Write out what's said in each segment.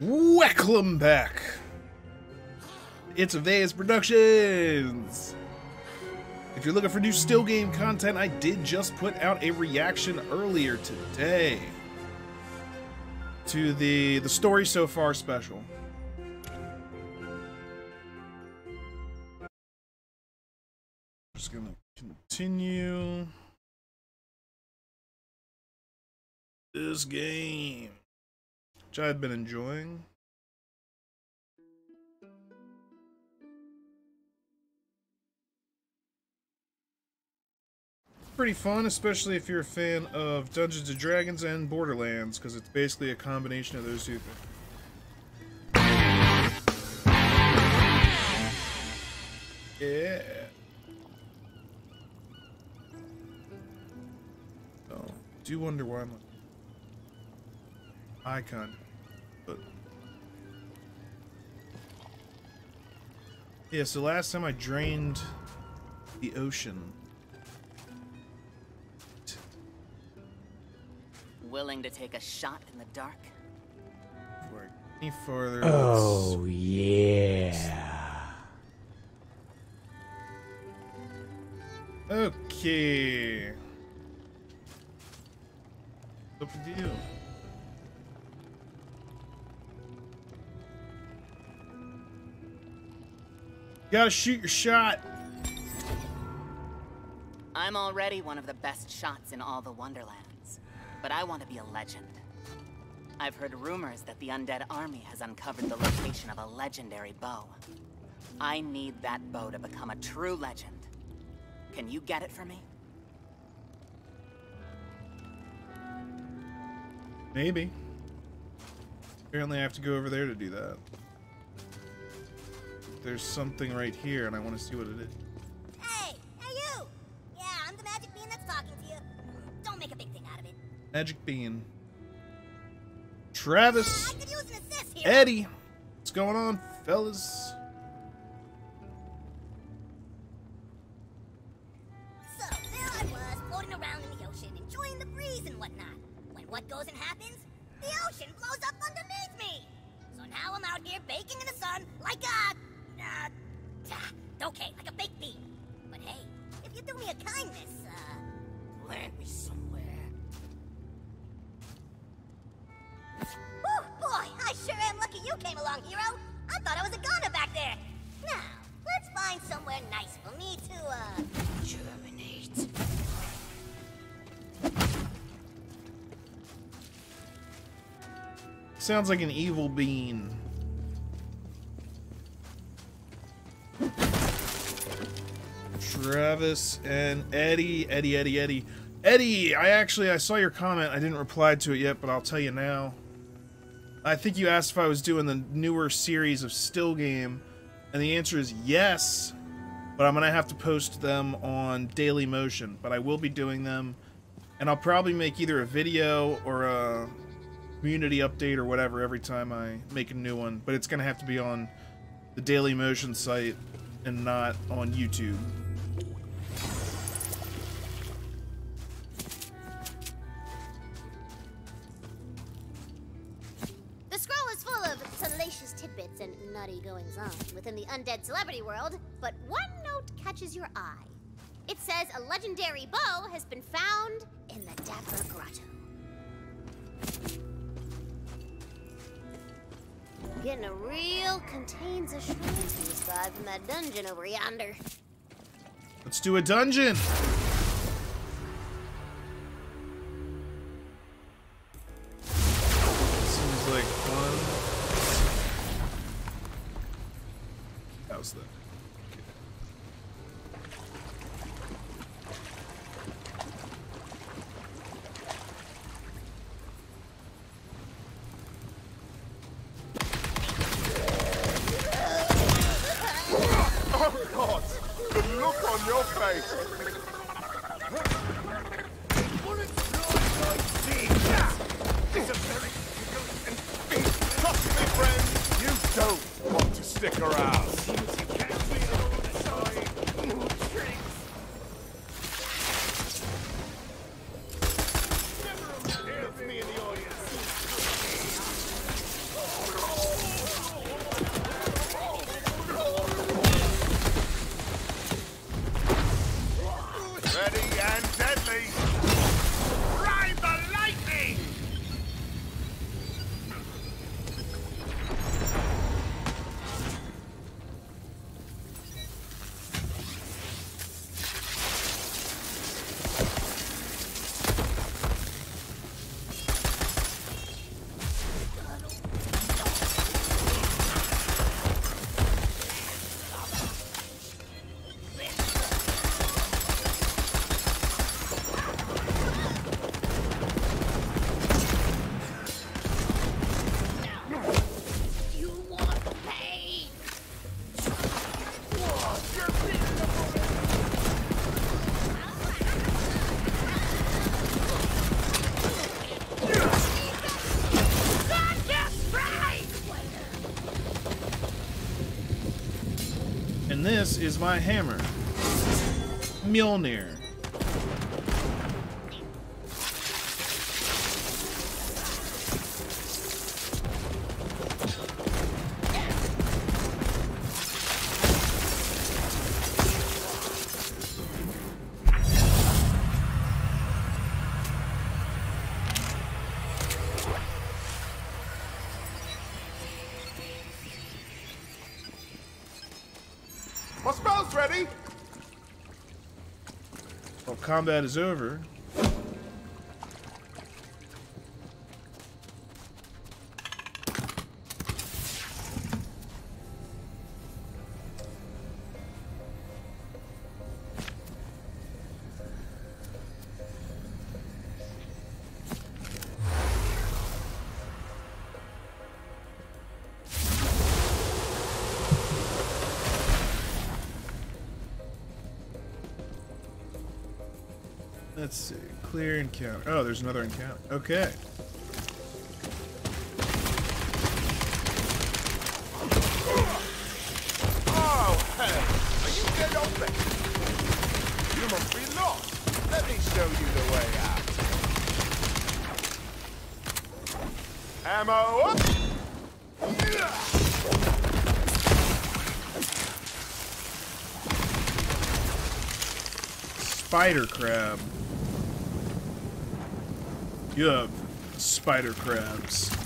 Welcome back. It's A Vase Productions. If you're looking for new still game content, I did just put out a reaction earlier today to the the story so far special. Just gonna continue this game, which I've been enjoying. Pretty fun, especially if you're a fan of Dungeons Dragons and Borderlands, because it's basically a combination of those two things. Yeah. Oh, do you wonder why my icon, yeah. So last time I drained the ocean. Willing to take a shot in the dark? Before any further, Oh, yeah. let's- Okay. What to do? Gotta shoot your shot. I'm already one of the best shots in all the Wonderlands, but I want to be a legend. I've heard rumors that the Undead Army has uncovered the location of a legendary bow. I need that bow to become a true legend. Can you get it for me? Maybe. Apparently I have to go over there to do that. There's something right here and I want to see what it is. Hey, hey you! Yeah, I'm the magic bean that's talking to you. Don't make a big thing out of it. Magic Bean. Travis. I could use an assist here. Eddie. What's going on, fellas? So there I was, floating around in the ocean, enjoying the breeze and whatnot. When what goes and happens, the ocean blows up underneath me. So now I'm out here baking in the sun like a, okay, like a baked bean. But hey, if you do me a kindness, uh, land me somewhere. Whew, boy, I sure am lucky you came along, hero. I thought I was a goner back there. Now, let's find somewhere nice for me to, uh, germinate. Sounds like an evil bean. Travis and Eddie, Eddie, Eddie, Eddie. Eddie, I actually I saw your comment. I didn't reply to it yet, but I'll tell you now. I think you asked if I was doing the newer series of Still Game, and the answer is yes. But I'm gonna have to post them on Daily Motion. But I will be doing them, and I'll probably make either a video or a community update or whatever every time I make a new one. But it's gonna have to be on the Daily Motion site and not on YouTube. The scroll is full of salacious tidbits and nutty goings on within the undead celebrity world, but one note catches your eye. It says a legendary bow has been found in the Dapper Grotto. Getting a real contains a shrine vibe from that dungeon over yonder. Let's do a dungeon. Seems like fun. How's that? Oh this is my hammer. Mjolnir. Combat is over. Let's see. Clear encounter. Oh, there's another encounter. Okay. Oh, hell. Are you dead already? You must be lost. Let me show you the way out. Ammo up! Spider crab. You have spider crabs.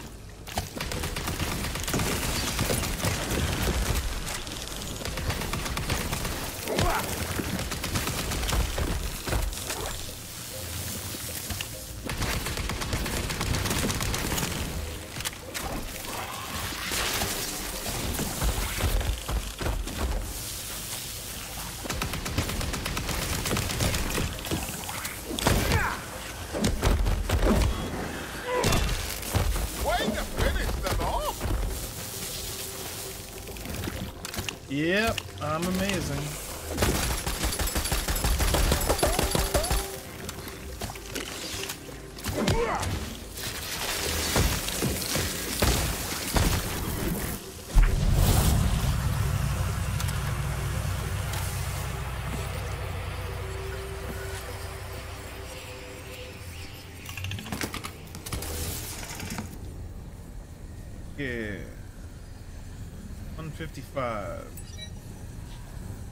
155.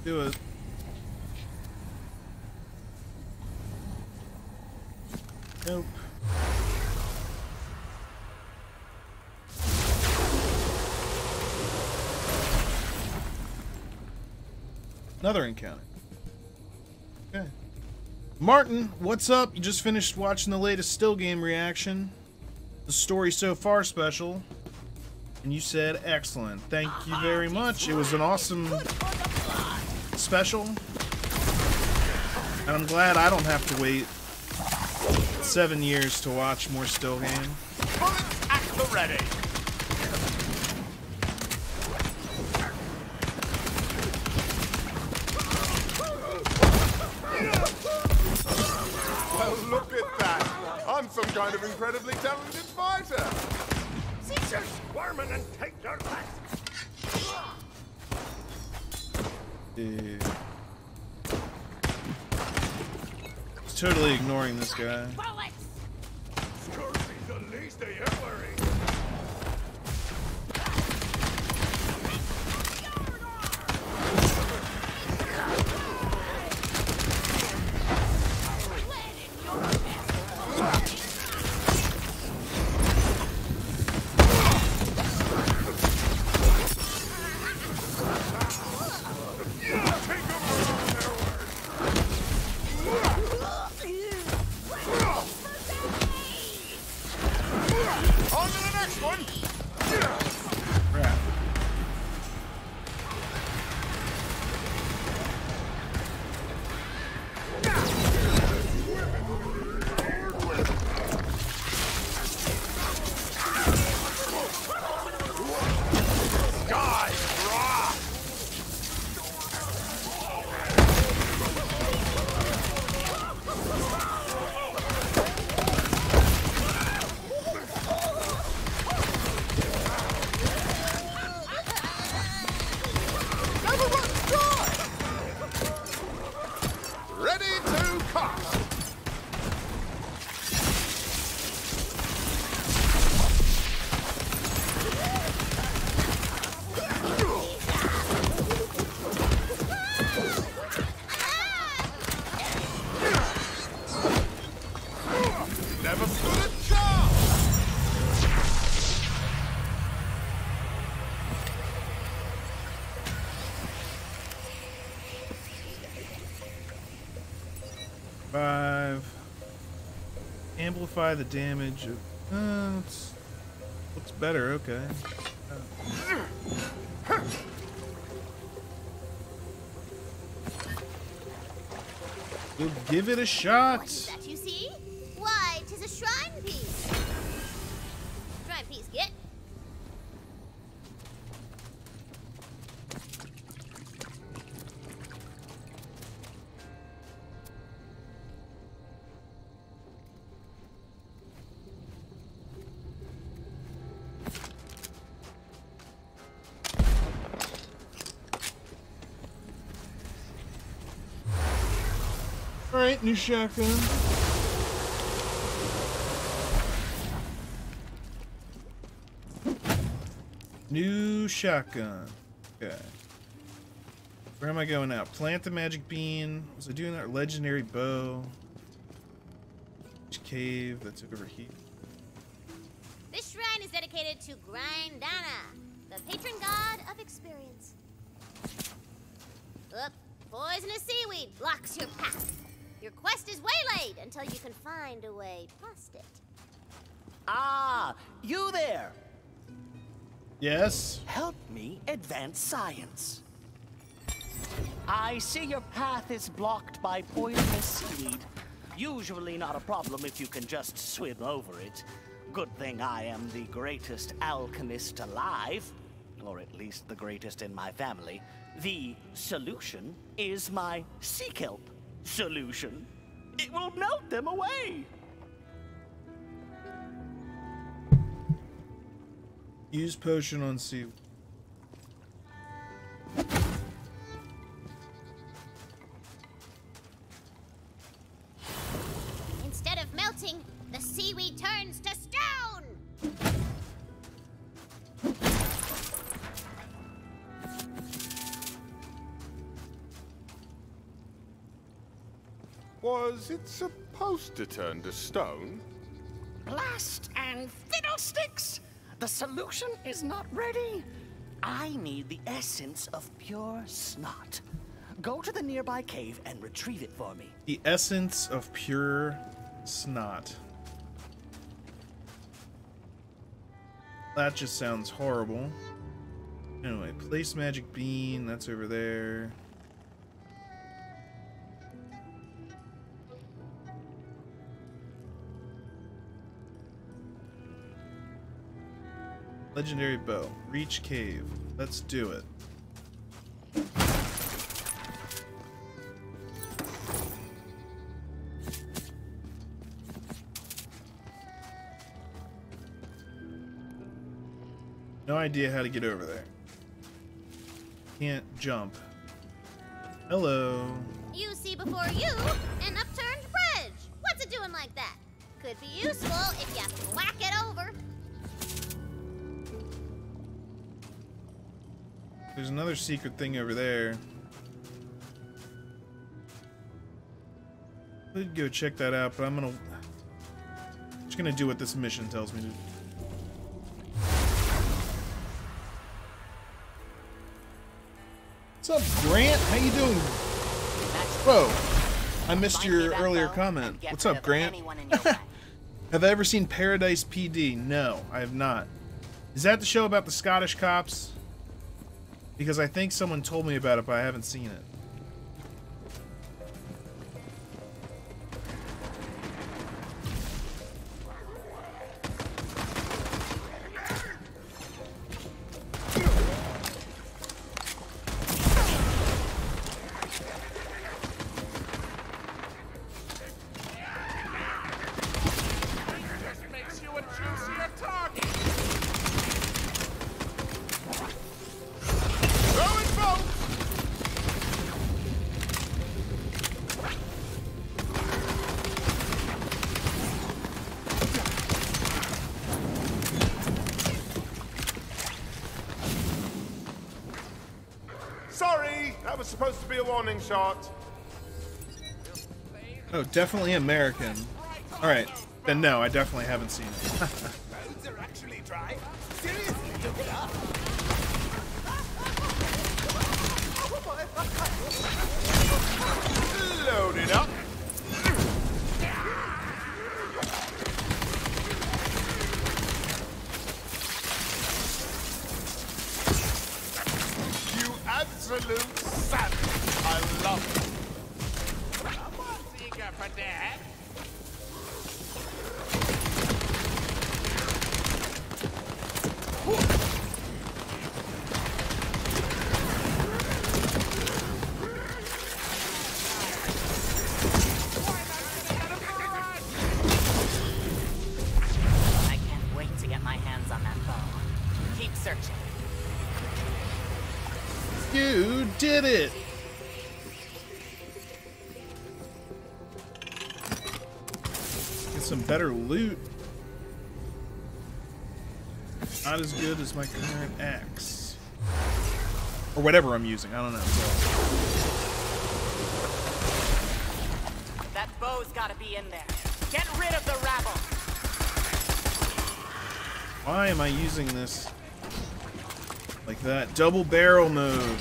Do it. Nope. Another encounter. Okay. Martin, what's up? You just finished watching the latest still game reaction. The story so far special. And you said excellent. Thank you very much. It was an awesome special. And I'm glad I don't have to wait seven years to watch more still game. At the ready. Well, look at that. I'm some kind of incredibly talented fighter. Cease squirming and take rest. Totally ignoring this guy. The damage of. Uh, looks better. Okay. We'll give it a shot. Shotgun. New shotgun. Okay. Where am I going now? Plant the magic bean. Was I doing that legendary bow? Cave that's over until you can find a way past it. Ah, you there! Yes. Help me advance science. I see your path is blocked by poisonous seaweed. Usually not a problem if you can just swim over it. Good thing I am the greatest alchemist alive. Or at least the greatest in my family. The solution is my sea kelp solution. It will melt them away. Use potion on sea. Instead of melting, the seaweed turns to Was it supposed to turn to stone? Blast and fiddlesticks! The solution is not ready. I need the essence of pure snot. Go to the nearby cave and retrieve it for me. The essence of pure snot. That just sounds horrible. Anyway, place magic bean. That's over there. Legendary bow. Reach cave. Let's do it. No idea how to get over there. Can't jump. Hello. You see before you an upturned bridge. What's it doing like that? Could be useful if you whack it over. There's another secret thing over there. Could go check that out, but I'm gonna just gonna do what this mission tells me to do. What's up, Grant? How you doing? Whoa, I missed your earlier comment. What's up, Grant? anyone in your way. Have I ever seen Paradise PD? No, I have not. Is that the show about the Scottish cops? Because I think someone told me about it, but I haven't seen it. Oh, definitely American. Alright, then no, I definitely haven't seen it. Not as good as my current axe. Or whatever I'm using, I don't know. That bow's gotta be in there. Get rid of the rabble. Why am I using this like that? Double barrel mode.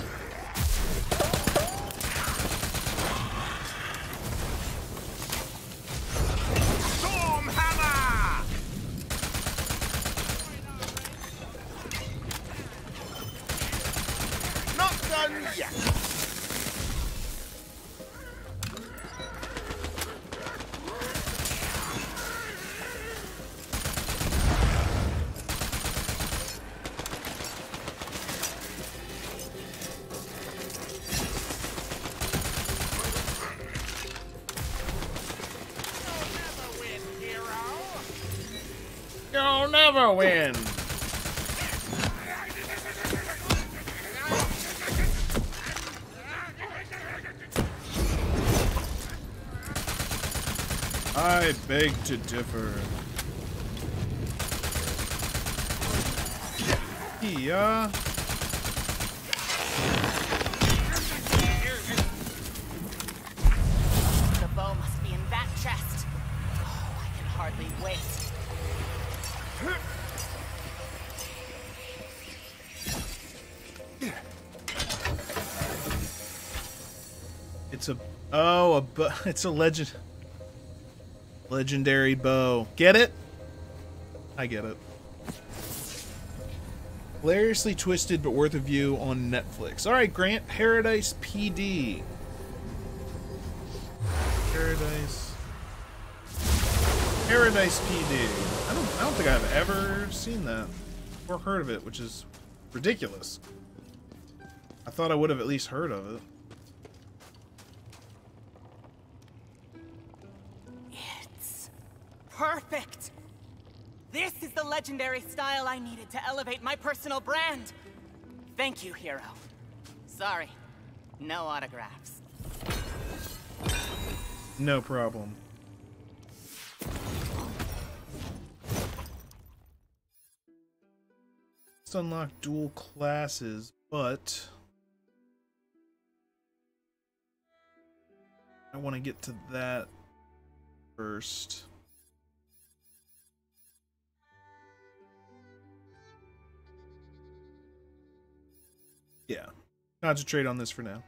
To differ. Yeah. The bow must be in that chest. Oh, I can hardly wait. It's a oh a it's a legend legendary bow. Get it? I get it. Hilariously twisted but worth a view on Netflix. All right, Grant Paradise PD. Paradise. Paradise PD. I don't I don't think I've ever seen that or heard of it, which is ridiculous. I thought I would have at least heard of it. Legendary style I needed to elevate my personal brand. Thank you, hero. Sorry, no autographs. No problem. Let's unlock dual classes, but I want to get to that first. Yeah. Concentrate on this for now.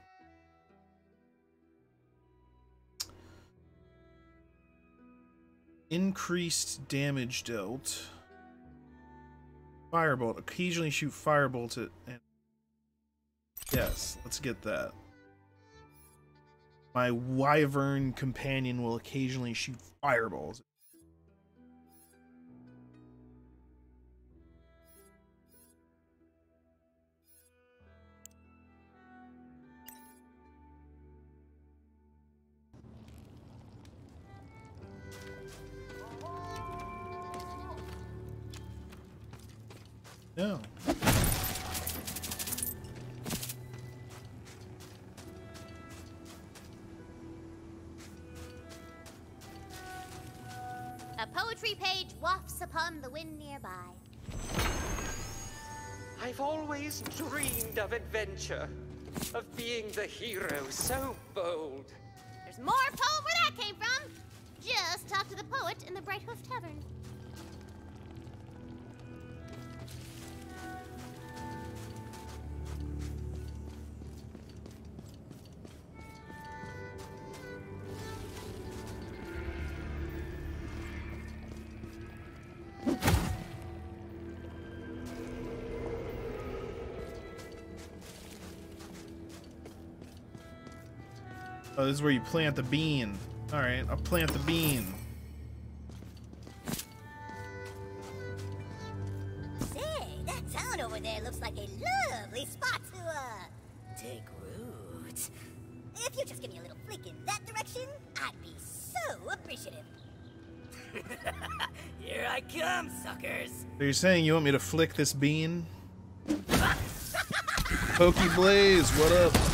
Increased damage dealt. Firebolt. Occasionally shoot firebolt at. And yes, let's get that. My wyvern companion will occasionally shoot fireballs. No. A poetry page wafts upon the wind nearby. I've always dreamed of adventure, of being the hero so bold. There's more poem where that came from. Just talk to the poet in the Brighthoof Tavern. This is where you plant the bean. Alright, I'll plant the bean. Say, that town over there looks like a lovely spot to, uh, take root. If you just give me a little flick in that direction, I'd be so appreciative. Here I come, suckers. So you're saying you want me to flick this bean? Pokey Blaze, what up?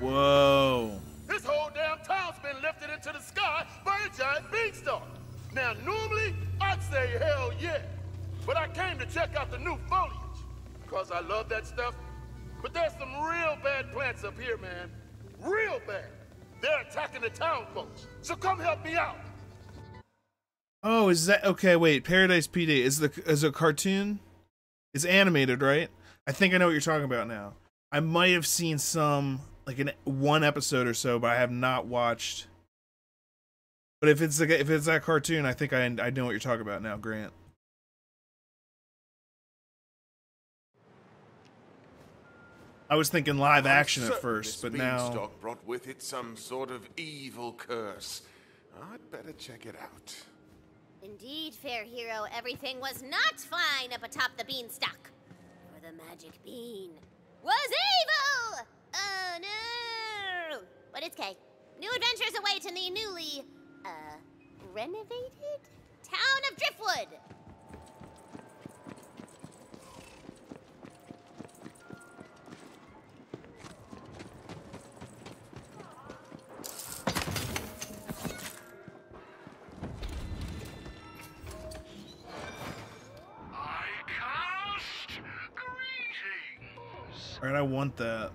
Whoa. This whole damn town's been lifted into the sky by a giant beanstalk. Now, normally, I'd say hell yeah. But I came to check out the new foliage. Because I love that stuff. But there's some real bad plants up here, man. Real bad. They're attacking the town folks. So come help me out. Oh, is that okay? Wait, Paradise PD is the is a cartoon? It's animated, right? I think I know what you're talking about now. I might have seen some like an one episode or so, but I have not watched. But if it's like if it's that cartoon, I think I I know what you're talking about now, Grant. I was thinking live action at first, but now beanstalk brought with it some sort of evil curse. I'd better check it out. Indeed, fair hero, everything was not fine up atop the beanstalk. For the magic bean was evil! Oh no! But it's okay. New adventures await in the newly, uh, renovated town of Driftwood. I cast greetings. all right, I want that.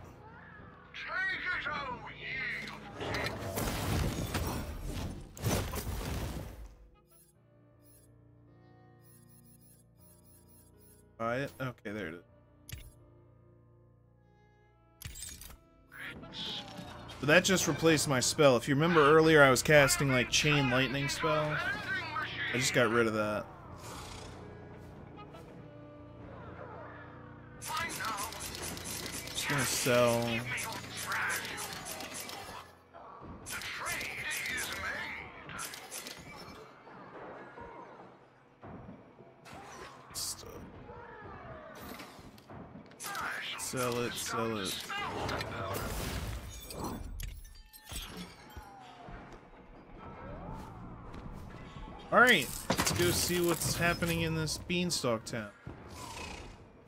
Buy it. Okay, there it is. That just replaced my spell. If you remember earlier, I was casting like chain lightning spell. I just got rid of that. Just gonna sell. Give me your trash. The trade is made. Stuff. I shall Sell it, sell it. Alright, let's go see what's happening in this beanstalk town.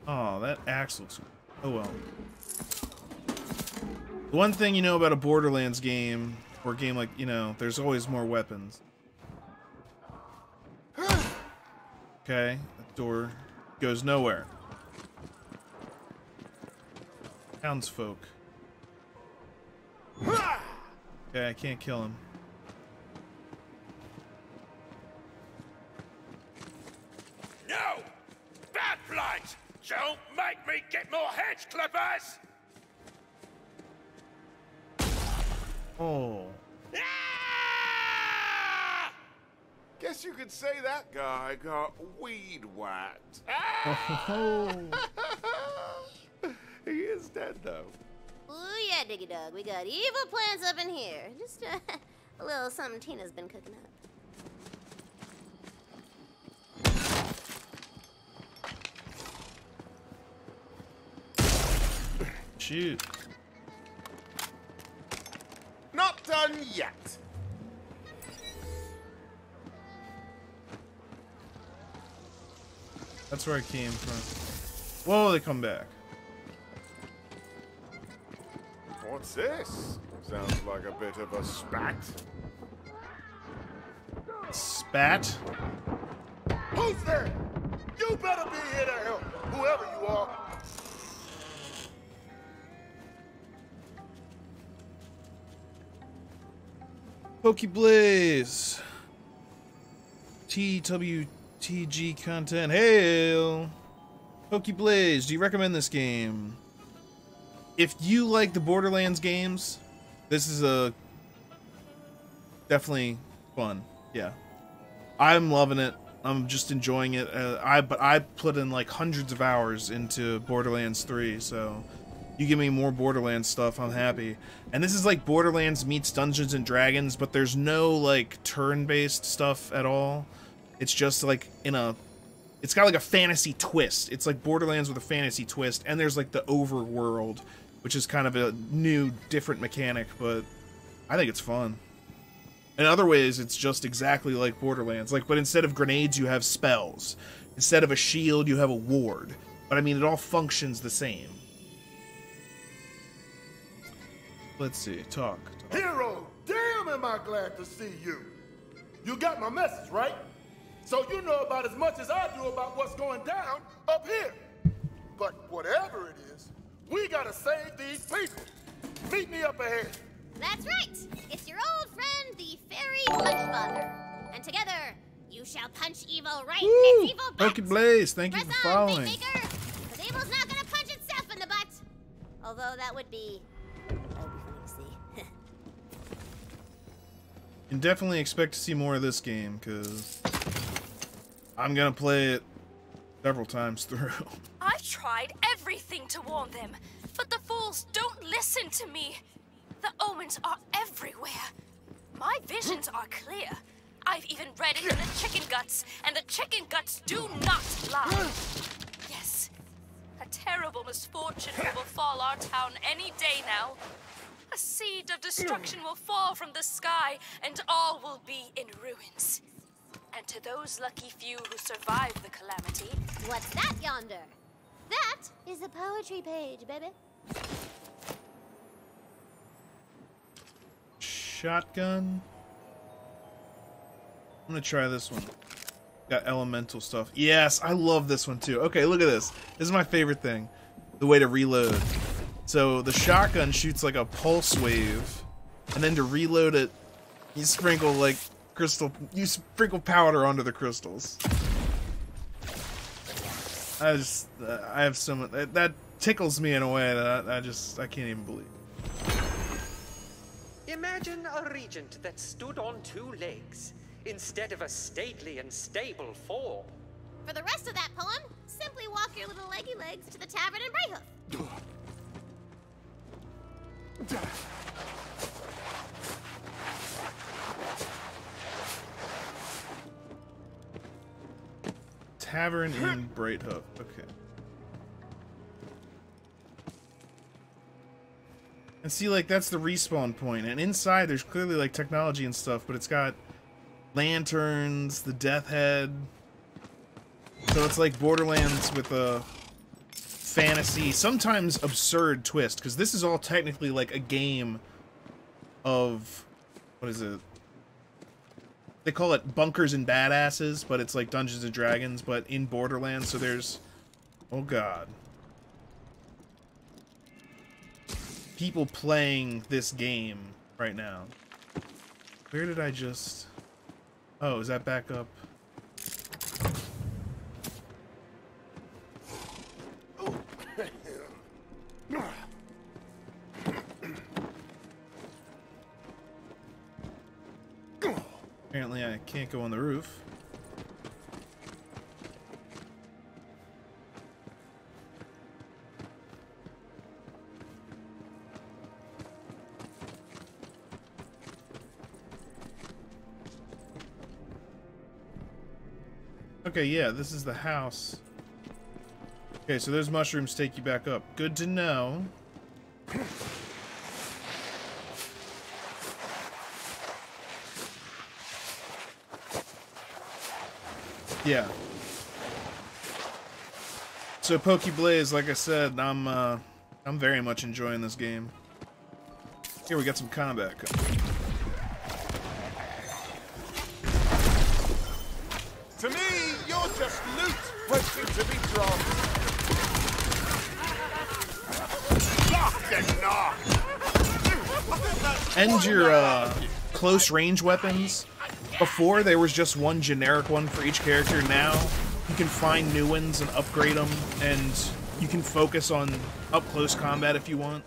Oh, that axe looks Oh well. The one thing you know about a Borderlands game, or a game like, you know, there's always more weapons. Okay, that door goes nowhere. Townsfolk. Okay, I can't kill him. No! Bad blight! Don't make me get more hedge clippers! Oh. Ah! Guess you could say that guy got weed whacked. Oh. he is dead, though. Ooh yeah, Diggy Dog, we got evil plans up in here. Just uh, a little something Tina's been cooking up. Shoot. Not done yet. That's where I came from. Whoa, they come back. What's this? Sounds like a bit of a spat. Spat? Who's there? You better be here to help, whoever you are. Pokeblaze. TWTG content. Hail! Pokeblaze, do you recommend this game? If you like the Borderlands games, this is a definitely fun. Yeah. I'm loving it. I'm just enjoying it. Uh, I but I put in like hundreds of hours into Borderlands 3, so You give me more Borderlands stuff, I'm happy. And this is like Borderlands meets Dungeons and Dragons, but there's no like turn-based stuff at all. It's just like in a it's got like a fantasy twist. It's like Borderlands with a fantasy twist, and there's like the overworld, which is kind of a new, different mechanic, but I think it's fun. In other ways, it's just exactly like Borderlands. Like, but instead of grenades, you have spells. Instead of a shield, you have a ward. But I mean, it all functions the same. Let's see. Talk. talk. Hero, damn am I glad to see you. You got my message, right? So you know about as much as I do about what's going down up here. But whatever it is, we gotta save these people. Meet me up ahead. That's right. It's your old friend, the Fairy Punchfather. And together, you shall punch evil right in Woo! its evil butt. Pokey Blaze, thank you Press for on, following. Because evil's not gonna punch itself in the butt. Although that would be... Oh, that would be funny to see. Can definitely expect to see more of this game, because I'm going to play it several times through. I've tried everything to warn them, but the fools don't listen to me. The omens are everywhere. My visions are clear. I've even read it in the chicken guts, and the chicken guts do not lie. Yes, a terrible misfortune will befall our town any day now. A seed of destruction will fall from the sky, and all will be in ruins. And to those lucky few who survived the calamity, What's that yonder? That is a poetry page, baby. Shotgun. I'm gonna try this one. Got elemental stuff. Yes, I love this one too. Okay, look at this. This is my favorite thing. The way to reload. So the shotgun shoots like a pulse wave, and then to reload it, you sprinkle like crystal. You sprinkle powder onto the crystals. I just, uh, I have so much. That, that tickles me in a way that I, I just, I can't even believe. Imagine a regent that stood on two legs instead of a stately and stable four. For the rest of that poem, simply walk your little leggy legs to the tavern in Brighthoof. Tavern in Brighthoof. Okay. And see, like, that's the respawn point. And inside, there's clearly, like, technology and stuff, but it's got lanterns, the death head. So it's like Borderlands with a fantasy, sometimes absurd twist, because this is all technically, like, a game of... What is it? They call it bunkers and badasses, but it's like Dungeons and Dragons, but in Borderlands. So there's, oh god, people playing this game right now. Where did I just? Oh, is that back up? I can't go on the roof. Okay, yeah, this is the house. Okay, so those mushrooms take you back up. Good to know. Yeah. So Pokey Blaze, like I said, I'm uh I'm very much enjoying this game. Here we got some combat coming. To me, you're just loot waiting to be dropped. And knock. End your uh close range weapons. Before there was just one generic one for each character. Now you can find new ones and upgrade them, and you can focus on up close combat if you want.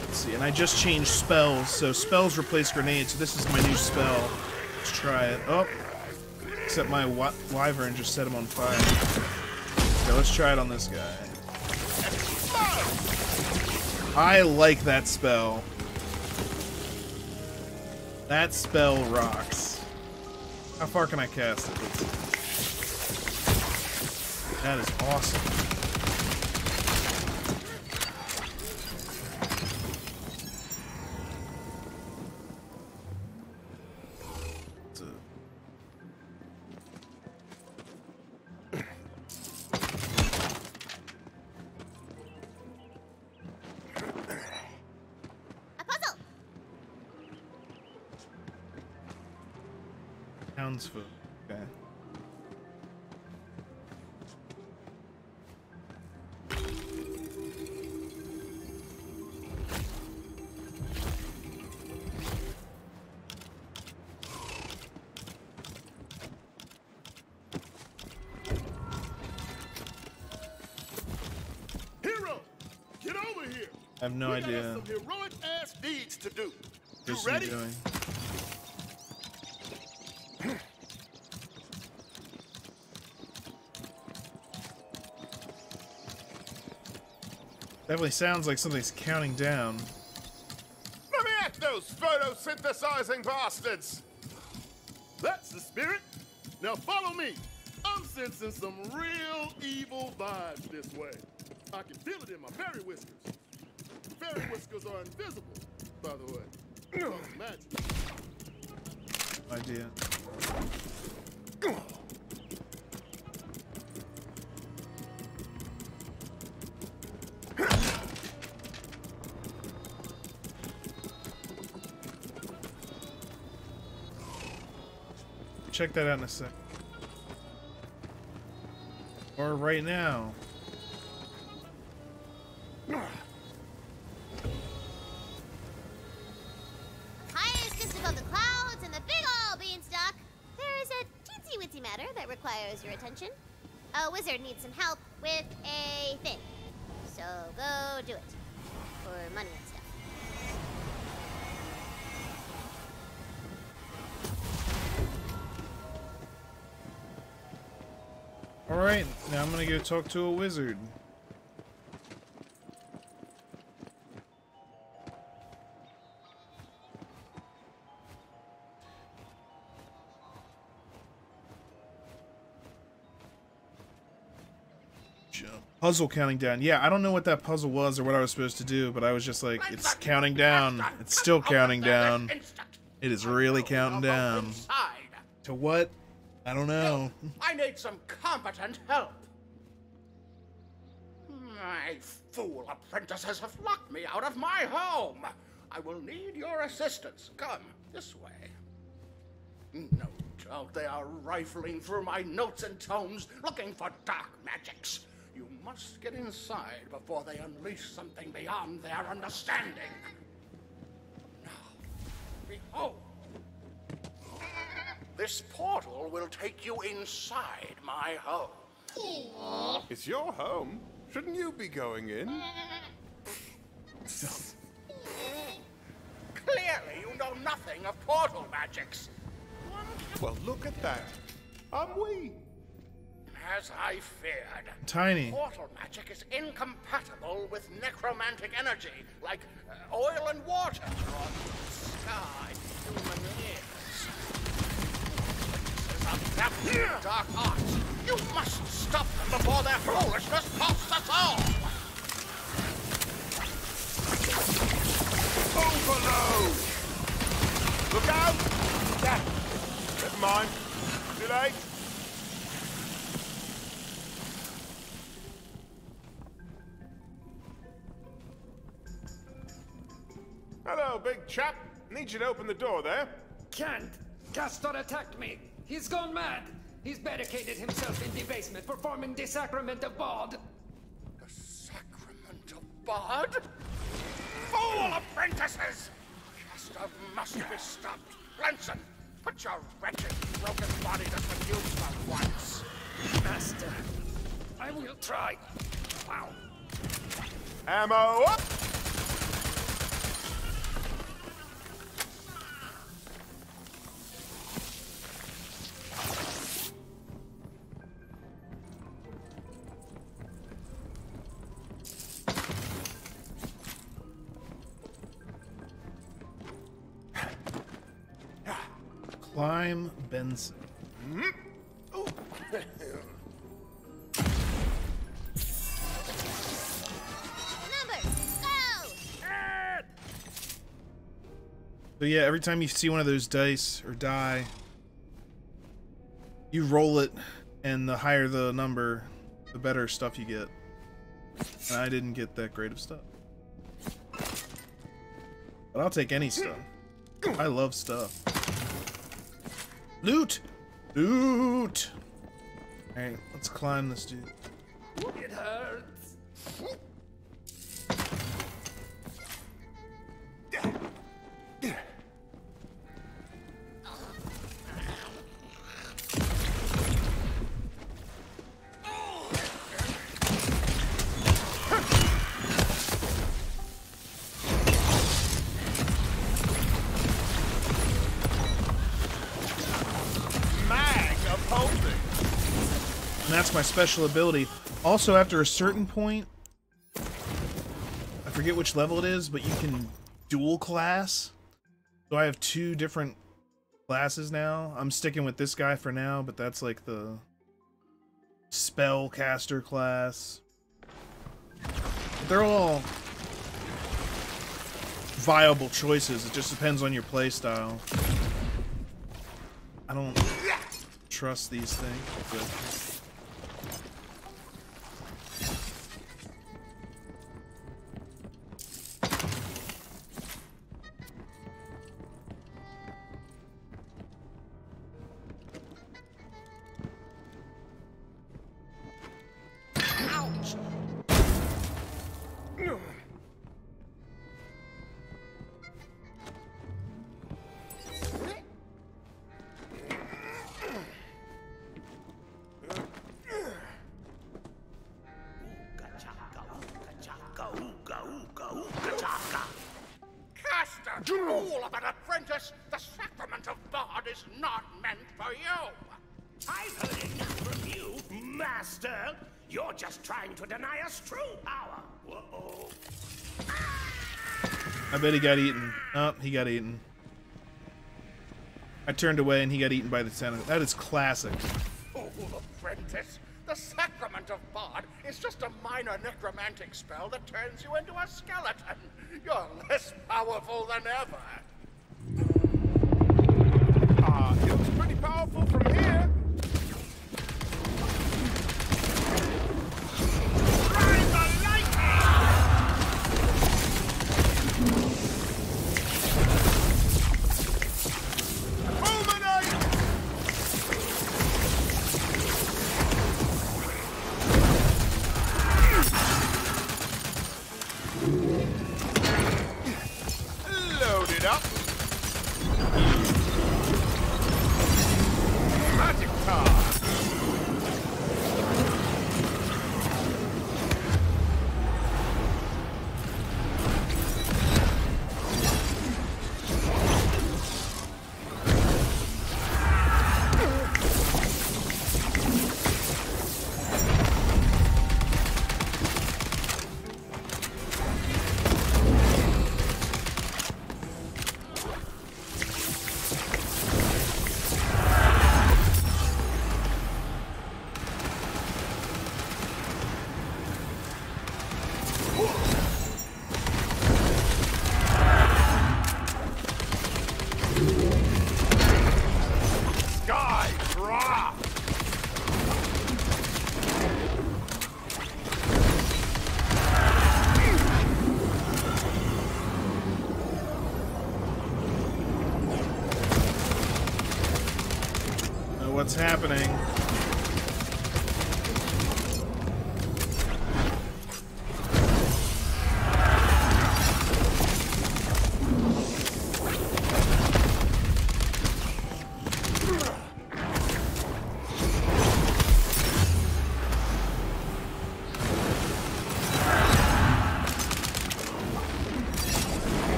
Let's see, and I just changed spells, so spells replace grenades. So this is my new spell. Let's try it. Oh, Except my wyvern just set him on fire. Okay, let's try it on this guy. I like that spell. That spell rocks. How far can I cast it? That is awesome. No we idea. some heroic ass deeds to do. You ready? Definitely sounds like something's counting down. Let me at those photosynthesizing bastards. That's the spirit. Now follow me. I'm sensing some real evil vibes this way. I can feel it in my fairy whiskers. Whiskers are invisible, by the way. Idea. Check that out in a sec. Or right now. Talk to a wizard. Jump. Puzzle counting down. Yeah, I don't know what that puzzle was or what I was supposed to do, but I was just like, it's counting down. It's still counting down. It is really counting down. To what? I don't know. I need some competent help. My fool apprentices have locked me out of my home. I will need your assistance. Come this way. No doubt they are rifling through my notes and tomes looking for dark magics. You must get inside before they unleash something beyond their understanding. Now, behold. This portal will take you inside my home. It's your home. Shouldn't you be going in? Clearly, you know nothing of portal magics. Well, look at that. I'm we. As I feared. Tiny. Portal magic is incompatible with necromantic energy, like uh, oil and water, or sky, human ears. Witnesses that dark arts. You must stop them before their foolishness costs us all. Overload! Look out! Yeah. Never mind. Too late. Hello, big chap. Need you to open the door there. Can't! Castor attacked me! He's gone mad! He's barricaded himself in the basement, performing the sacrament of Bod. The sacrament of Bard? Fool apprentices! Castor must be stopped. Blenson, put your wretched, broken body to some use for once. Master, I will try. Wow. Ammo up! Climb Benson. So yeah, every time you see one of those dice or die, you roll it, and the higher the number, the better stuff you get. And I didn't get that great of stuff. But I'll take any stuff. I love stuff. Loot! Loot! Alright, let's climb this dude. It hurts. Special ability. Also, after a certain point, I forget which level it is, but you can dual class. So I have two different classes now. I'm sticking with this guy for now, but that's like the spellcaster class. They're all viable choices. It just depends on your playstyle. I don't trust these things. Bet he got eaten. Oh, he got eaten. I turned away and he got eaten by the tenant. That is classic. Fool apprentice, the sacrament of God is just a minor necromantic spell that turns you into a skeleton. You're less powerful than ever. Ah, it looks pretty powerful from here.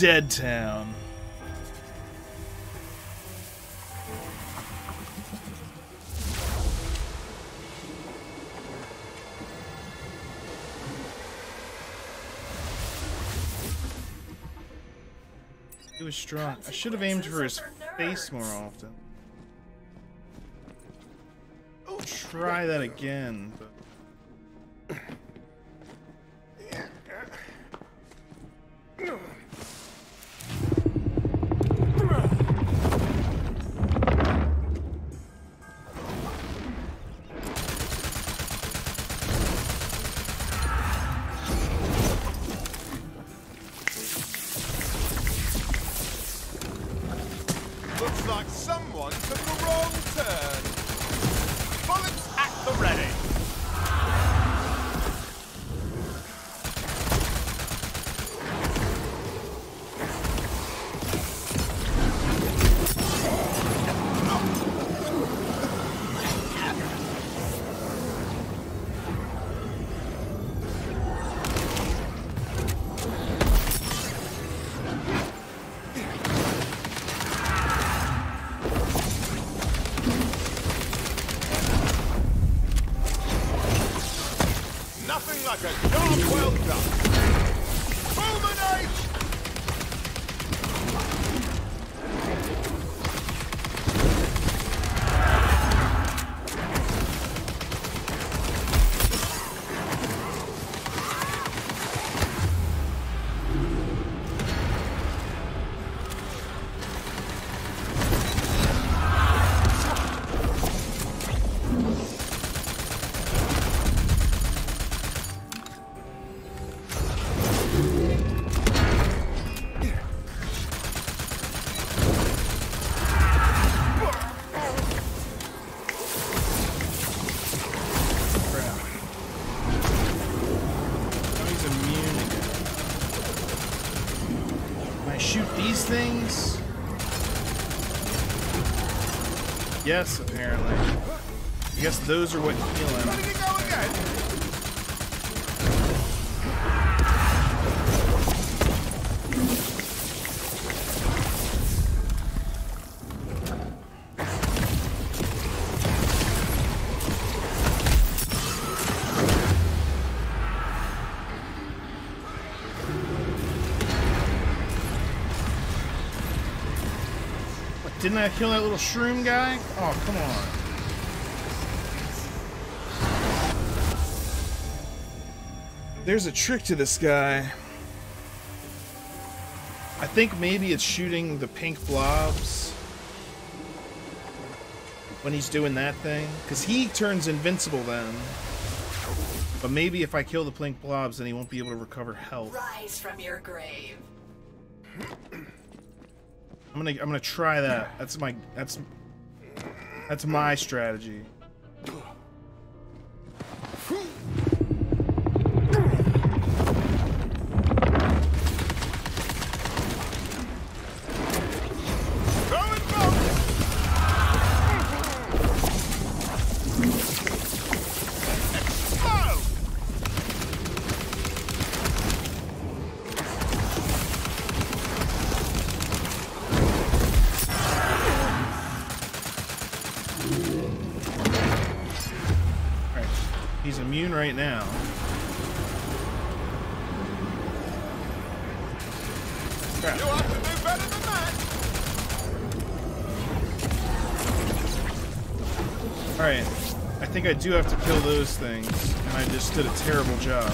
Dead Town. He was strong. I should have aimed for his face more often. Try that again. But... Yes, apparently. I guess those are what heal him. Didn't I kill that little shroom guy? Oh, come on. There's a trick to this guy. I think maybe it's shooting the pink blobs when he's doing that thing. Because he turns invincible then. But maybe if I kill the pink blobs, then he won't be able to recover health. Rise from your grave. I'm gonna I'm gonna try that. That's my that's that's my strategy. I do have to kill those things, and I just did a terrible job.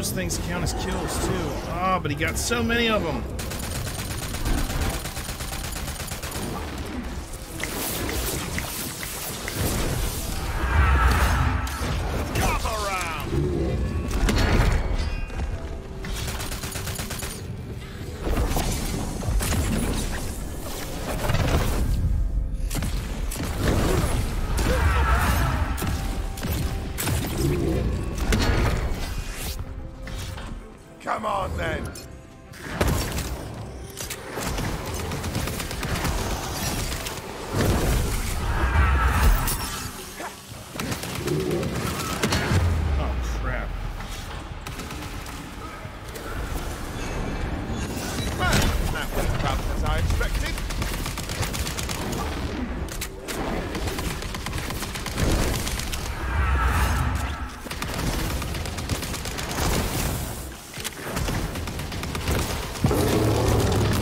Those things count as kills too. Ah, but he got so many of them.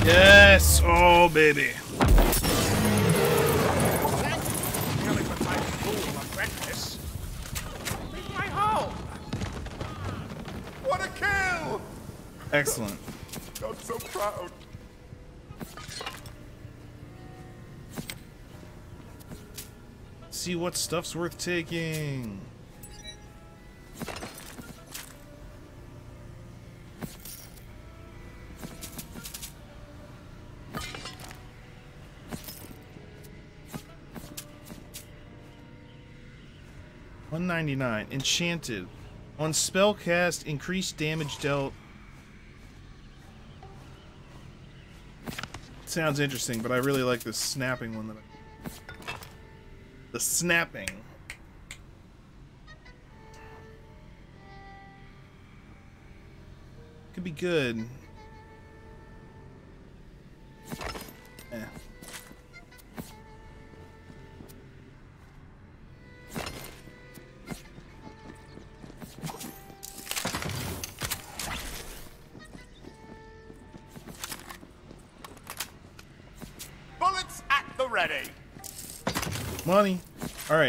Yes! Oh baby. Killing with my fool apprentice. Leave my home. What a kill! Excellent. I'm so proud. See what stuff's worth taking. One ninety nine. Enchanted. On spell cast, increased damage dealt. Sounds interesting, but I really like the snapping one that I the snapping. Could be good.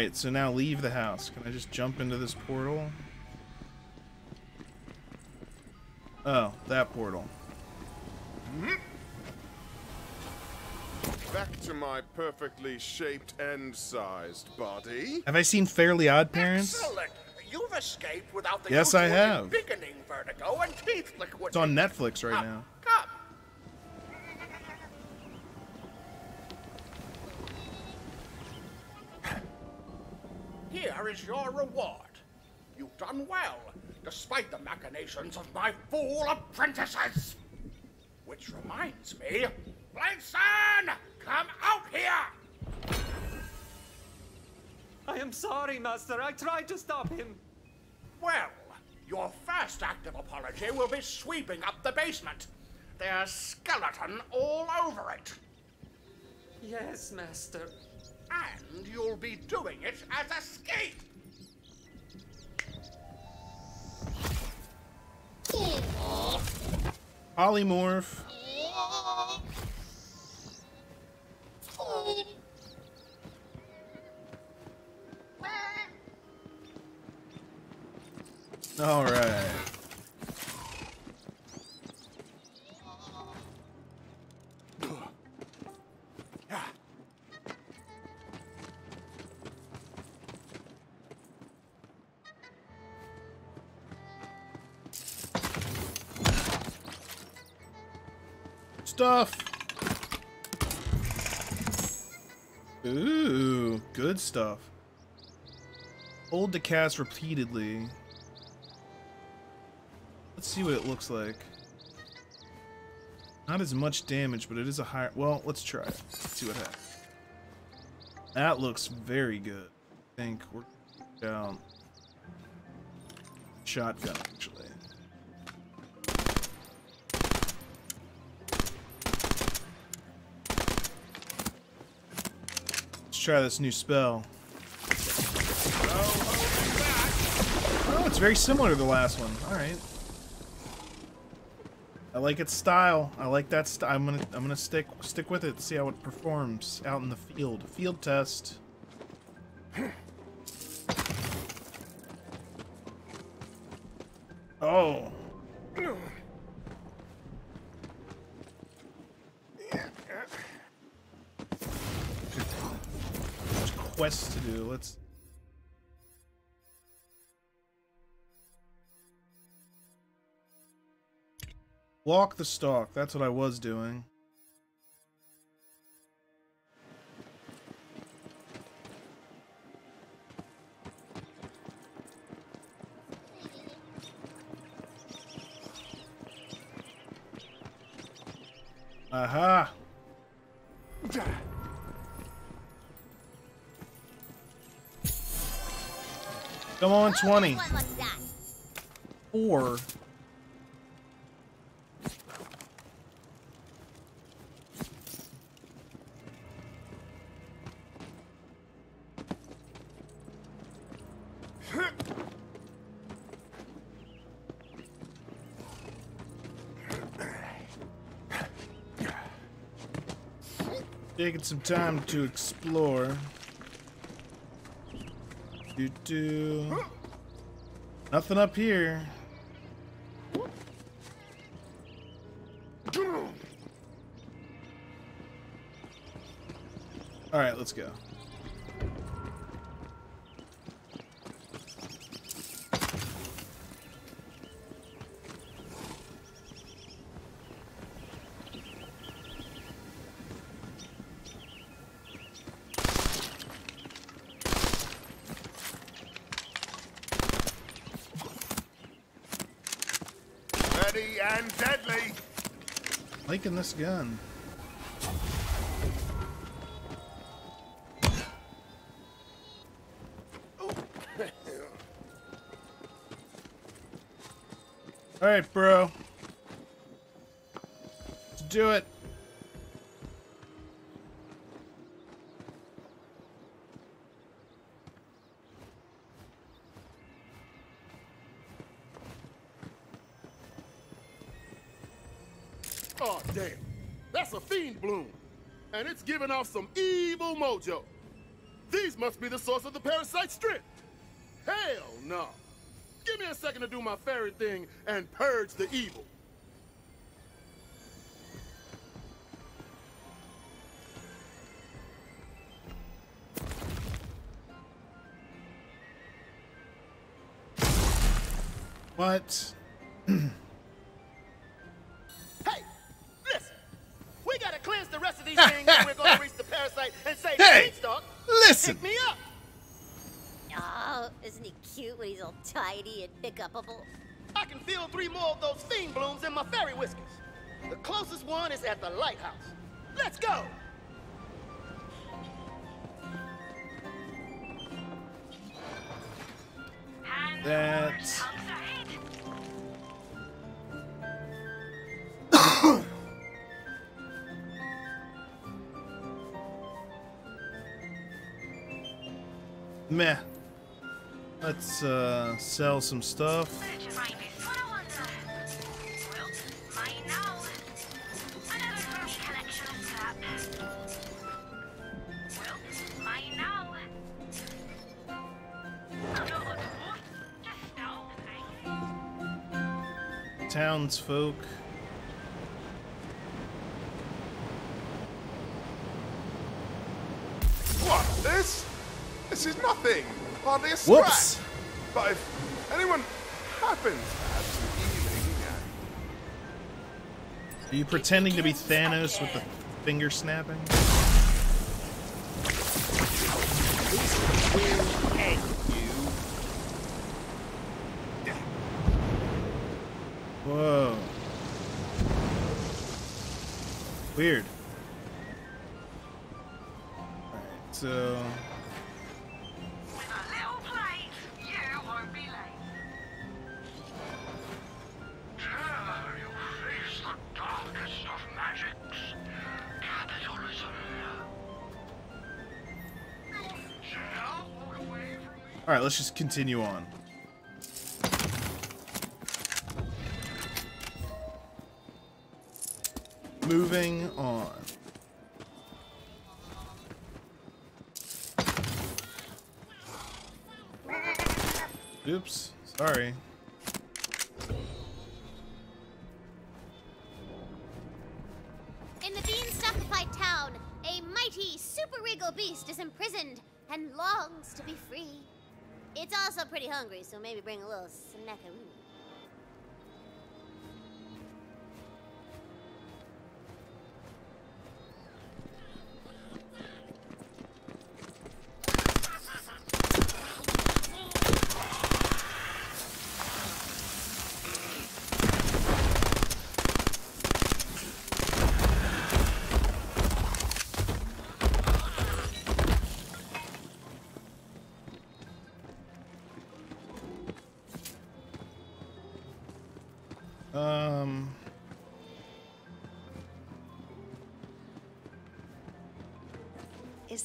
Alright, so now leave the house. Can I just jump into this portal? Oh, that portal. Back to my perfectly shaped and sized body. Have I seen Fairly Odd Parents? Excellent. You've escaped without the Yes, I have. beginning vertigo and teeth liquid. It's on Netflix right ah, now. Is your reward. You've done well, despite the machinations of my fool apprentices. Which reminds me, Blankson, come out here! I am sorry, Master. I tried to stop him. Well, your first act of apology will be sweeping up the basement. There's skeleton all over it. Yes, Master. And you'll be doing it as escape. Polymorph. Alright. Stuff. Ooh, good stuff. Hold to cast repeatedly. Let's see what it looks like. Not as much damage, but it is a higher... Well, let's try it. Let's see what happens. That looks very good. I think we're down. Shotgun, actually. Try this new spell. Oh, it's very similar to the last one. All right. I like its style. I like that style. I'm gonna I'm gonna stick stick with it. See how it performs out in the field. Field test. Oh. Walk the stalk. That's what I was doing. Aha! Come on, 20. Four. Taking some time to explore. Do do. Nothing up here. All right, let's go. Ready and deadly. Liking this gun. All right, bro. Let's do it. Giving off some evil mojo. These must be the source of the parasite strip. Hell no. Give me a second to do my fairy thing and purge the evil. What? That. Meh. Let's uh, sell some stuff. Townsfolk. What? This? This is nothing. Hardly a scratch. Whoops. But if anyone happens to have some healing, Are you pretending to be Thanos with the finger snapping? Continue on. Moving on. Oops, sorry. Hungry, so maybe bring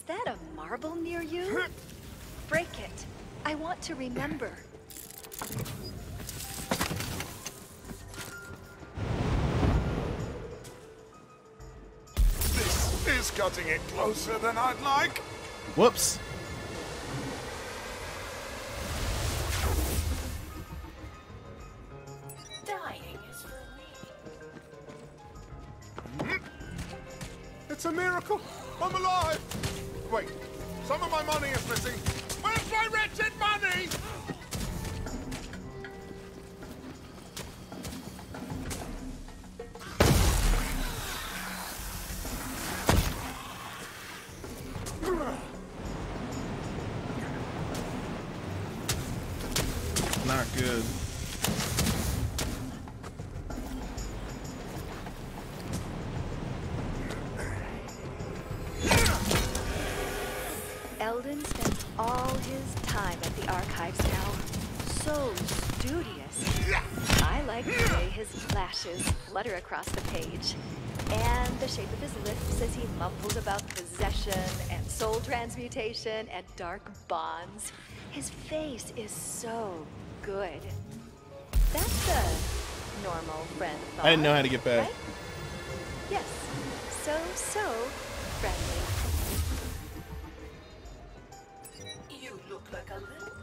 that a marble near you? Break it. I want to remember. This is cutting it closer than I'd like. Whoops. About possession and soul transmutation and dark bonds. His face is so good. That's a normal friend thought. I didn't know how to get back. right? Yes. So, so friendly. You look like a little.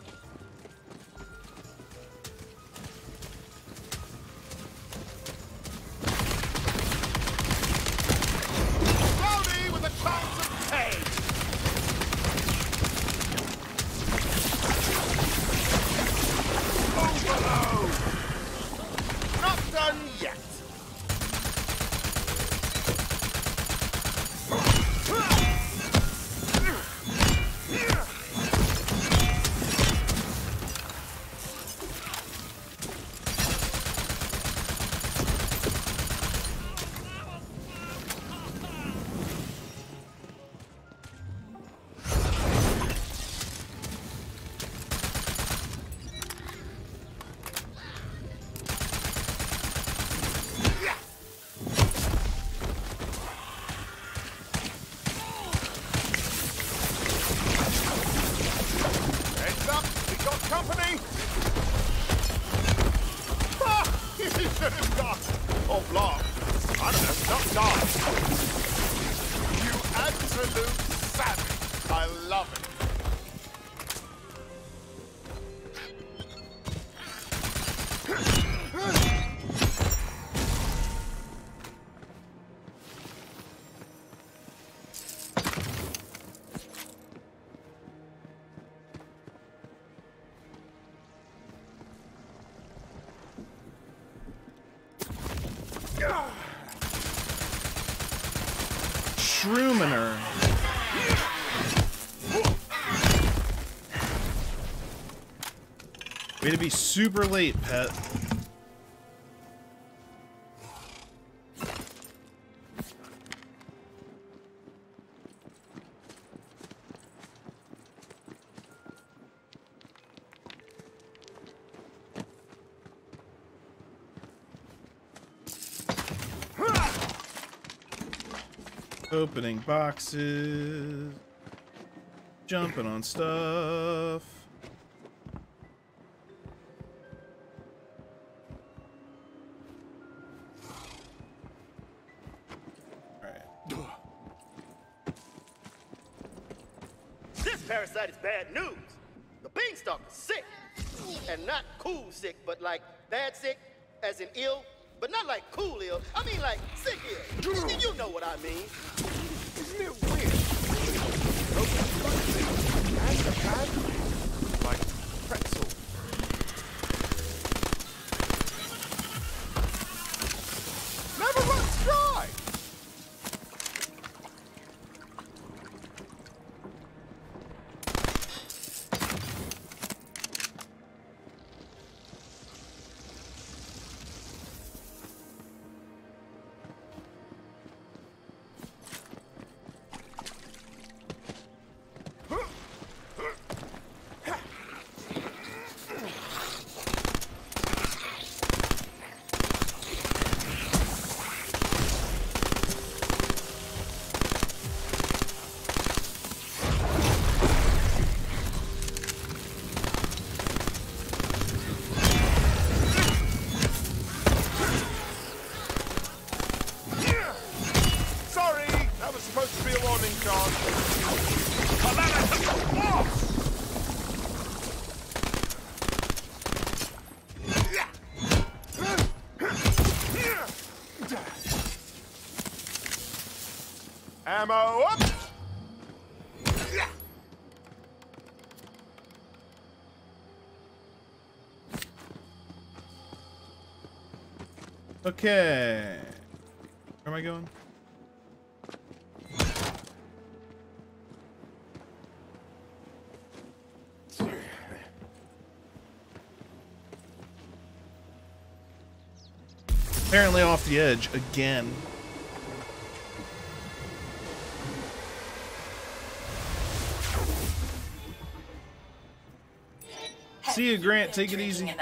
gonna be super late, pet. Opening boxes, jumping on stuff. Bad sick, as in ill, but not like cool ill. I mean like sick ill. You know what I mean. Ammo up! Okay. Where am I going? Apparently off the edge again. See you, Grant. Take it easy.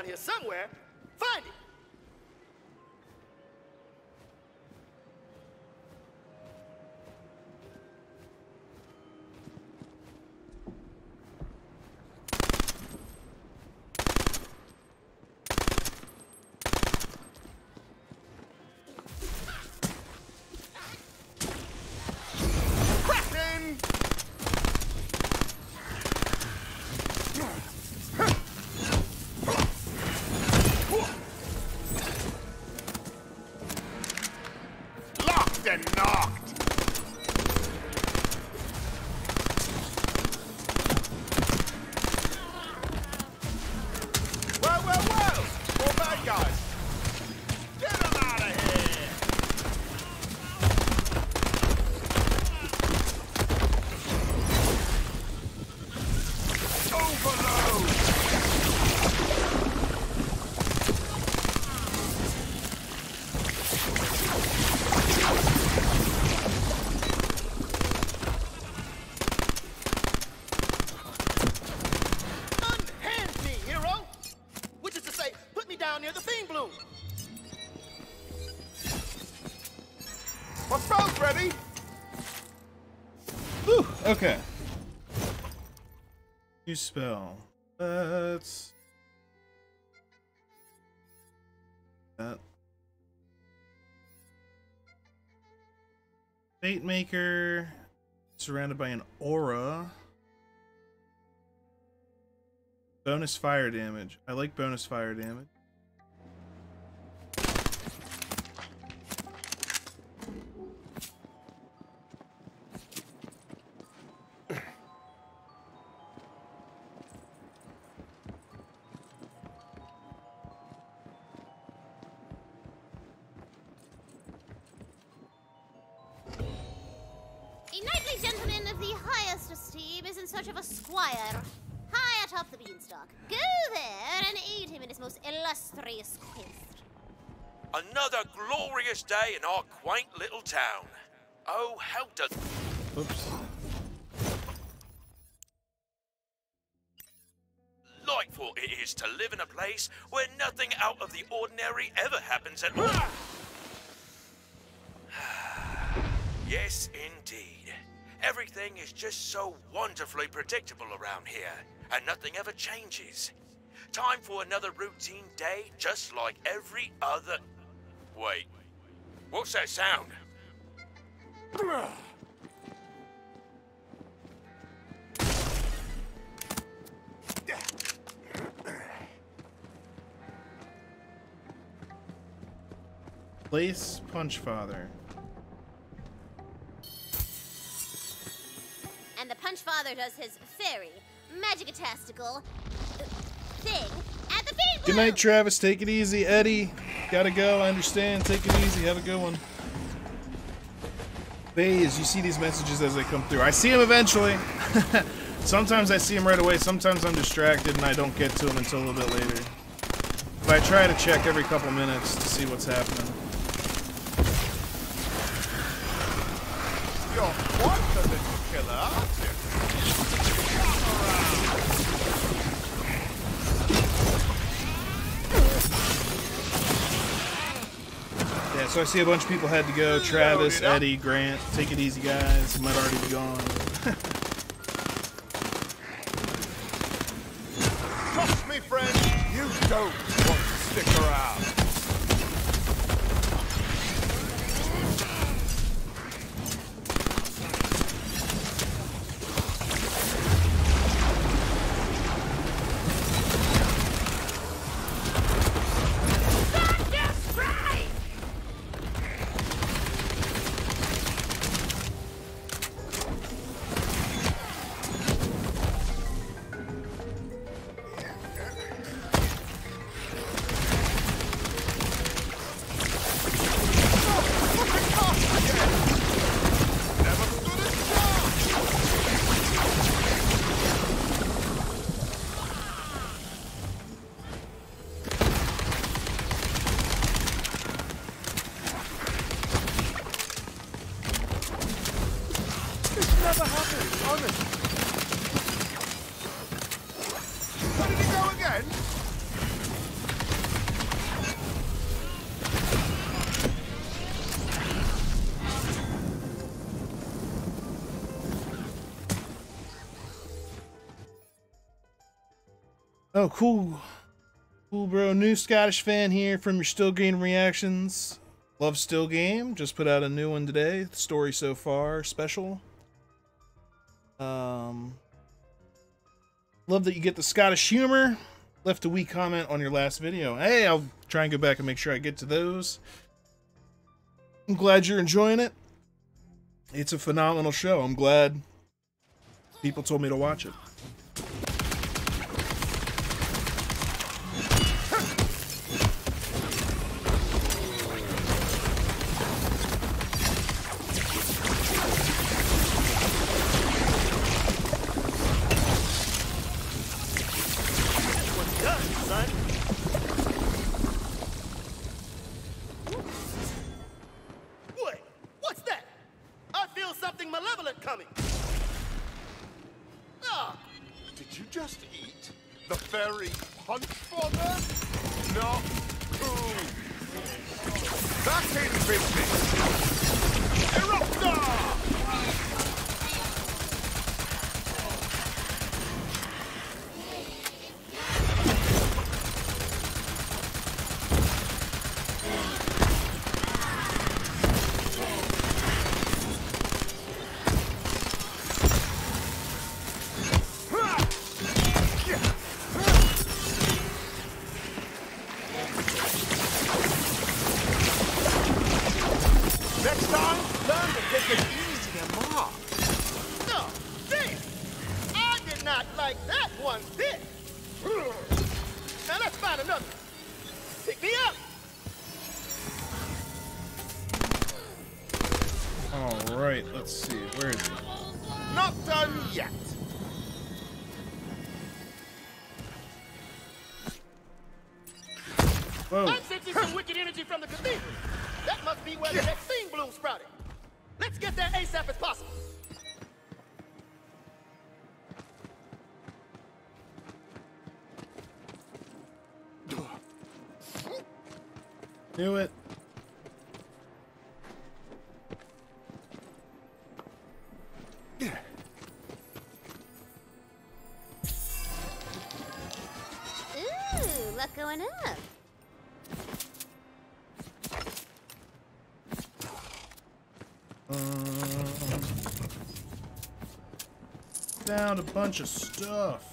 Around here Okay. New spell. Let's... That. Fate Maker. Surrounded by an aura. Bonus fire damage. I like bonus fire damage. Place where nothing out of the ordinary ever happens at all. yes, indeed. Everything is just so wonderfully predictable around here, and nothing ever changes. Time for another routine day, just like every other. Wait, what's that sound? Place Punch Father. And the Punch Father does his fairy, magic-tastical uh, thing at the feed Good night, Travis. Take it easy. Eddie, gotta go. I understand. Take it easy. Have a good one. Vase, you see these messages as they come through. I see them eventually. sometimes I see them right away. Sometimes I'm distracted and I don't get to them until a little bit later. But I try to check every couple minutes to see what's happening. So I see a bunch of people had to go. Travis, Eddie, Grant. Take it easy, guys. Might already be gone. Oh, cool. Cool, bro. New Scottish fan here from your Still Game Reactions. Love Still Game. Just put out a new one today. Story so far special. Um, love that you get the Scottish humor. Left a weak comment on your last video. Hey, I'll try and go back and make sure I get to those. I'm glad you're enjoying it. It's a phenomenal show. I'm glad people told me to watch it. Found a bunch of stuff.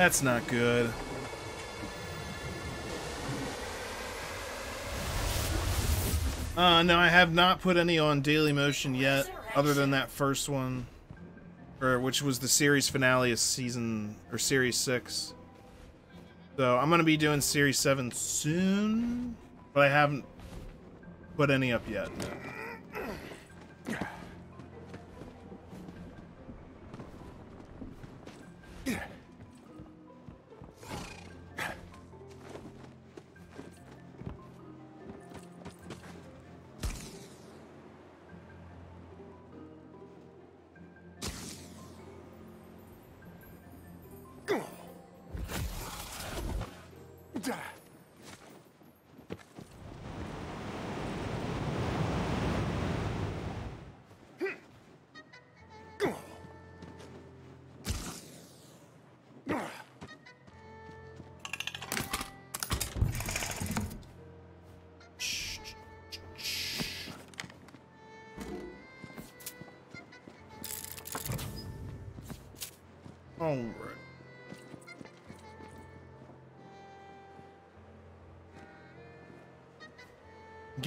That's not good. Uh, no, I have not put any on Daily Motion yet, other than that first one, or which was the series finale of season or series six. So I'm gonna be doing series seven soon, but I haven't put any up yet. Alright.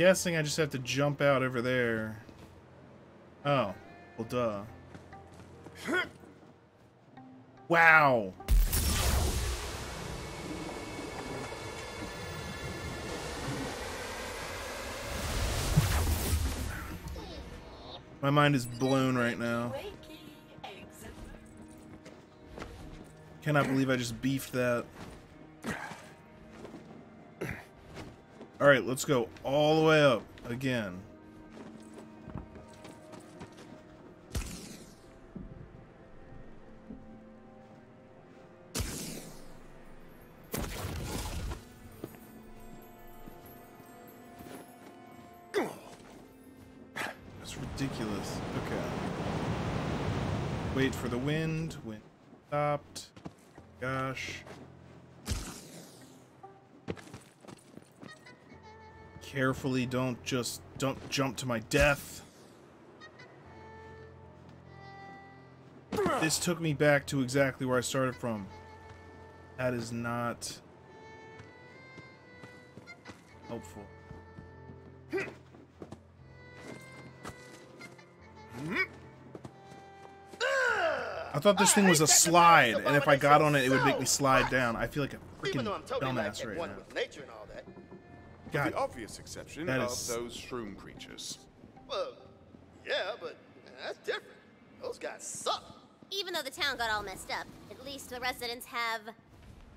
Guessing I just have to jump out over there. Oh. Well, duh. Wow. My mind is blown right now. Cannot believe I just beefed that. Alright, let's go all the way up again. That's ridiculous. Okay. Wait for the wind. Wind stopped. Gosh. Carefully, don't just don't jump to my death. This took me back to exactly where I started from. That is not helpful. I thought this thing was a slide, and if I got on it, it would make me slide down. I feel like a freaking though I'm totally like dumbass right one now. with nature and all that. God, the obvious exception that of is- those shroom creatures. Well, yeah, but that's different. Those guys suck. Even though the town got all messed up, at least the residents have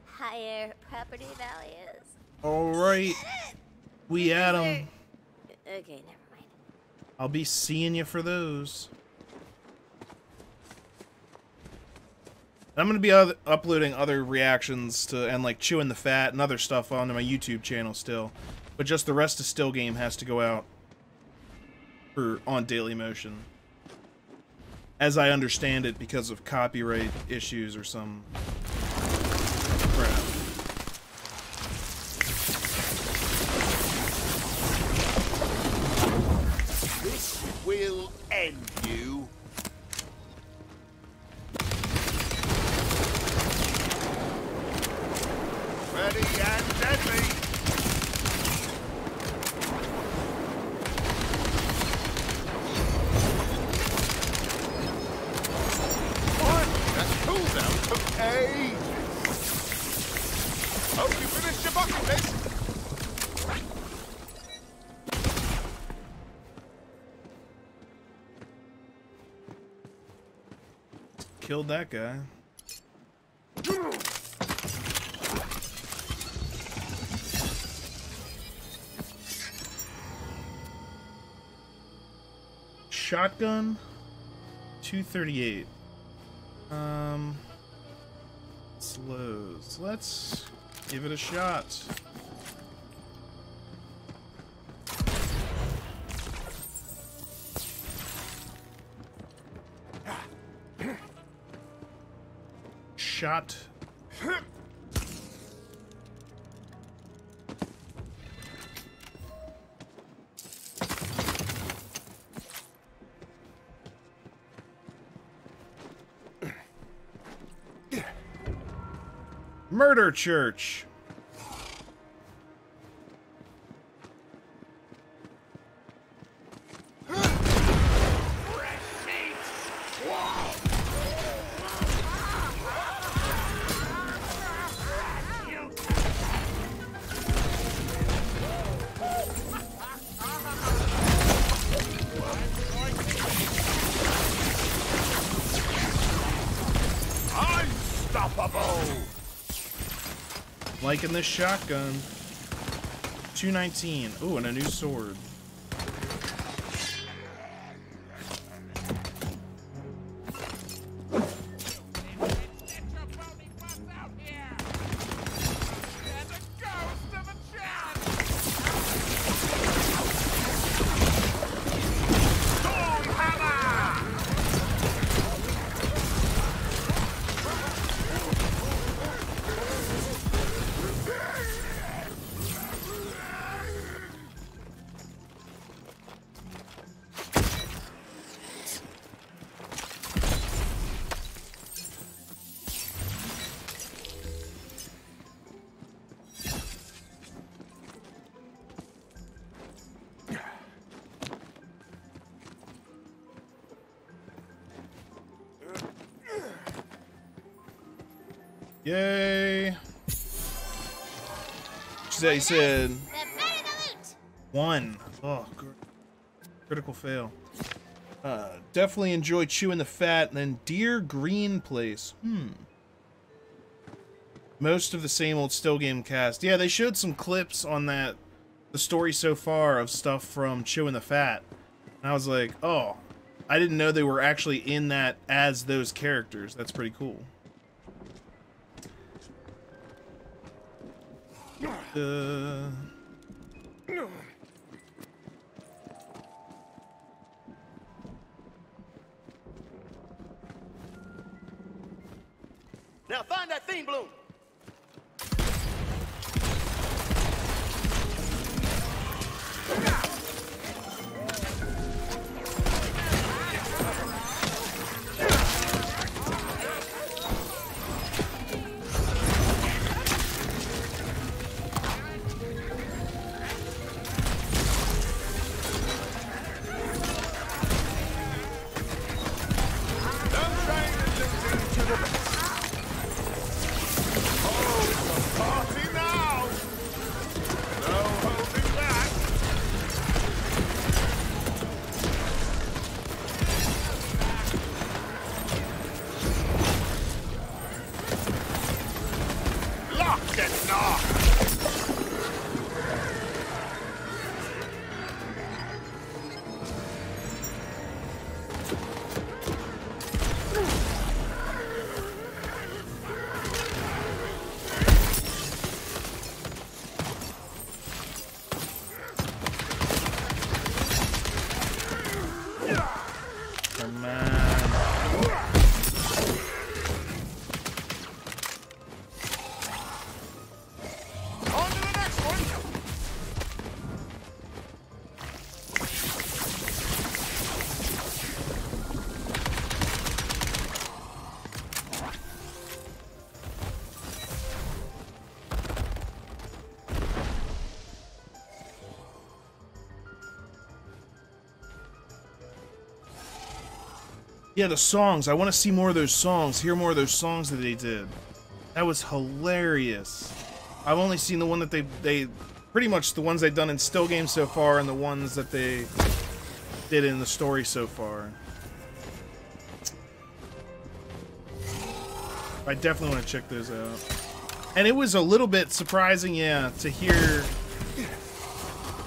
higher property values. All right, we at 'em. Okay, never mind. I'll be seeing you for those. I'm gonna be oth- uploading other reactions to and like chewing the fat and other stuff onto my YouTube channel still, but just the rest of Still Game has to go out for on Daily Motion, as I understand it, because of copyright issues or some crap. This will end you. Ready Killed that guy. Shotgun, 238. Um, slows. Let's give it a shot. Shot. Murder Church. Liking this shotgun. 219. Ooh, and a new sword. She said, he said one. Oh, cr- critical fail. Uh, definitely enjoy chewing the fat. And then Dear Green Place. Hmm. Most of the same old still game cast. Yeah, they showed some clips on that, the story so far of stuff from Chewing the Fat. And I was like, oh, I didn't know they were actually in that as those characters. That's pretty cool. Uh, Yeah, the songs. I want to see more of those songs. Hear more of those songs that they did. That was hilarious. I've only seen the one that they they pretty much the ones they've done in still games so far and the ones that they did in the story so far. I definitely want to check those out. And it was a little bit surprising, yeah, to hear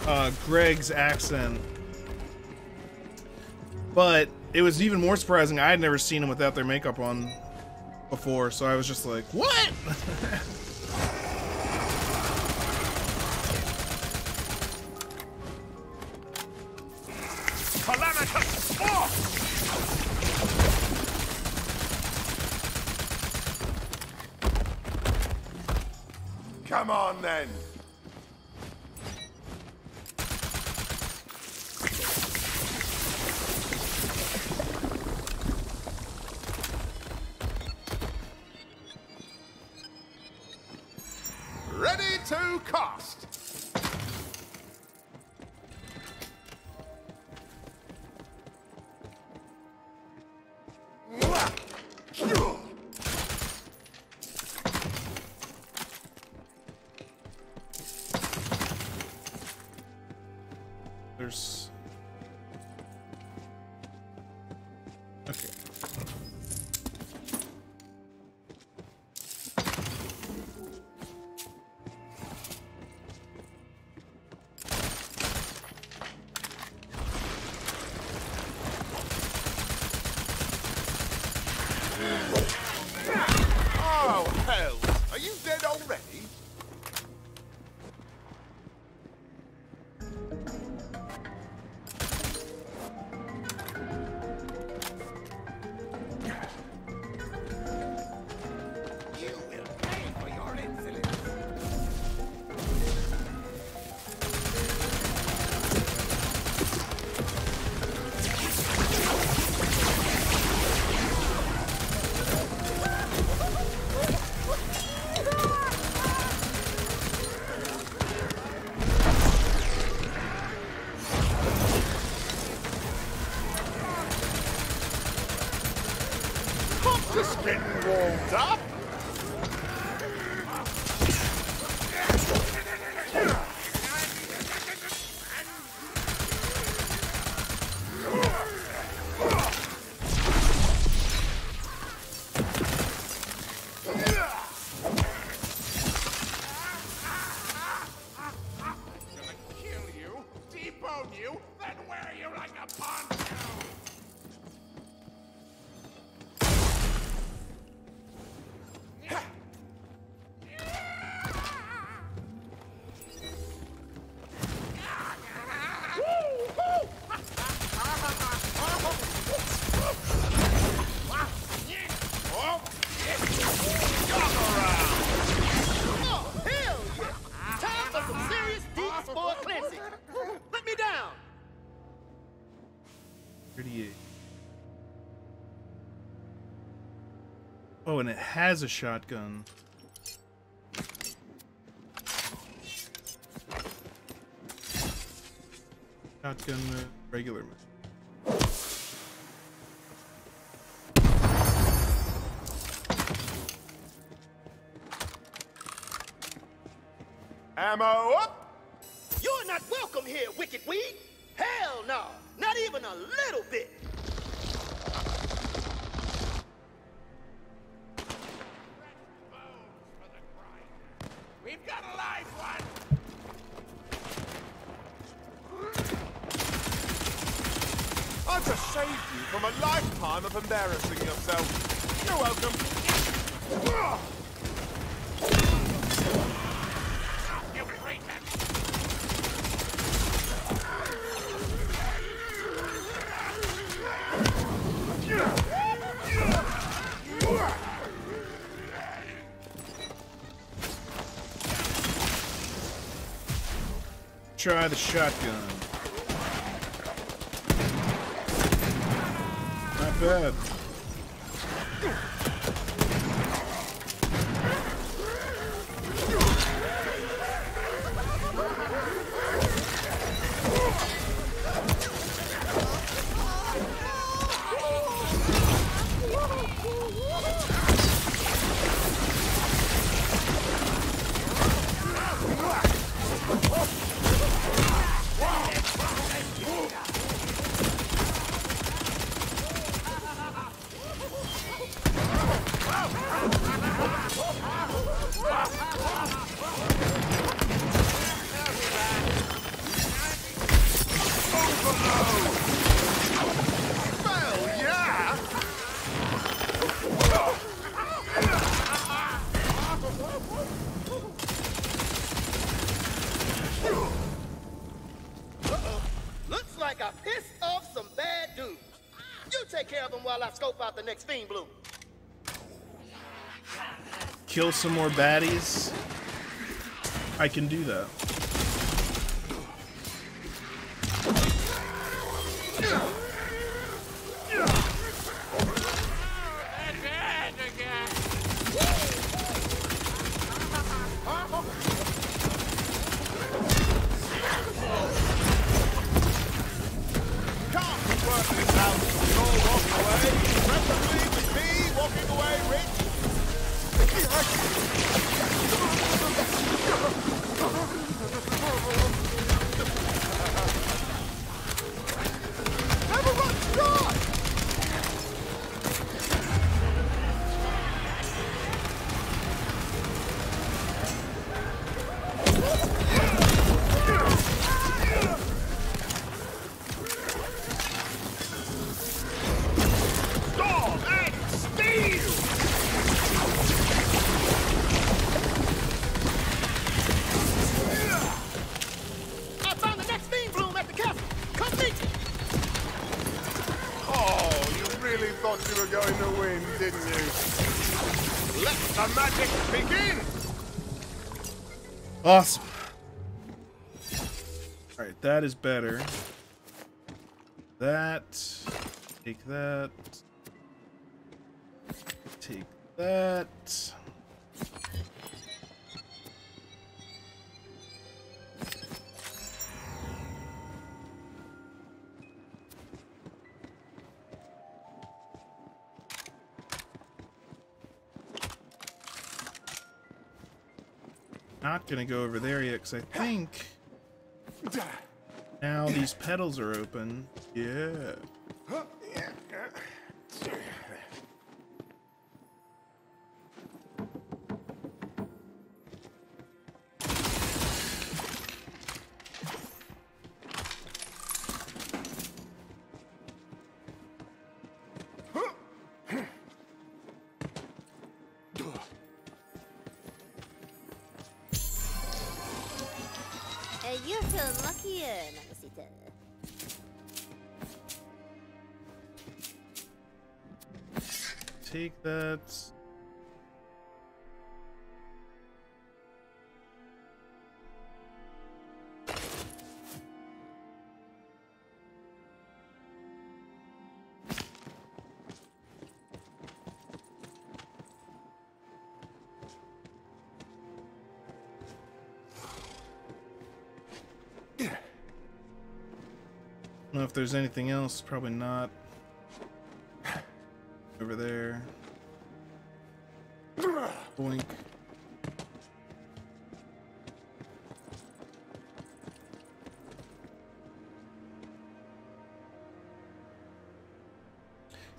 uh, Greg's accent. But it was even more surprising. I had never seen them without their makeup on before, so I was just like, "What?" Come on then! And it has a shotgun. Shotgun, uh, regular. Ammo up! You're not welcome here, wicked weed. Hell no, not even a little bit. Try the shotgun. Not bad. Some more baddies. I can do that. Awesome. Alright, that is better. That. Take that. Take that. Gonna go over there yet, because I think now these petals are open. Yeah. If there's anything else. Probably not. Over there. Boink.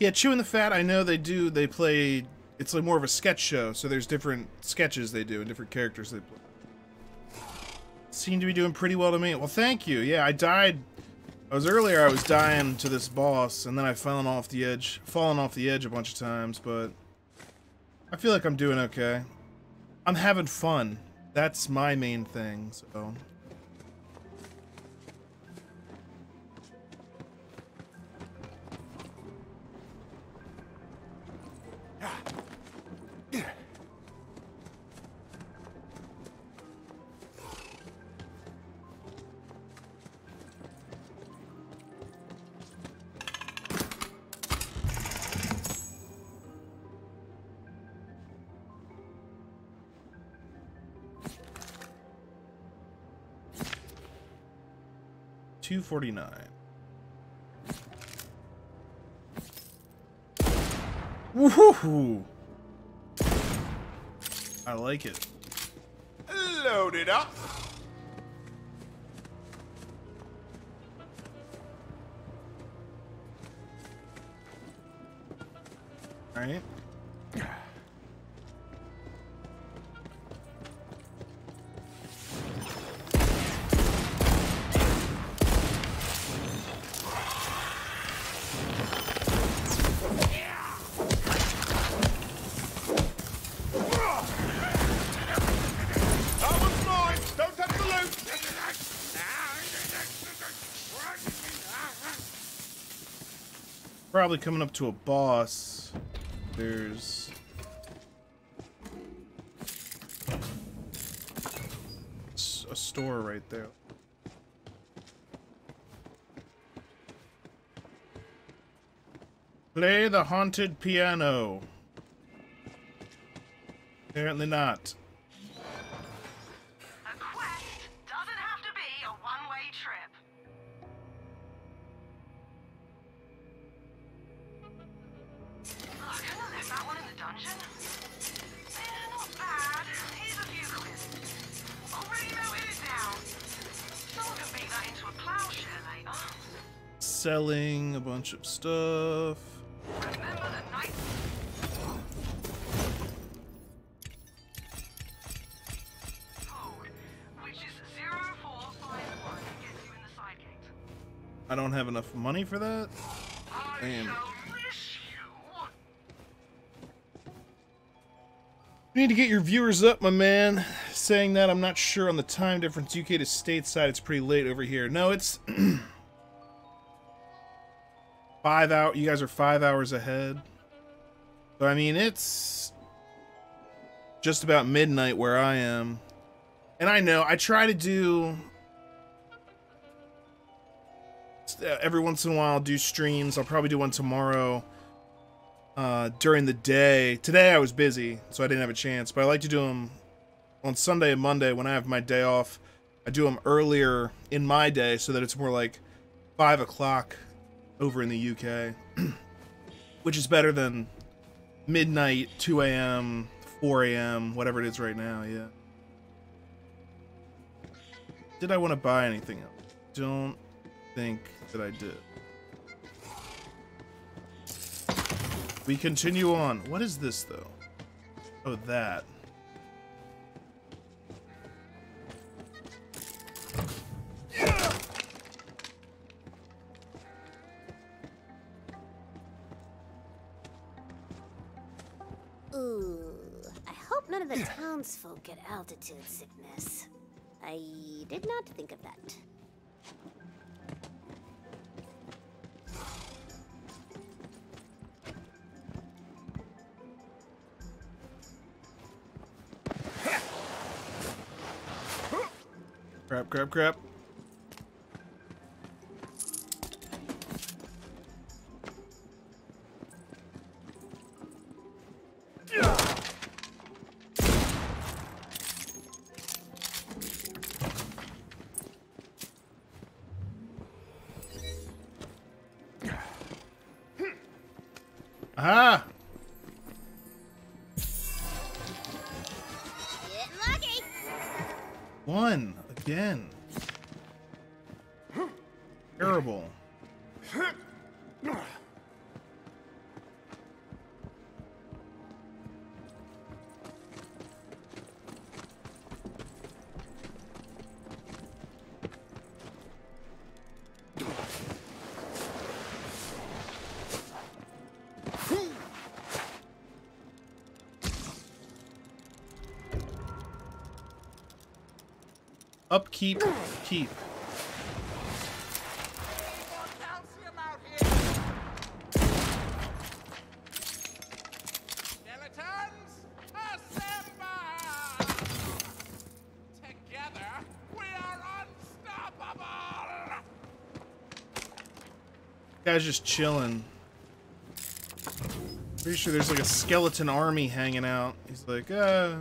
Yeah, chewing the fat. I know they do. They play. It's like more of a sketch show, so there's different sketches they do and different characters they play. Seem to be doing pretty well to me. Well, thank you. Yeah, I died I was earlier. I was dying to this boss, and then I fallen off the edge, fallen off the edge a bunch of times. But I feel like I'm doing okay. I'm having fun. That's my main thing. So. Two forty nine. Woohoo! I like it. Load it up. All right. Probably coming up to a boss. There's a store right there. Play the haunted piano. Apparently not. The side gate. I don't have enough money for that. Damn. You need to get your viewers up, my man. Saying that, I'm not sure on the time difference. UK to stateside, it's pretty late over here. No, it's five out. You guys are five hours ahead. So I mean, it's just about midnight where I am, and I know I try to do uh, every once in a while do streams. I'll probably do one tomorrow uh, during the day. Today I was busy, so I didn't have a chance. But I like to do them on Sunday and Monday when I have my day off. I do them earlier in my day so that it's more like five o'clock over in the UK, which is better than midnight, 2 a.m., 4 a.m., whatever it is right now. Yeah. Did I want to buy anything else? Don't think that I did. We continue on. What is this, though? Oh, that. None of the townsfolk get altitude sickness. I did not think of that. Crap, crap, crap. Upkeep, keep. Together, we are unstoppable! Guy's just chilling. Pretty sure there's like a skeleton army hanging out. He's like, uh.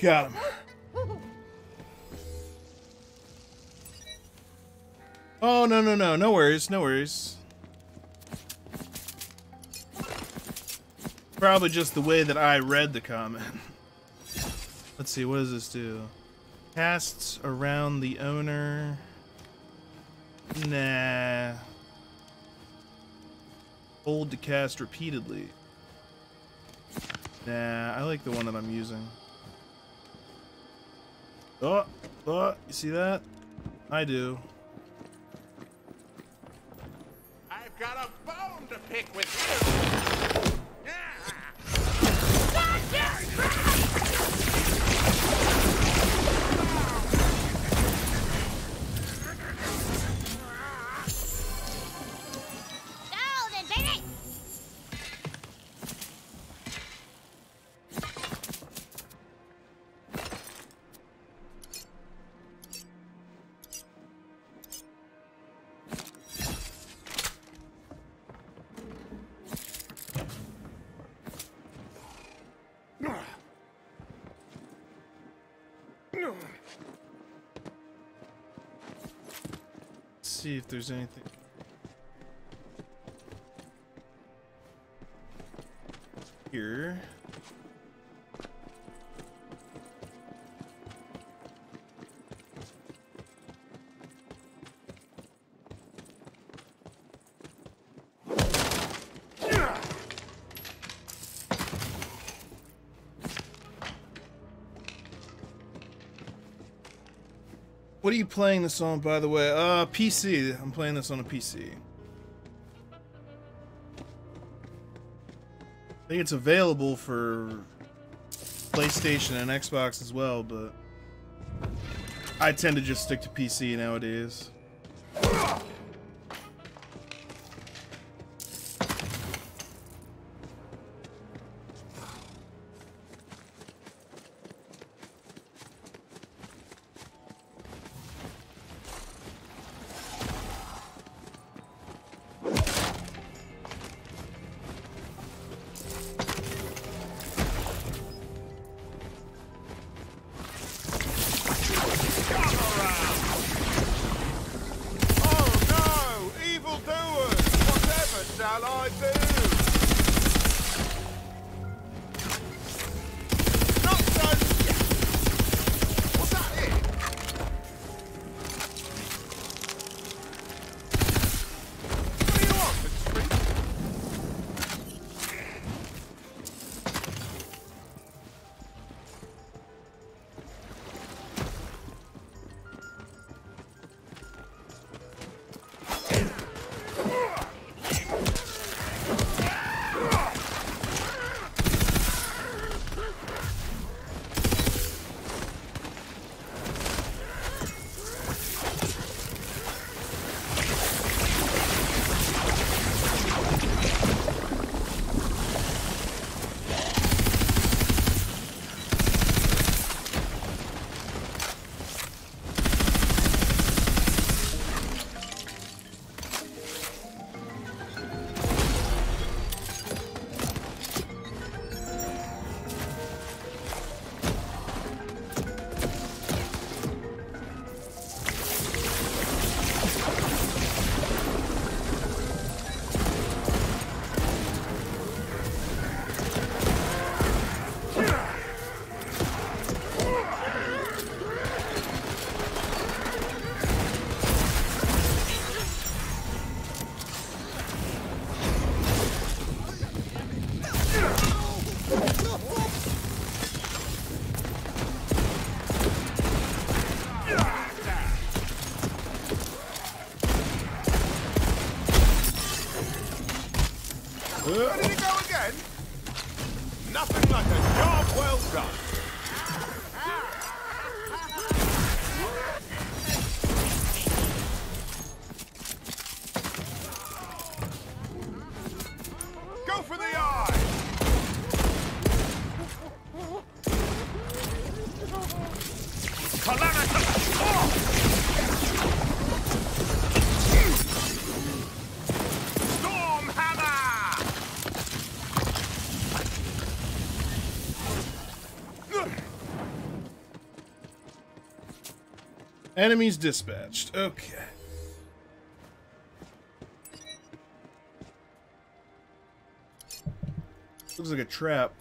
Got him. Oh, no, no, no. No worries, no worries. Probably just the way that I read the comment. Let's see, what does this do? Casts around the owner. Nah. Hold to cast repeatedly. Nah, I like the one that I'm using. Oh, oh, you see that? I do. There's anything. Playing this on, by the way? Uh, PC. I'm playing this on a PC. I think it's available for PlayStation and Xbox as well, but I tend to just stick to PC nowadays. Enemies dispatched. Okay. Looks like a trap.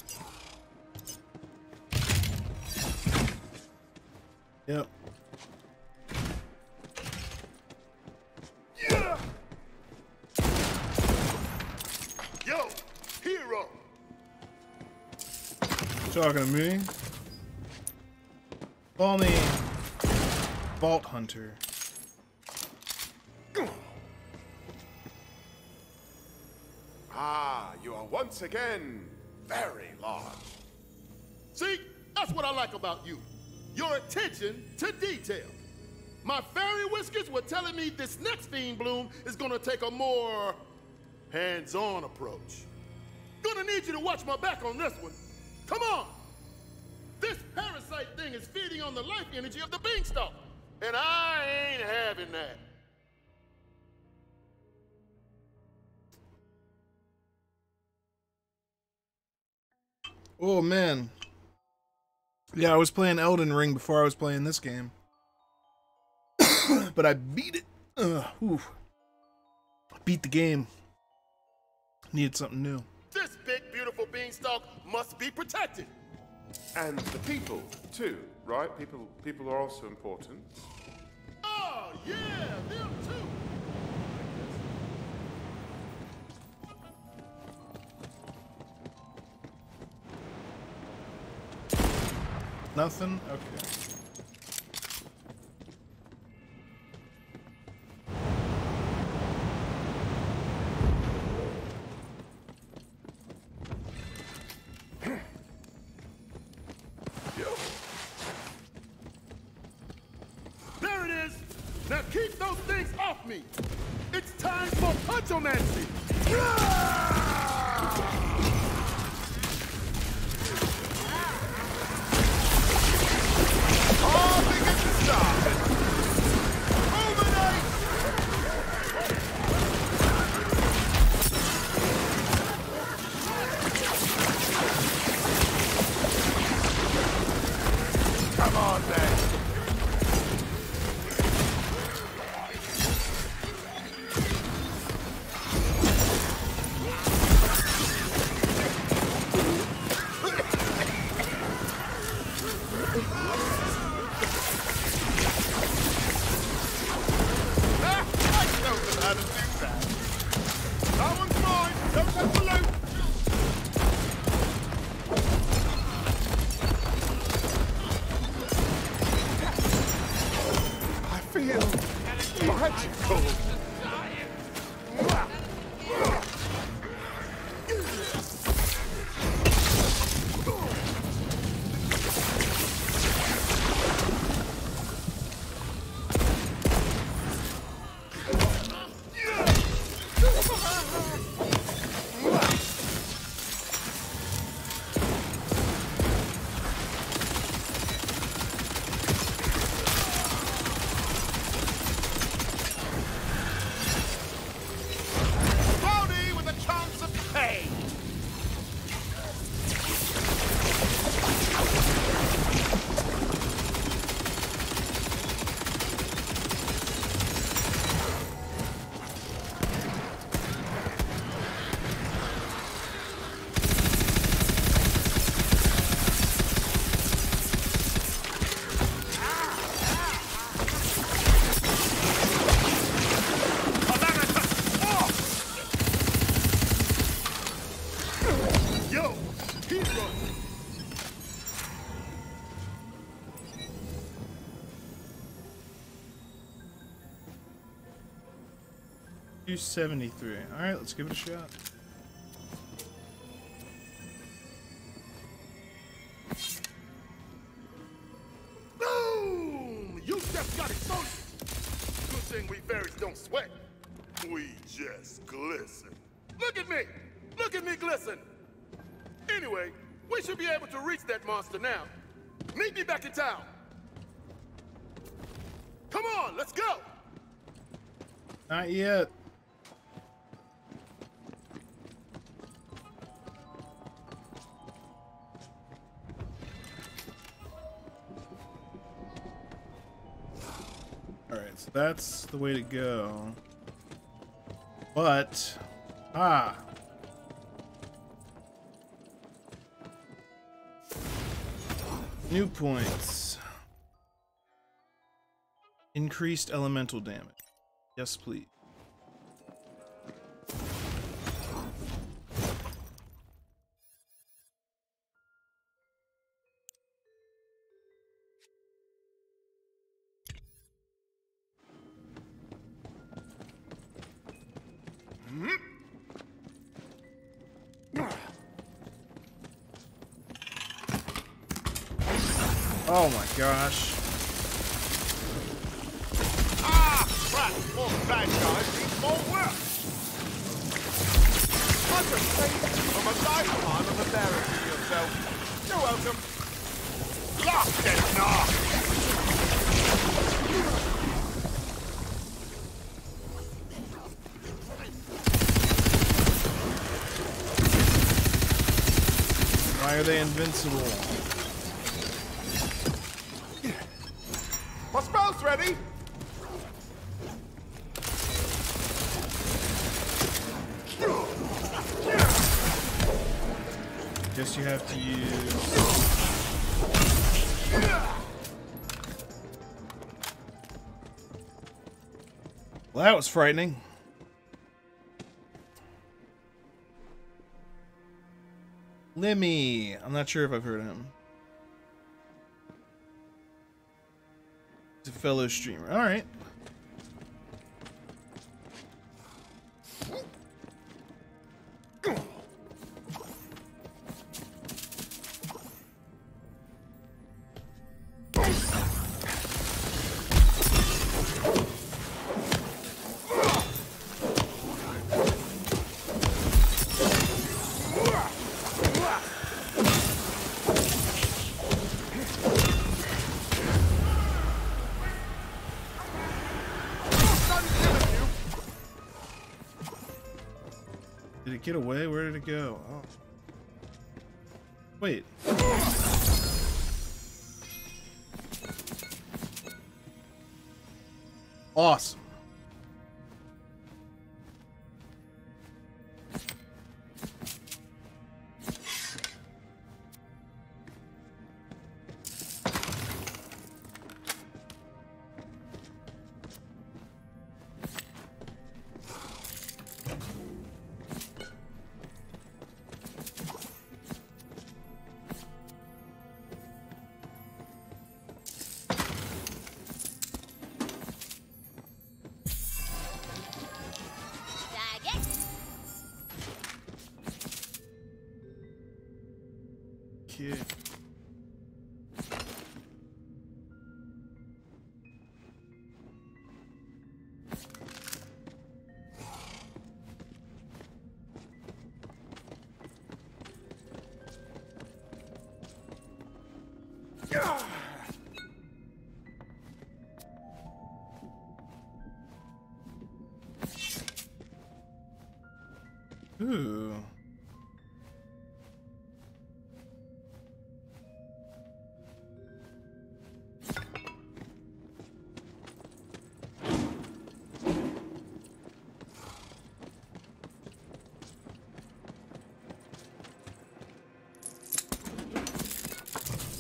Yep. Yeah. Yo, hero. Talking to me? Call me Vault Hunter. Ah, you are once again very large. See, that's what I like about you. Your attention to detail. My fairy whiskers were telling me this next fiend bloom is gonna take a more hands-on approach. Gonna need you to watch my back on this one. Come on! This parasite thing is feeding on the life energy of the beanstalk, and I ain't having that. Oh man. Yeah, I was playing Elden Ring before I was playing this game. but I beat it. Ugh, whew. Beat the game. Needed something new. This big, beautiful beanstalk must be protected. And the people, too, right? People people are also important. Oh, yeah, them too. Nothing? Okay. 273. Alright, let's give it a shot. Boom! You just got exposed! Good thing we fairies don't sweat. We just glisten. Look at me! Look at me glisten! Anyway, we should be able to reach that monster now. Meet me back in town! Come on, let's go! Not yet. So that's the way to go. But... Ah! New points. Increased elemental damage. Yes, please. Oh my gosh. Ah, crap! More bad guys need more work! I just saved you from a lifetime of embarrassing yourself. You're welcome. Lost it, nah! Why are they invincible? Spell's ready! Guess you have to use. Well, that was frightening. Lemmy. I'm not sure if I've heard him. Fellow streamer. All right. Get away? Where did it go? Oh. Ooh.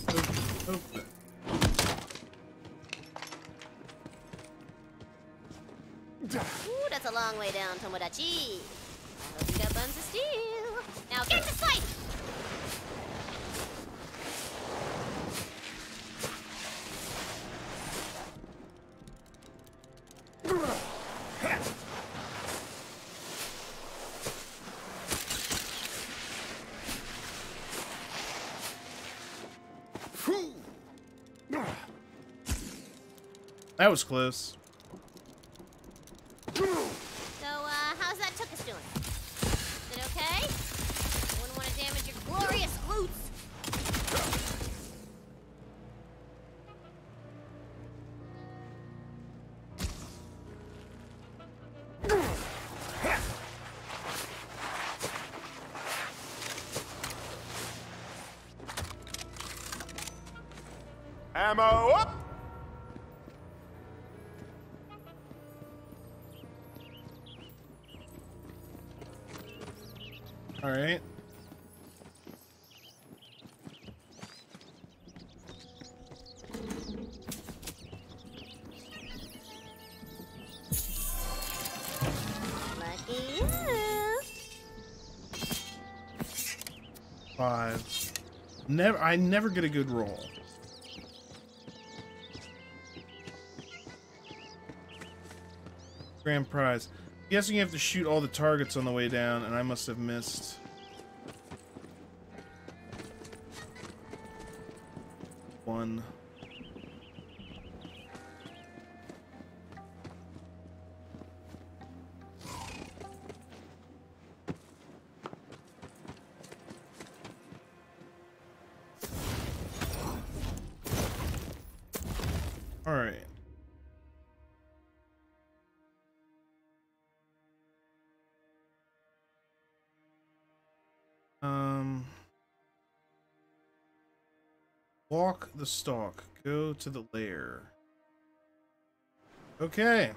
Oh, oh. Ooh, that's a long way down, Tomodachi. Steel. Now get to fight! That was close. Never, I never get a good roll. Grand prize. I'm guessing you have to shoot all the targets on the way down, and I must have missed. One. stalk. Go to the lair. Okay.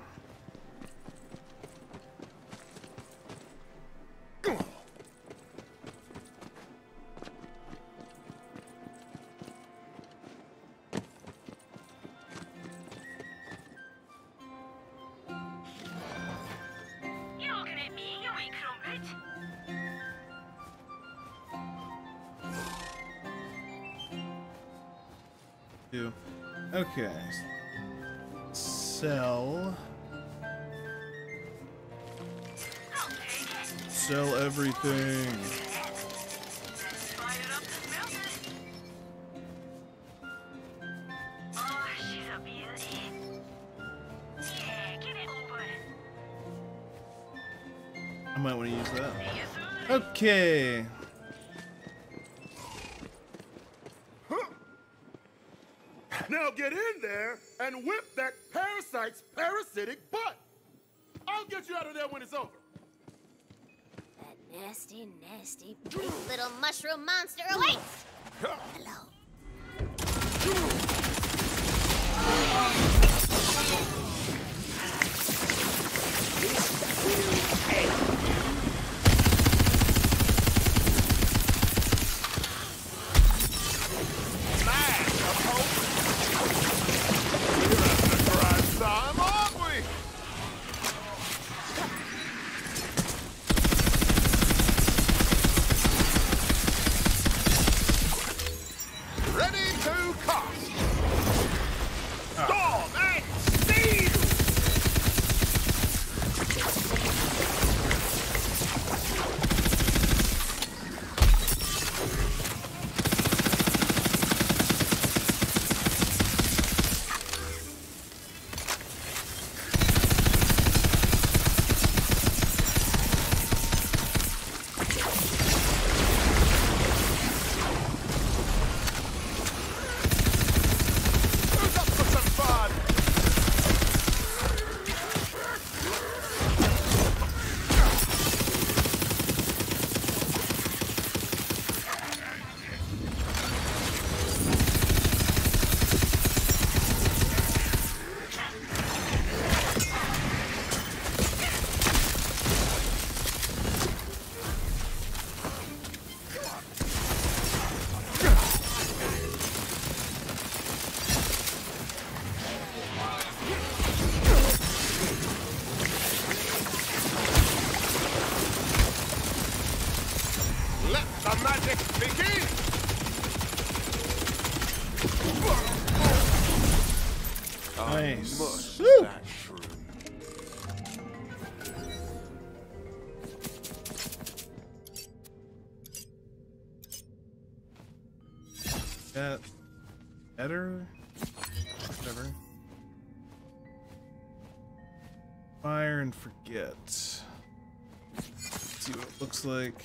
looks like.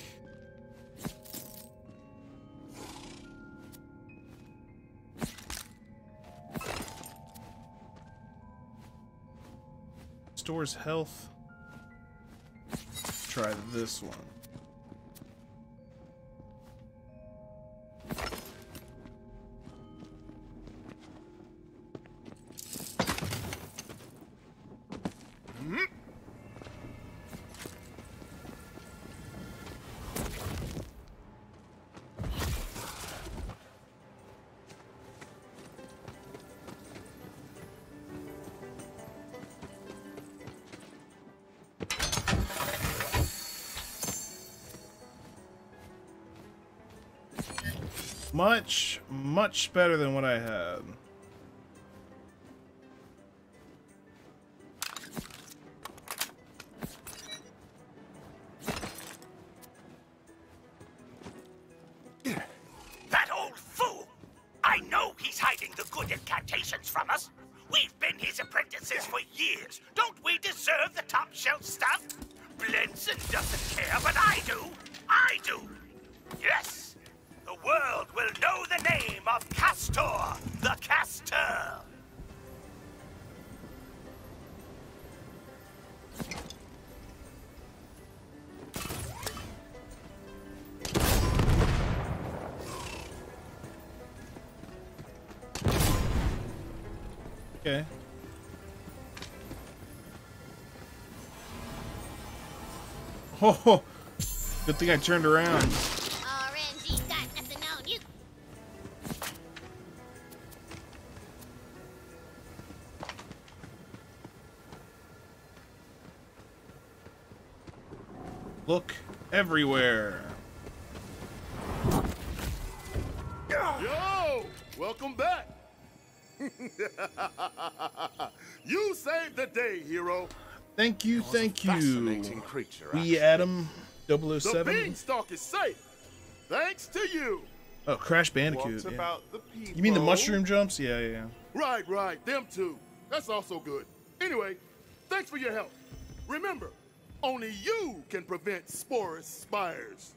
Stores health. Try this one. Much, much better than what I had. Oh, good thing I turned around. Look everywhere. Thank you, thank you. creature, We Adam 007. The 007. beanstalk is safe. Thanks to you. Oh, Crash Bandicoot. Yeah. about the You mean the mushroom jumps? Yeah, yeah, yeah. Right, right. Them two. That's also good. Anyway, thanks for your help. Remember, only you can prevent Sporus spires.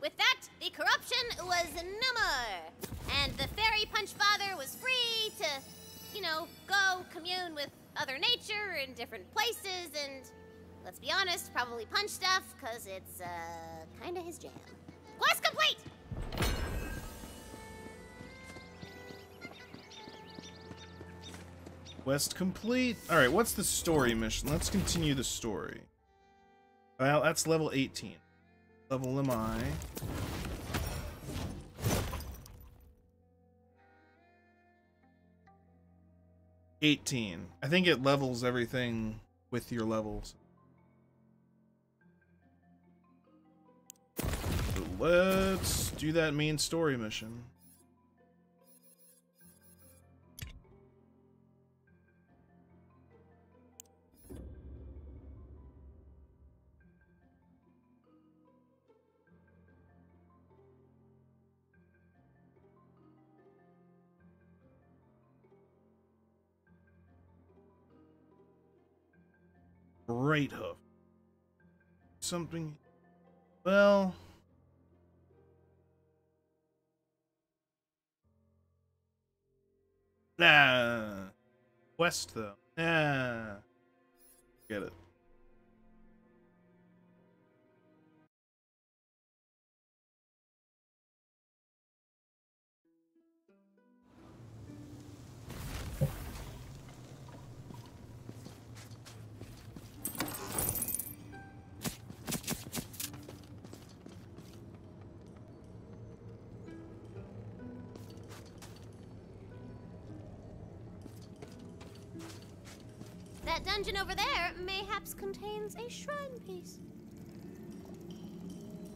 With that, the corruption was no more. And the fairy punch father was free to, you know, go commune with other nature in different places and, let's be honest, probably punch stuff, because it's, uh, kinda his jam. Quest complete! Quest complete. All right, what's the story mission? Let's continue the story. Well, that's level 18. Level am I? Eighteen. I think it levels everything with your levels. So let's do that main story mission. Brighthoof. Something. Well. Nah. West though. Nah. Get it. Over there mayhaps contains a shrine piece.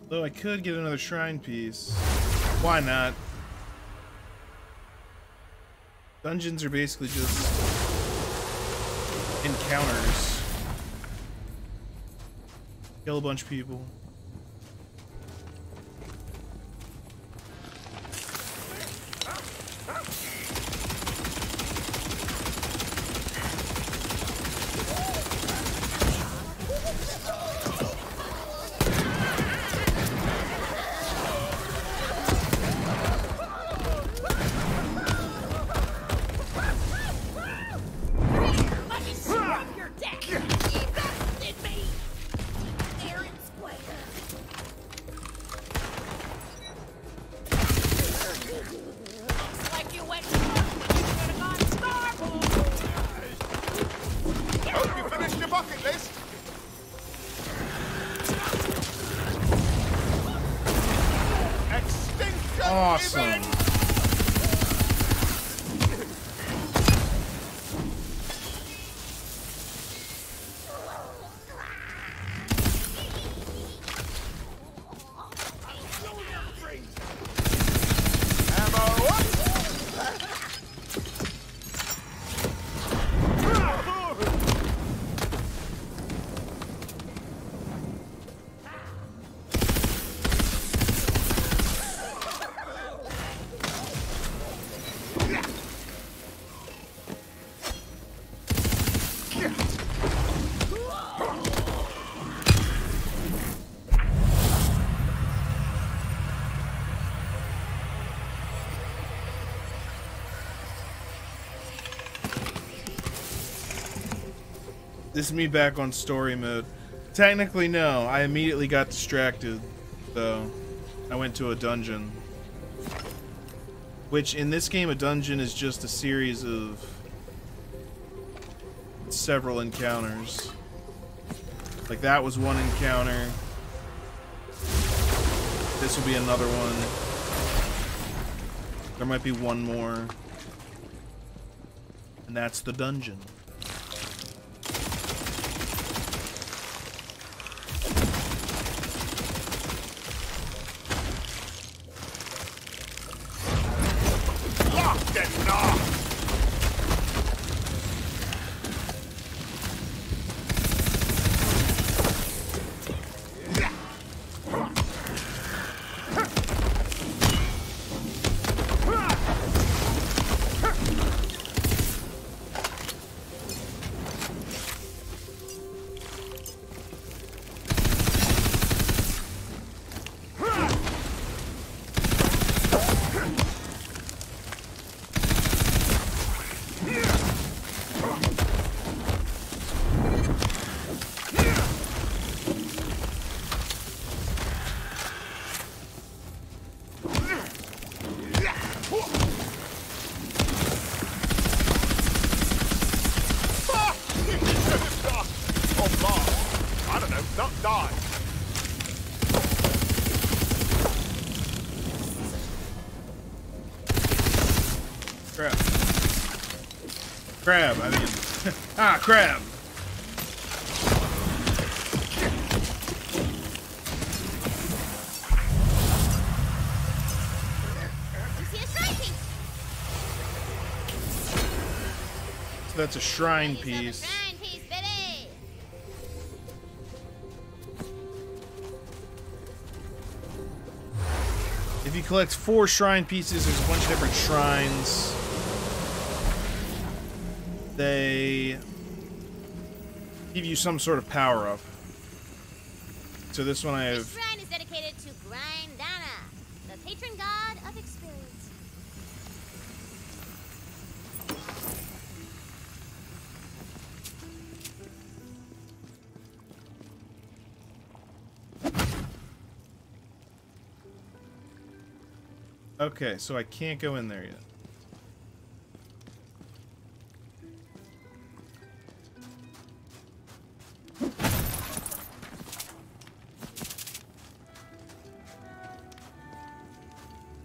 Though I could get another shrine piece. Why not? Dungeons are basically just encounters. Kill a bunch of people. This is me back on story mode. Technically, no. I immediately got distracted, though. I went to a dungeon. Which, in this game, a dungeon is just a series of several encounters. Like, that was one encounter. This will be another one. There might be one more. And that's the dungeon. That's a shrine piece. Shrine piece. If you collect four shrine pieces, there's a bunch of different shrines. They give you some sort of power up. So this one I have Okay, so I can't go in there yet.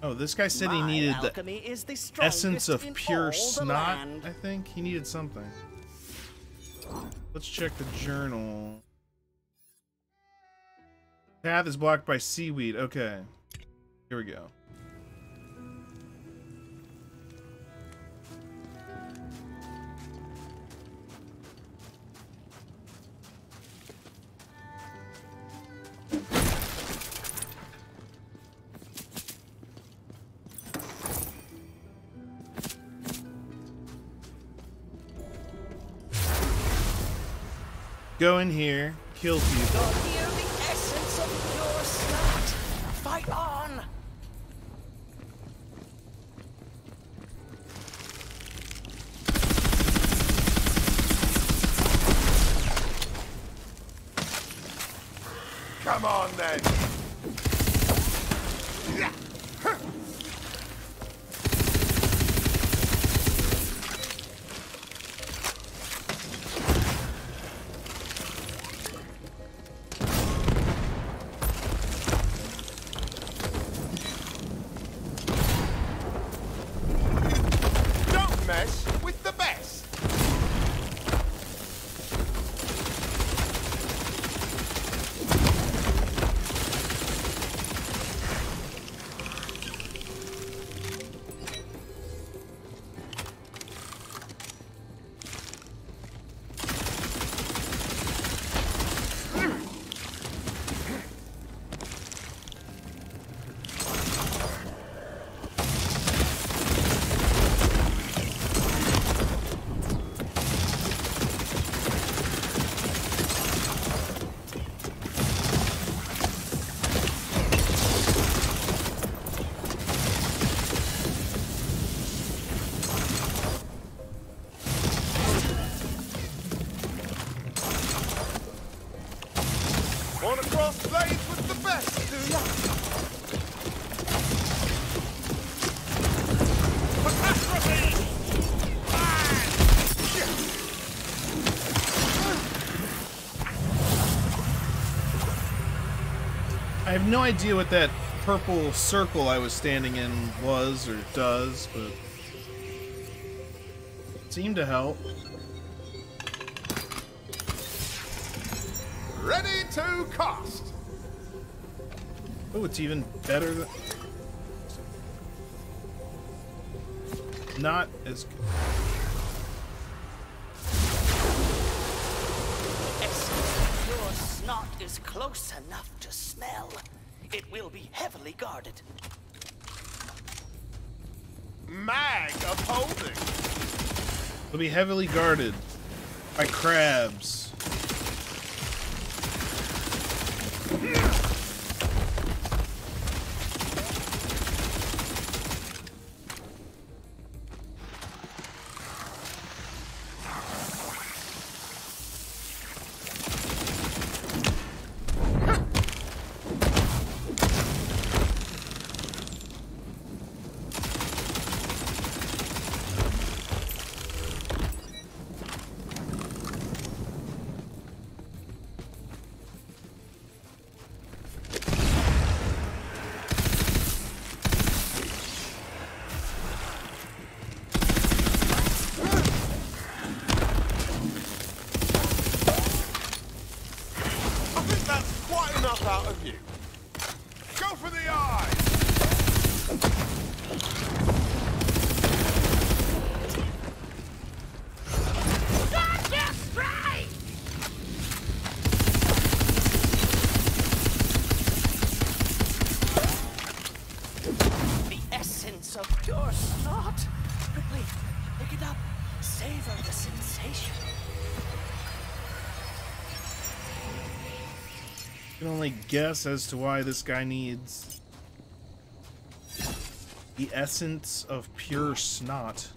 Oh, this guy said he needed the is the essence of pure snot. I think he needed something. Let's check the journal. Path is blocked by seaweed. Okay. Here we go. Go in here, kill people. Have no idea what that purple circle I was standing in was or does, but it seemed to help. Ready to cast. Oh, it's even better heavily guarded by crabs. Essence of your snot. Quickly, pick it up. Savor the sensation. You can only guess as to why this guy needs the essence of pure snot.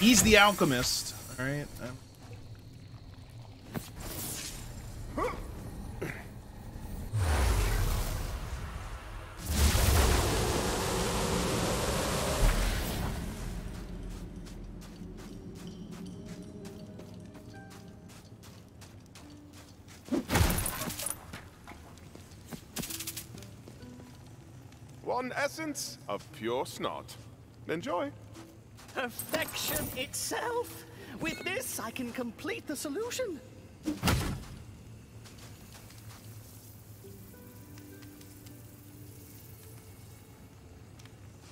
He's the alchemist, alright? Essence of pure snot. Enjoy. Perfection itself. With this, I can complete the solution.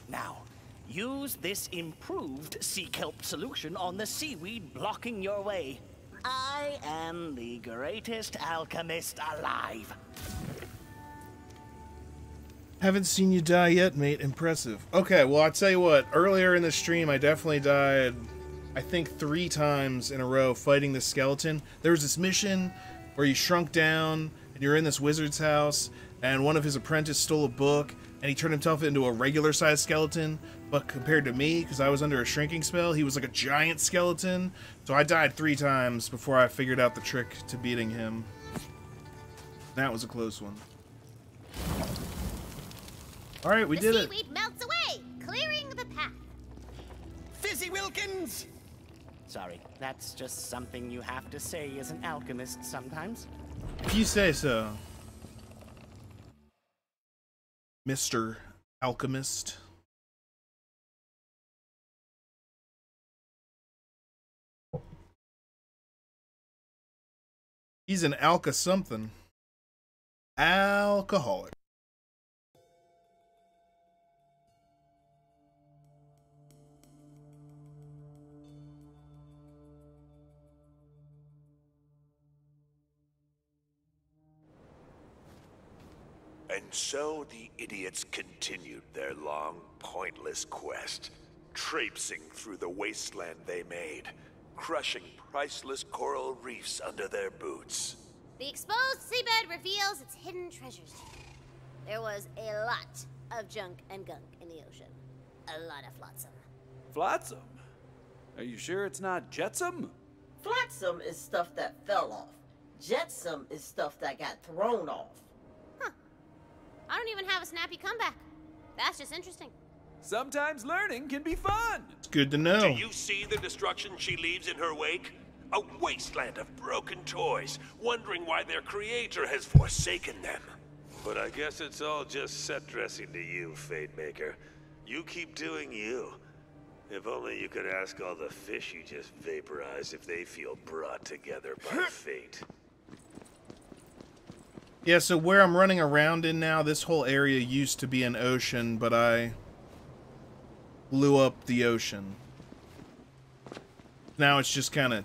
Now, use this improved sea kelp solution on the seaweed blocking your way. I am the greatest alchemist alive. Haven't seen you die yet, mate. Impressive. Okay, well, I'll tell you what. Earlier in the stream, I definitely died, I think, three times in a row fighting this skeleton. There was this mission where you shrunk down, and you're in this wizard's house, and one of his apprentices stole a book, and he turned himself into a regular-sized skeleton, but compared to me, because I was under a shrinking spell, he was like a giant skeleton. So I died three times before I figured out the trick to beating him. That was a close one. All right, we the did it. The seaweed melts away, clearing the path. Fizzy Wilkins! Sorry, that's just something you have to say as an alchemist sometimes. If you say so. Mr. Alchemist. He's an alka something. Alcoholic. And so the idiots continued their long, pointless quest, traipsing through the wasteland they made, crushing priceless coral reefs under their boots. The exposed seabed reveals its hidden treasures. There was a lot of junk and gunk in the ocean. A lot of flotsam. Flotsam? Are you sure it's not jetsam? Flotsam is stuff that fell off. Jetsam is stuff that got thrown off. I don't even have a snappy comeback. That's just interesting. Sometimes learning can be fun. It's good to know. Do you see the destruction she leaves in her wake? A wasteland of broken toys, wondering why their creator has forsaken them. But I guess it's all just set dressing to you, Fatemaker. You keep doing you. If only you could ask all the fish you just vaporized if they feel brought together by fate. Yeah, so where I'm running around in now, this whole area used to be an ocean, but I blew up the ocean. Now it's just kind of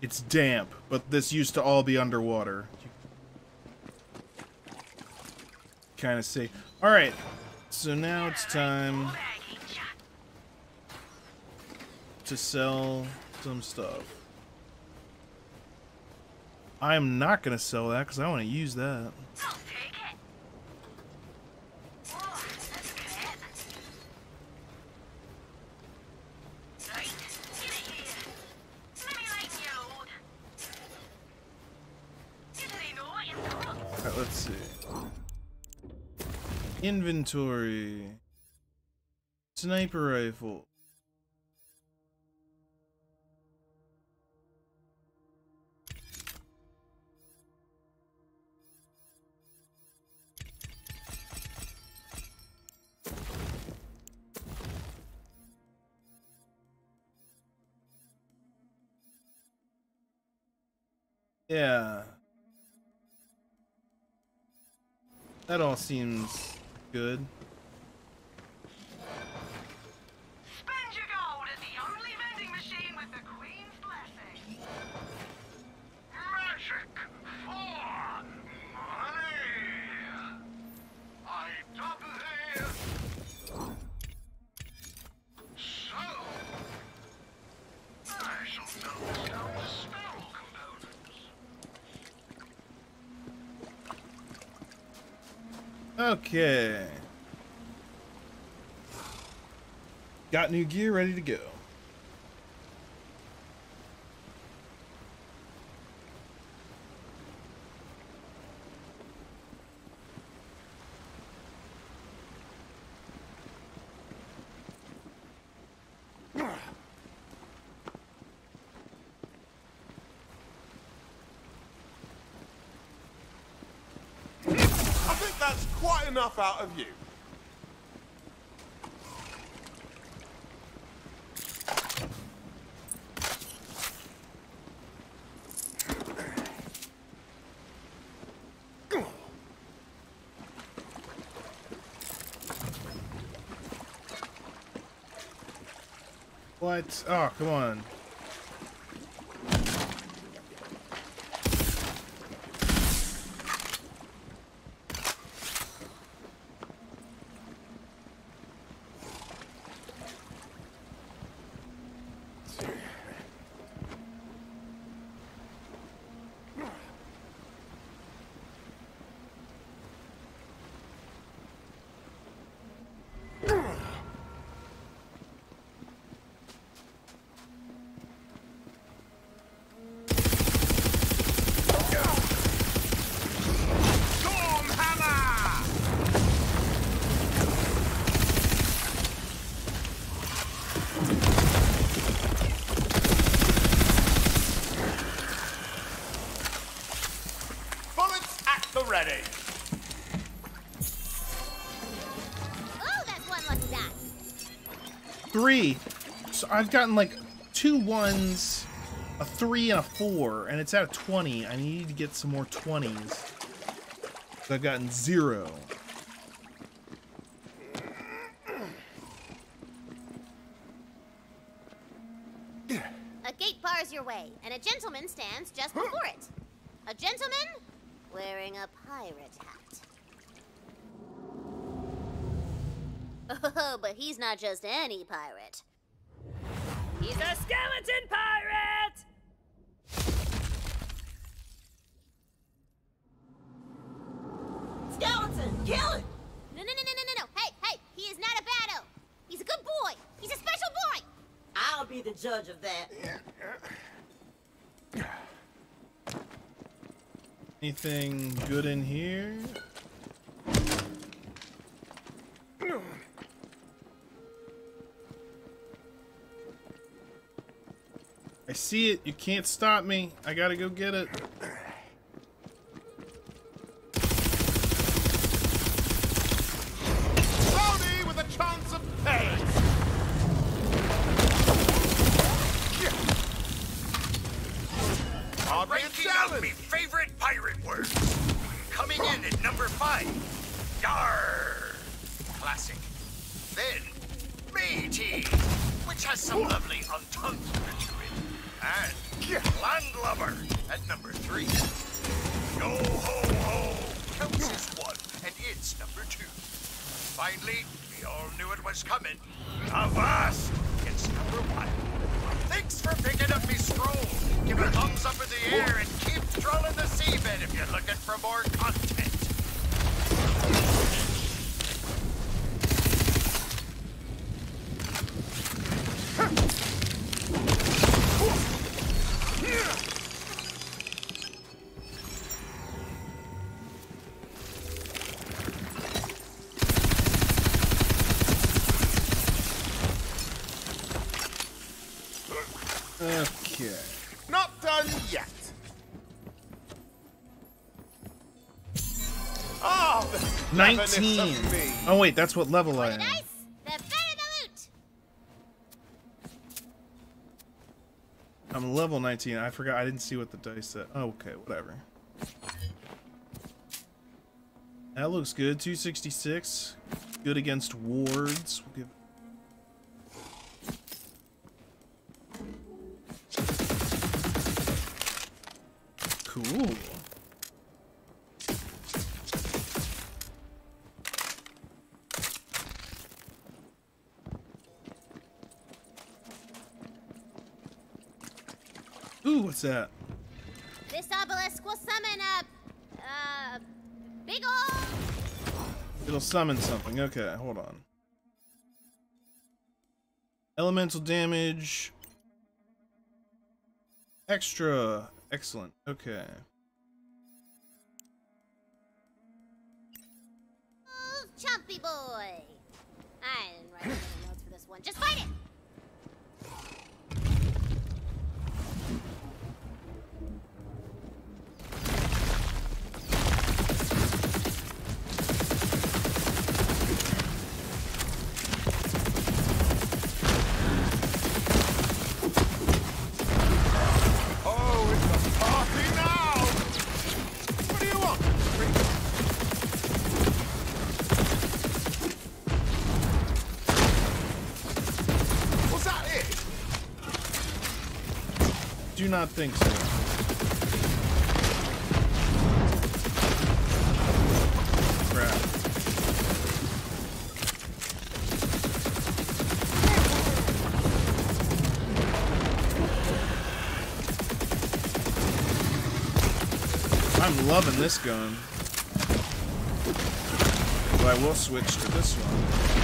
it's damp, but this used to all be underwater. Kind of see. All right. So now it's time to sell some stuff. I'm not going to sell that because I want to use that. Alright, let's see. Inventory. Sniper rifle. Yeah. That all seems good. Okay. Got new gear ready to go. Enough out of you. What? Oh, come on. Three. So I've gotten like two ones, a three, and a four, and it's at a 20. I need to get some more 20s. So I've gotten zero. A gate bars your way, and a gentleman stands just before it. A gentleman wearing a pirate hat. Oh, but he's not just any pirate. He's a skeleton pirate! Skeleton, kill it! No, no, no, no, no, no, no. Hey, hey, he is not a bado. He's a good boy. He's a special boy. I'll be the judge of that. Anything good in here? I see it. You can't stop me. I gotta go get it. Rowdy with a chance of pain. Ranking out challenge. me favorite pirate words. Coming in at number five. Yar. Classic. Then, matey, which has some lovely entendre to it. And landlubber at number three. Yo ho ho counts as one, and it's number two. Finally, we all knew it was coming. Avast! It's number one. Thanks for picking up me stroll. Give a thumbs up in the air and keep trolling the seabed if you're looking for more content. Okay. 19. Oh wait, that's what level I am. The better the loot! I'm level 19. I forgot. I didn't see what the dice said. Oh, okay, whatever. That looks good. 266. Good against wards. We'll give... Cool. That? This obelisk will summon a. uh. big ol' It'll summon something. Okay, hold on. Elemental damage. Extra. Excellent. Okay. chumpy boy. I didn't write any notes for this one. Just fight it! Do not think so. I'm loving this gun. But I will switch to this one.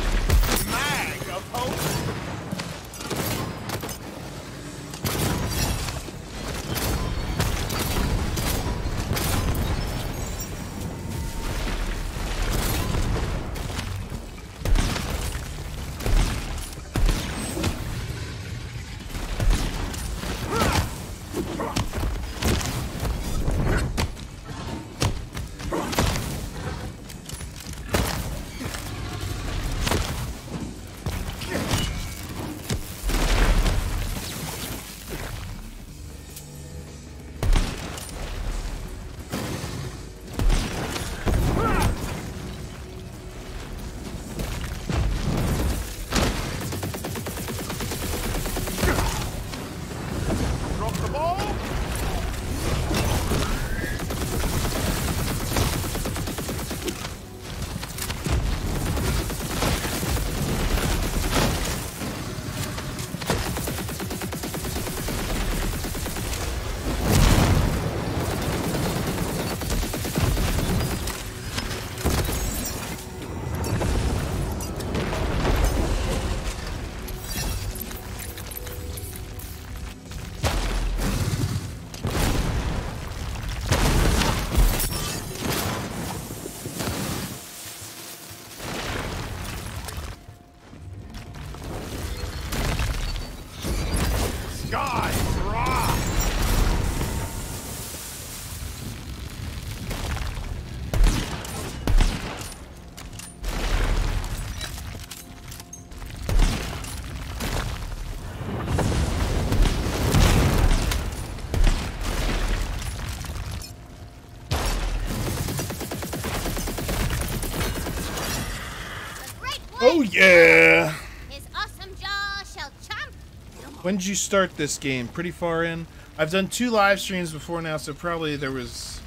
When did you start this game? Pretty far in. I've done two live streams before now, so probably there was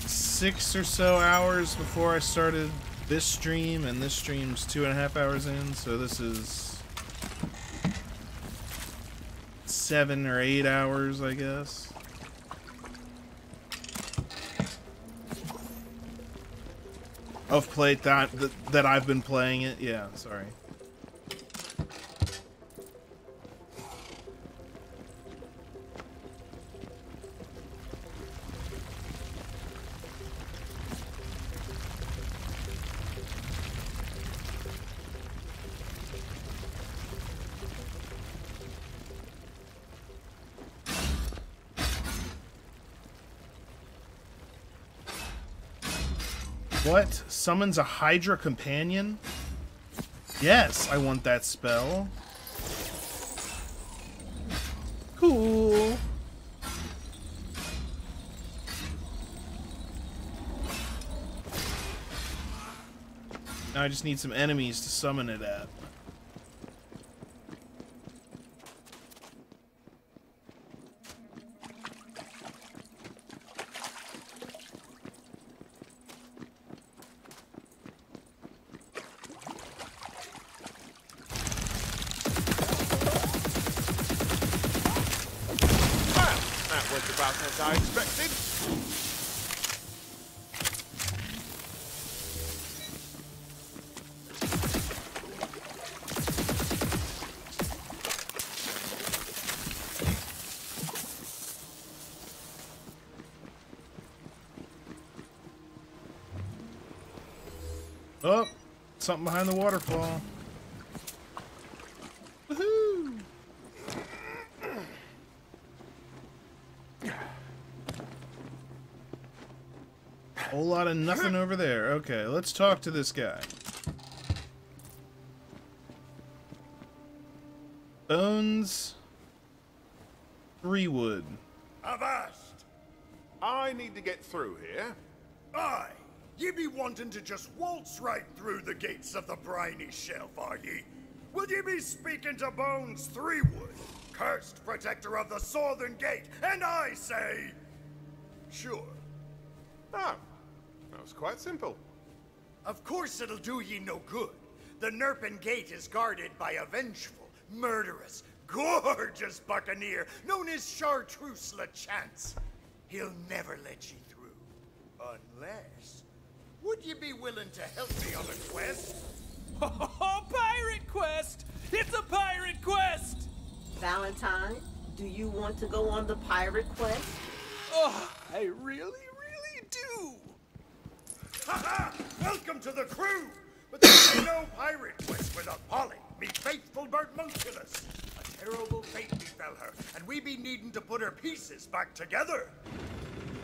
six or so hours before I started this stream, and this stream's two and a half hours in, so this is seven or eight hours, I guess. Of play that, that that I've been playing it. Yeah, sorry. What? Summons a Hydra companion? Yes, I want that spell. Cool. Now I just need some enemies to summon it at. Something behind the waterfall. Woohoo! Whole lot of nothing over there. Okay, let's talk to this guy. Bones. Three wood. Avast! I need to get through here. Ye be wanting to just waltz right through the gates of the briny shelf, are ye? Will ye be speaking to Bones Threewood, cursed protector of the Southern Gate, and I say, sure. Oh, that was quite simple. Of course it'll do ye no good. The Nerpen Gate is guarded by a vengeful, murderous, gorgeous buccaneer known as Chartreuse LeChance. He'll never let ye through. Unless... Would you be willing to help me on a quest? Oh, pirate quest! It's a pirate quest! Valentine, do you want to go on the pirate quest? Oh, I really, really do. Ha ha! Welcome to the crew! But there'll no pirate quest without Polly, me faithful birdmunculus. A terrible fate befell her, and we be needing to put her pieces back together.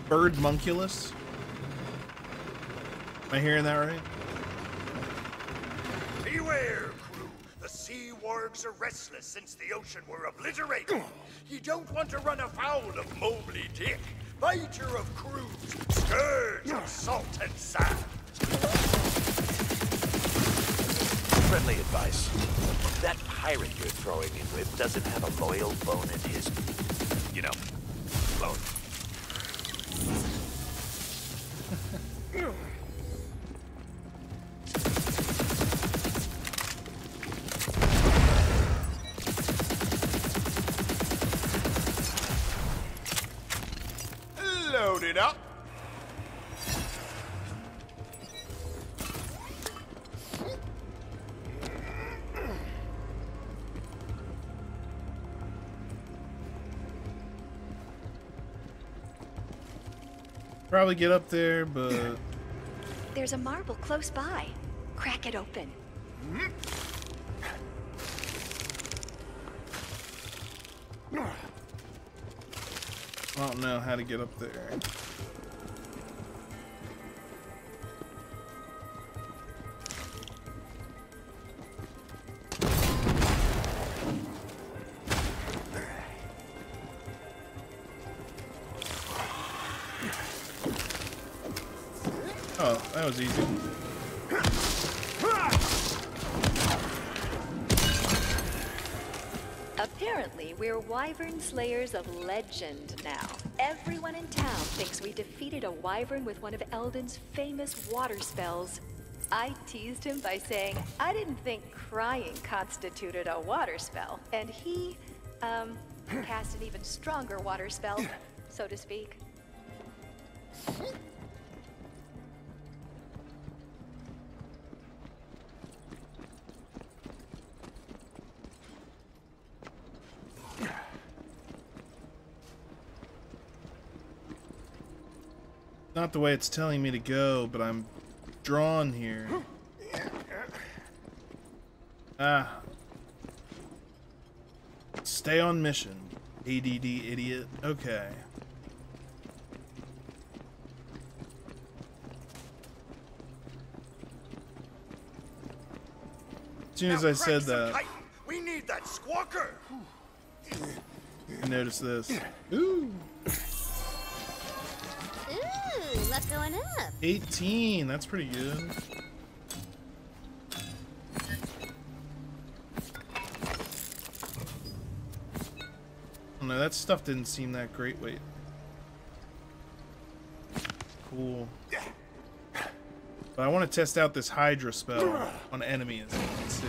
Bird Munculus. Am I hearing that right? Beware, crew! The sea wargs are restless since the ocean were obliterated. you don't want to run afoul of Mobley Dick, biter of crews, scourge of salt and sand. Friendly advice. That pirate you're throwing in with doesn't have a loyal bone in his, you know, bone. probably get up there, but... There's a marble close by. Crack it open. I don't know how to get up there. That was easy. Apparently, we're Wyvern Slayers of legend now. Everyone in town thinks we defeated a Wyvern with one of Eldon's famous water spells. I teased him by saying I didn't think crying constituted a water spell, and he, um, cast an even stronger water spell, so to speak. The way it's telling me to go, but I'm drawn here. Ah. Stay on mission. ADD idiot. Okay. As soon as I said that, Titan, we need that squawker. I noticed this. Ooh, going up? 18, that's pretty good. Oh, no, that stuff didn't seem that great. Wait. Cool. But I want to test out this Hydra spell on enemies. Let's see.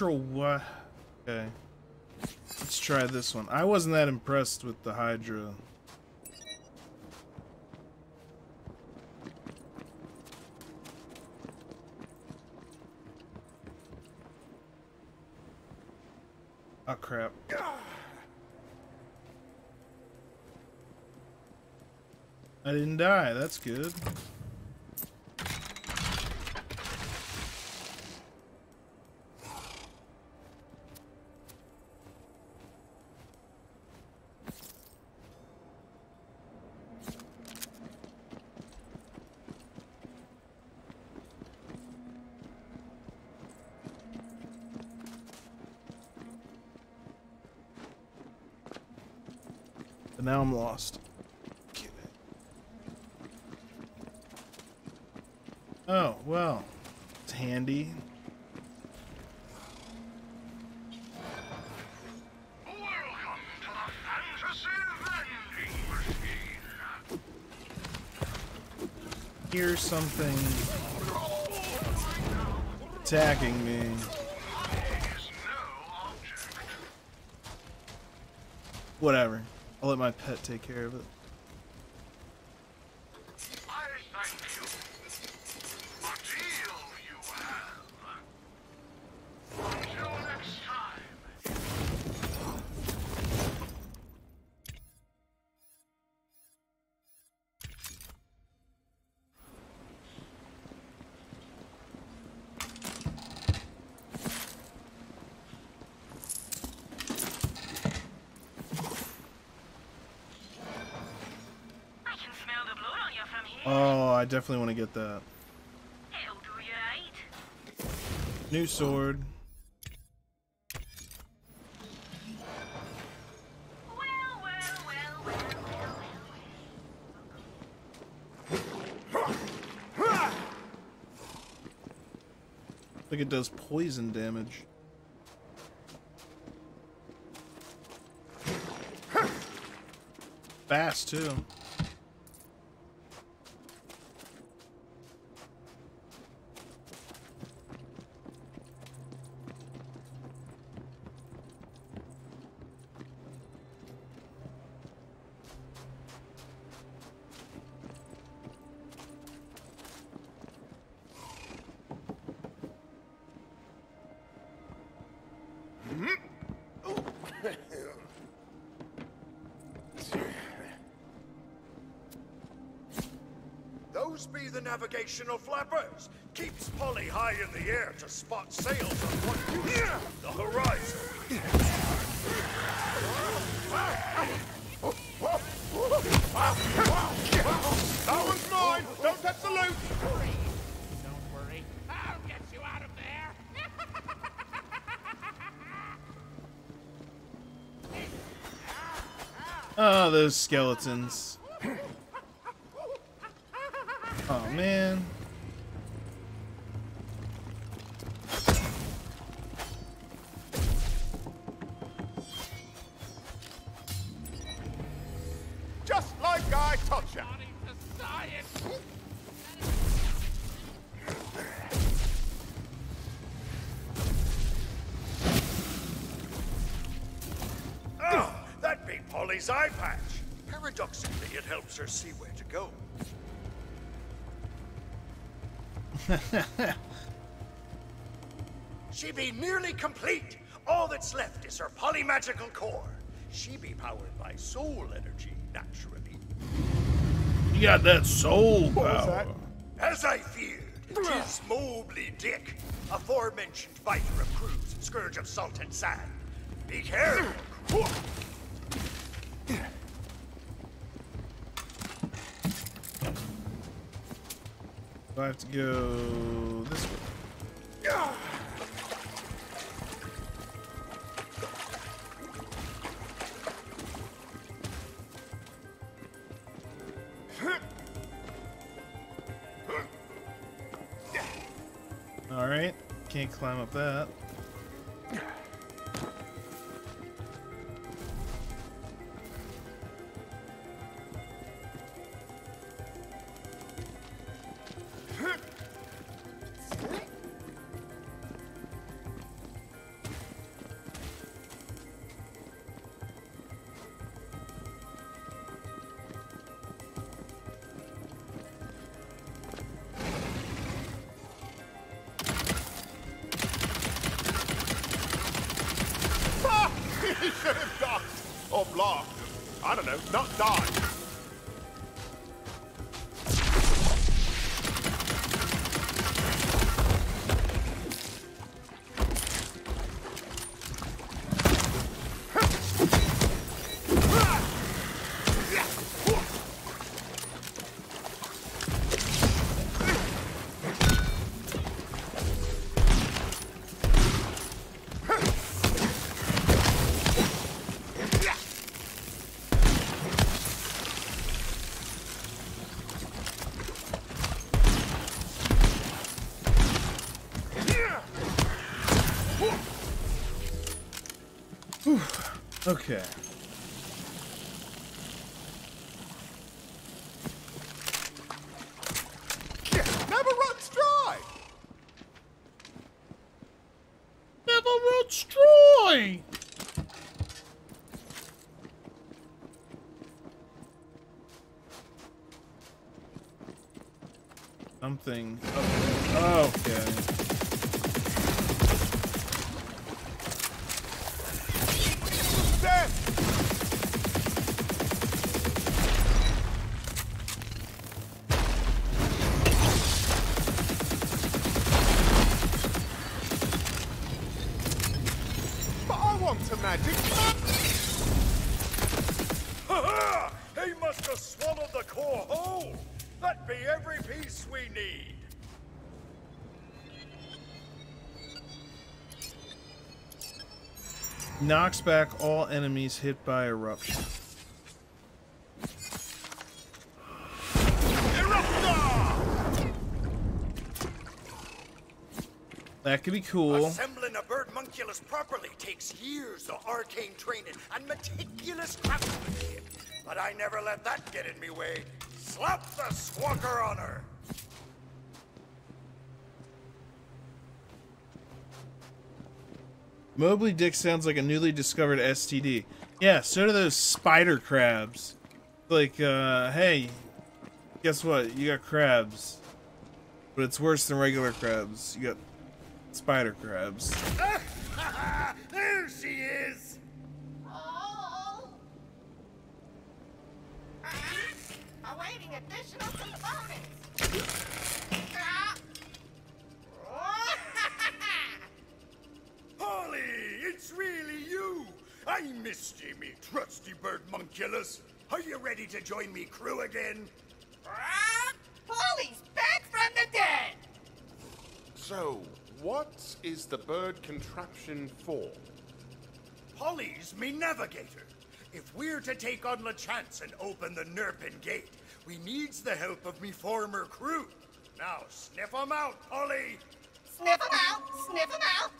Spectral what? Okay. Let's try this one. I wasn't that impressed with the Hydra. Oh crap. I didn't die, that's good. Now I'm lost. Oh, well. It's handy. Here's something attacking me. Whatever. Pet take care of it. definitely want to get that. New sword. Like it does poison damage. Fast too. The navigational flappers. Keeps Polly high in the air to spot sails on what used to be the horizon. That was mine! Don't touch the loot! Don't worry. I'll get you out of there. Oh, those skeletons. She be nearly complete. All that's left is her polymagical core. She be powered by soul energy, naturally. You got that soul power. As I feared, tis Mobley Dick, aforementioned fighter of crews and scourge of salt and sand. Be careful. Do I have to go Okay. Never runs dry! Never runs dry! Something. Oh, okay. Knocks back all enemies hit by eruption. That could be cool. Assembling a bird birdmunculus properly takes years of arcane training and meticulous craftsmanship. But I never let that get in me way. Slap the squawker on her! Mobley Dick sounds like a newly discovered STD. Yeah, so do those spider crabs. Like, uh, hey, guess what? You got crabs. But it's worse than regular crabs. You got spider crabs. there she is! Awaiting additional I missed you, me trusty birdmunculus. Are you ready to join me crew again? Ah, Polly's back from the dead! So, what is the bird contraption for? Polly's me navigator. If we're to take on LeChance and open the Nerpin Gate, we needs the help of me former crew. Now, sniff 'em out, Polly! Sniff 'em out! Sniff 'em out!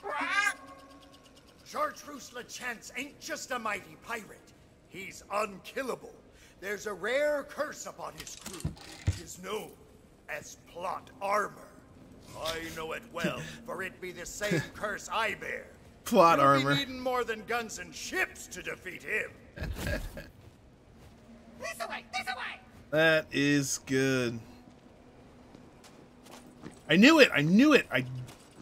Chartreuse LeChance ain't just a mighty pirate. He's unkillable. There's a rare curse upon his crew. It is known as plot armor. I know it well, for it be the same curse I bear. Plot You'll armor. Be needing more than guns and ships to defeat him. This away! This away! That is good. I knew it! I knew it! I'm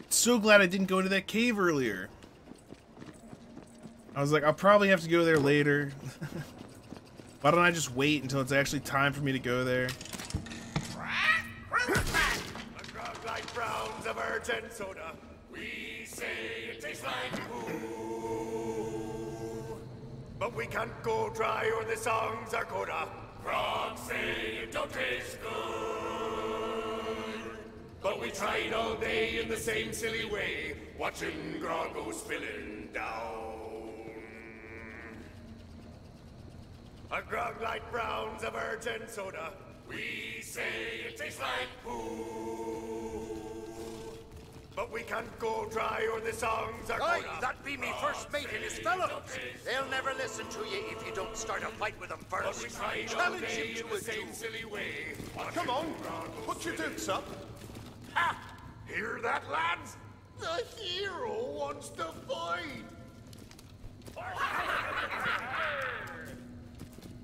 so glad I didn't go into that cave earlier. I was like, I'll probably have to go there later. Why don't I just wait until it's actually time for me to go there? But we can't go dry or the songs are coda. Frogs say it don't taste good. But we tried all day in the same silly way, watching grog go spilling down. A grog like browns of earth and soda. We say it tastes like poo. But we can't go dry or the songs are Aye, coda. that be me first mate and his fellows. They'll never listen to you if you don't start a fight with them first. Challenge him to a duel. silly way. Come on, put your dukes up. Ha! Hear that, lads? The hero wants to fight.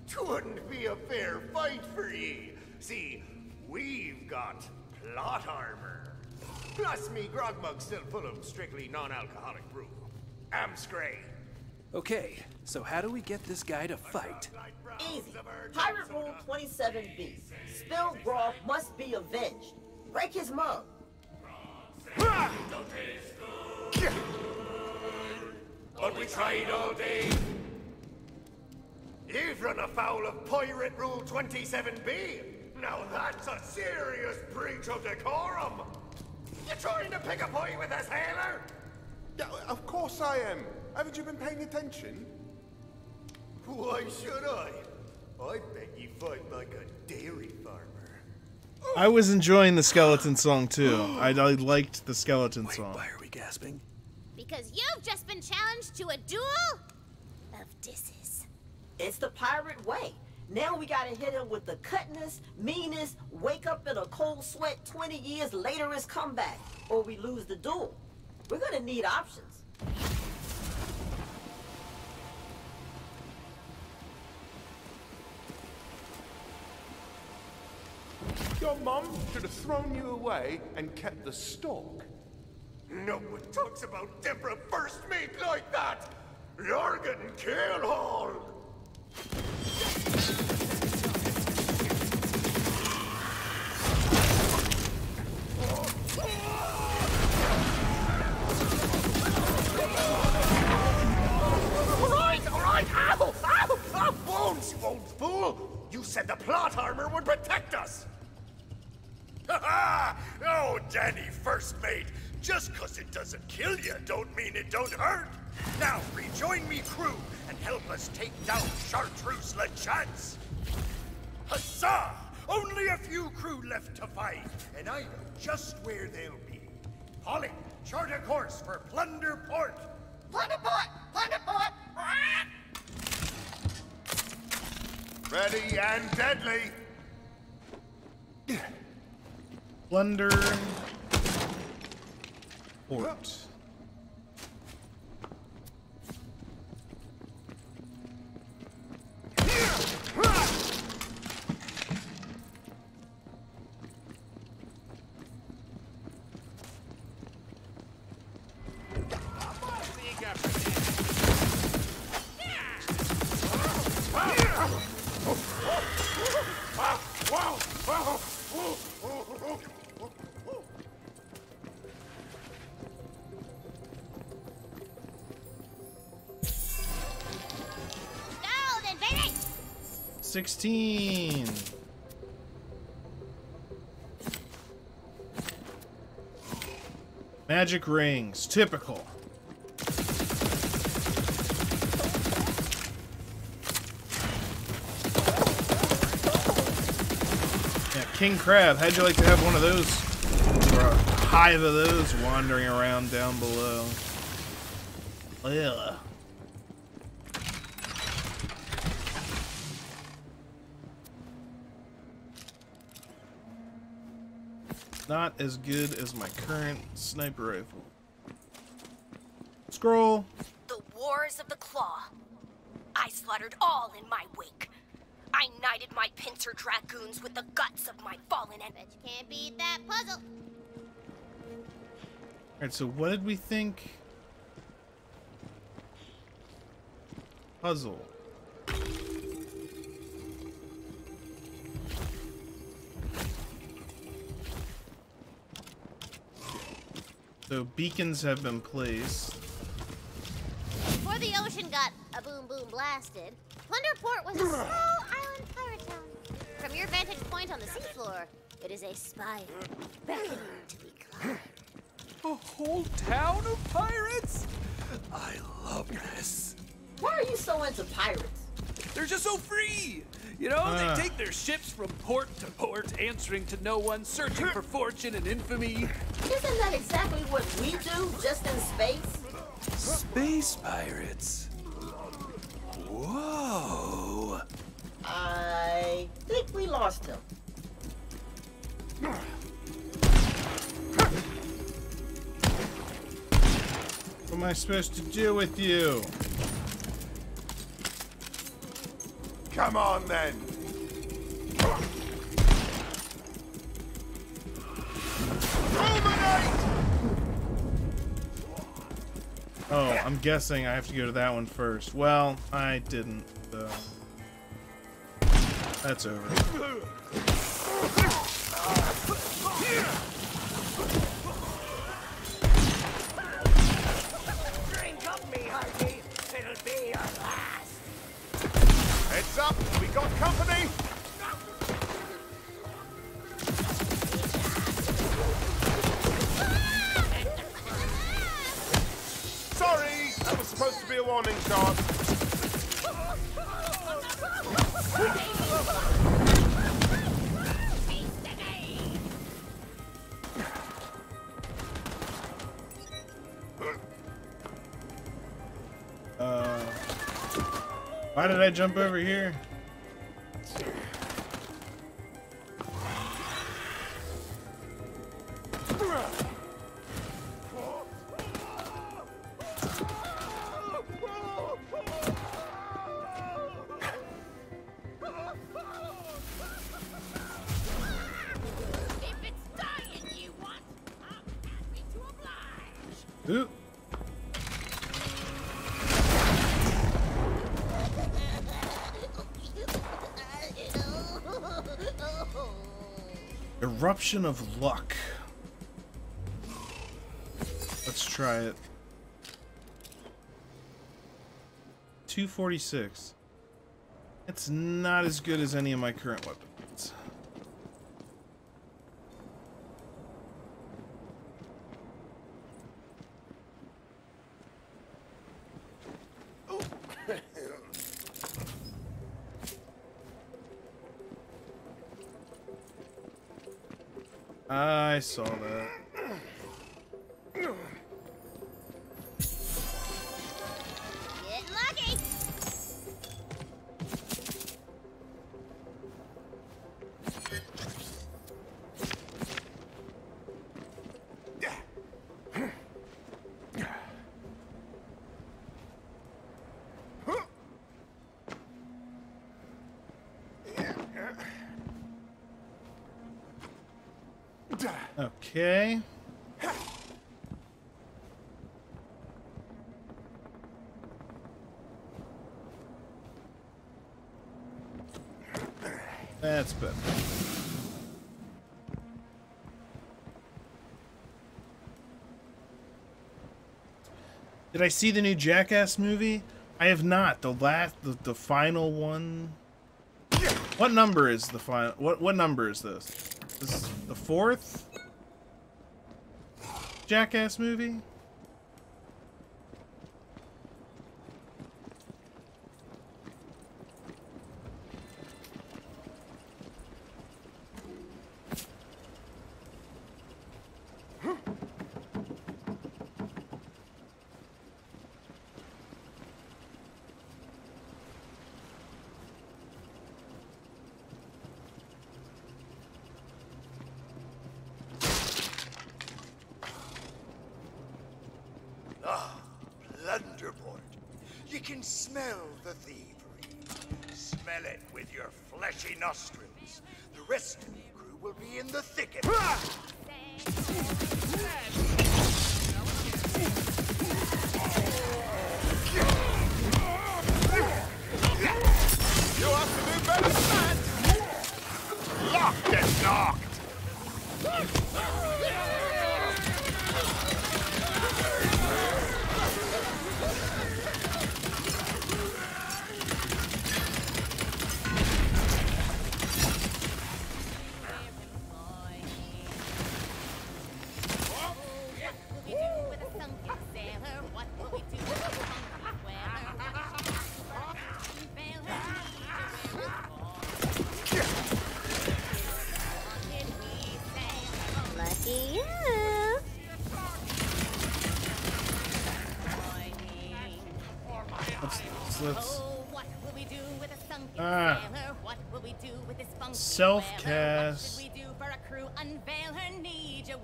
Twouldn't be a fair fight for ye. See, we've got plot armor. Plus, me grog mug's still full of strictly non-alcoholic brew. Amscray. Okay, so how do we get this guy to fight? Easy. Pirate Rule 27B. Spilled grog must be avenged. Break his mug. But we tried all day. You've run afoul of Pirate Rule 27B. Now that's a serious breach of decorum. You're trying to pick a fight with us, Haler? Yeah, of course I am. Haven't you been paying attention? Why should I? I bet you fight like a dairy farmer. I was enjoying the skeleton song too. I, I liked the skeleton song. Why are we gasping? Because you've just been challenged to a duel of disses. It's the pirate way. Now we gotta hit him with the cutness, meanest, wake up in a cold sweat 20 years later his comeback, or we lose the duel. We're gonna need options. Your mom should have thrown you away and kept the stalk. No one talks about Deborah first mate like that. You're getting Danny, first mate. Just 'cause it doesn't kill you don't mean it don't hurt. Now, rejoin me crew and help us take down Chartreuse LeChance. Huzzah! Only a few crew left to fight, and I know just where they'll be. Polly, Chart a course for Plunder Port. Plunder Port! Plunder Port! Ready and deadly. Plunder. Port. Golden, 16. Magic rings. Typical. Yeah, King Crab, how'd you like to have one of those? Or a hive of those wandering around down below? Ugh. Not as good as my current sniper rifle. Scroll. The Wars of the Claw. I slaughtered all in my wake. I knighted my pincer dragoons with the guts of my fallen enemy. Bet you can't beat that puzzle. Alright, so what did we think? Puzzle. So beacons have been placed. Before the ocean got a boom boom blasted, Plunderport was a small island pirate town. From your vantage point on the seafloor, it is a spire beckoning to be climbed. A whole town of pirates? I love this. Why are you so into pirates? They're just so free. You know, Ah. they take their ships from port to port, answering to no one, searching for fortune and infamy. Isn't that exactly what we do, just in space? Space pirates. Whoa. I think we lost him. What am I supposed to do with you? Come on then. I'm guessing I have to go to that one first. Well, I didn't, though. That's over. Drink up me, hearty. It'll be your last. Heads up, we got company. To be a warning shot. Uh, why did I jump over here? Eruption of luck. Let's try it. 246. It's not as good as any of my current weapons. I saw that. Okay. That's better. Did I see the new Jackass movie? I have not. The last, the, the final one. What number is the final? What what number is this? This is the fourth Jackass movie.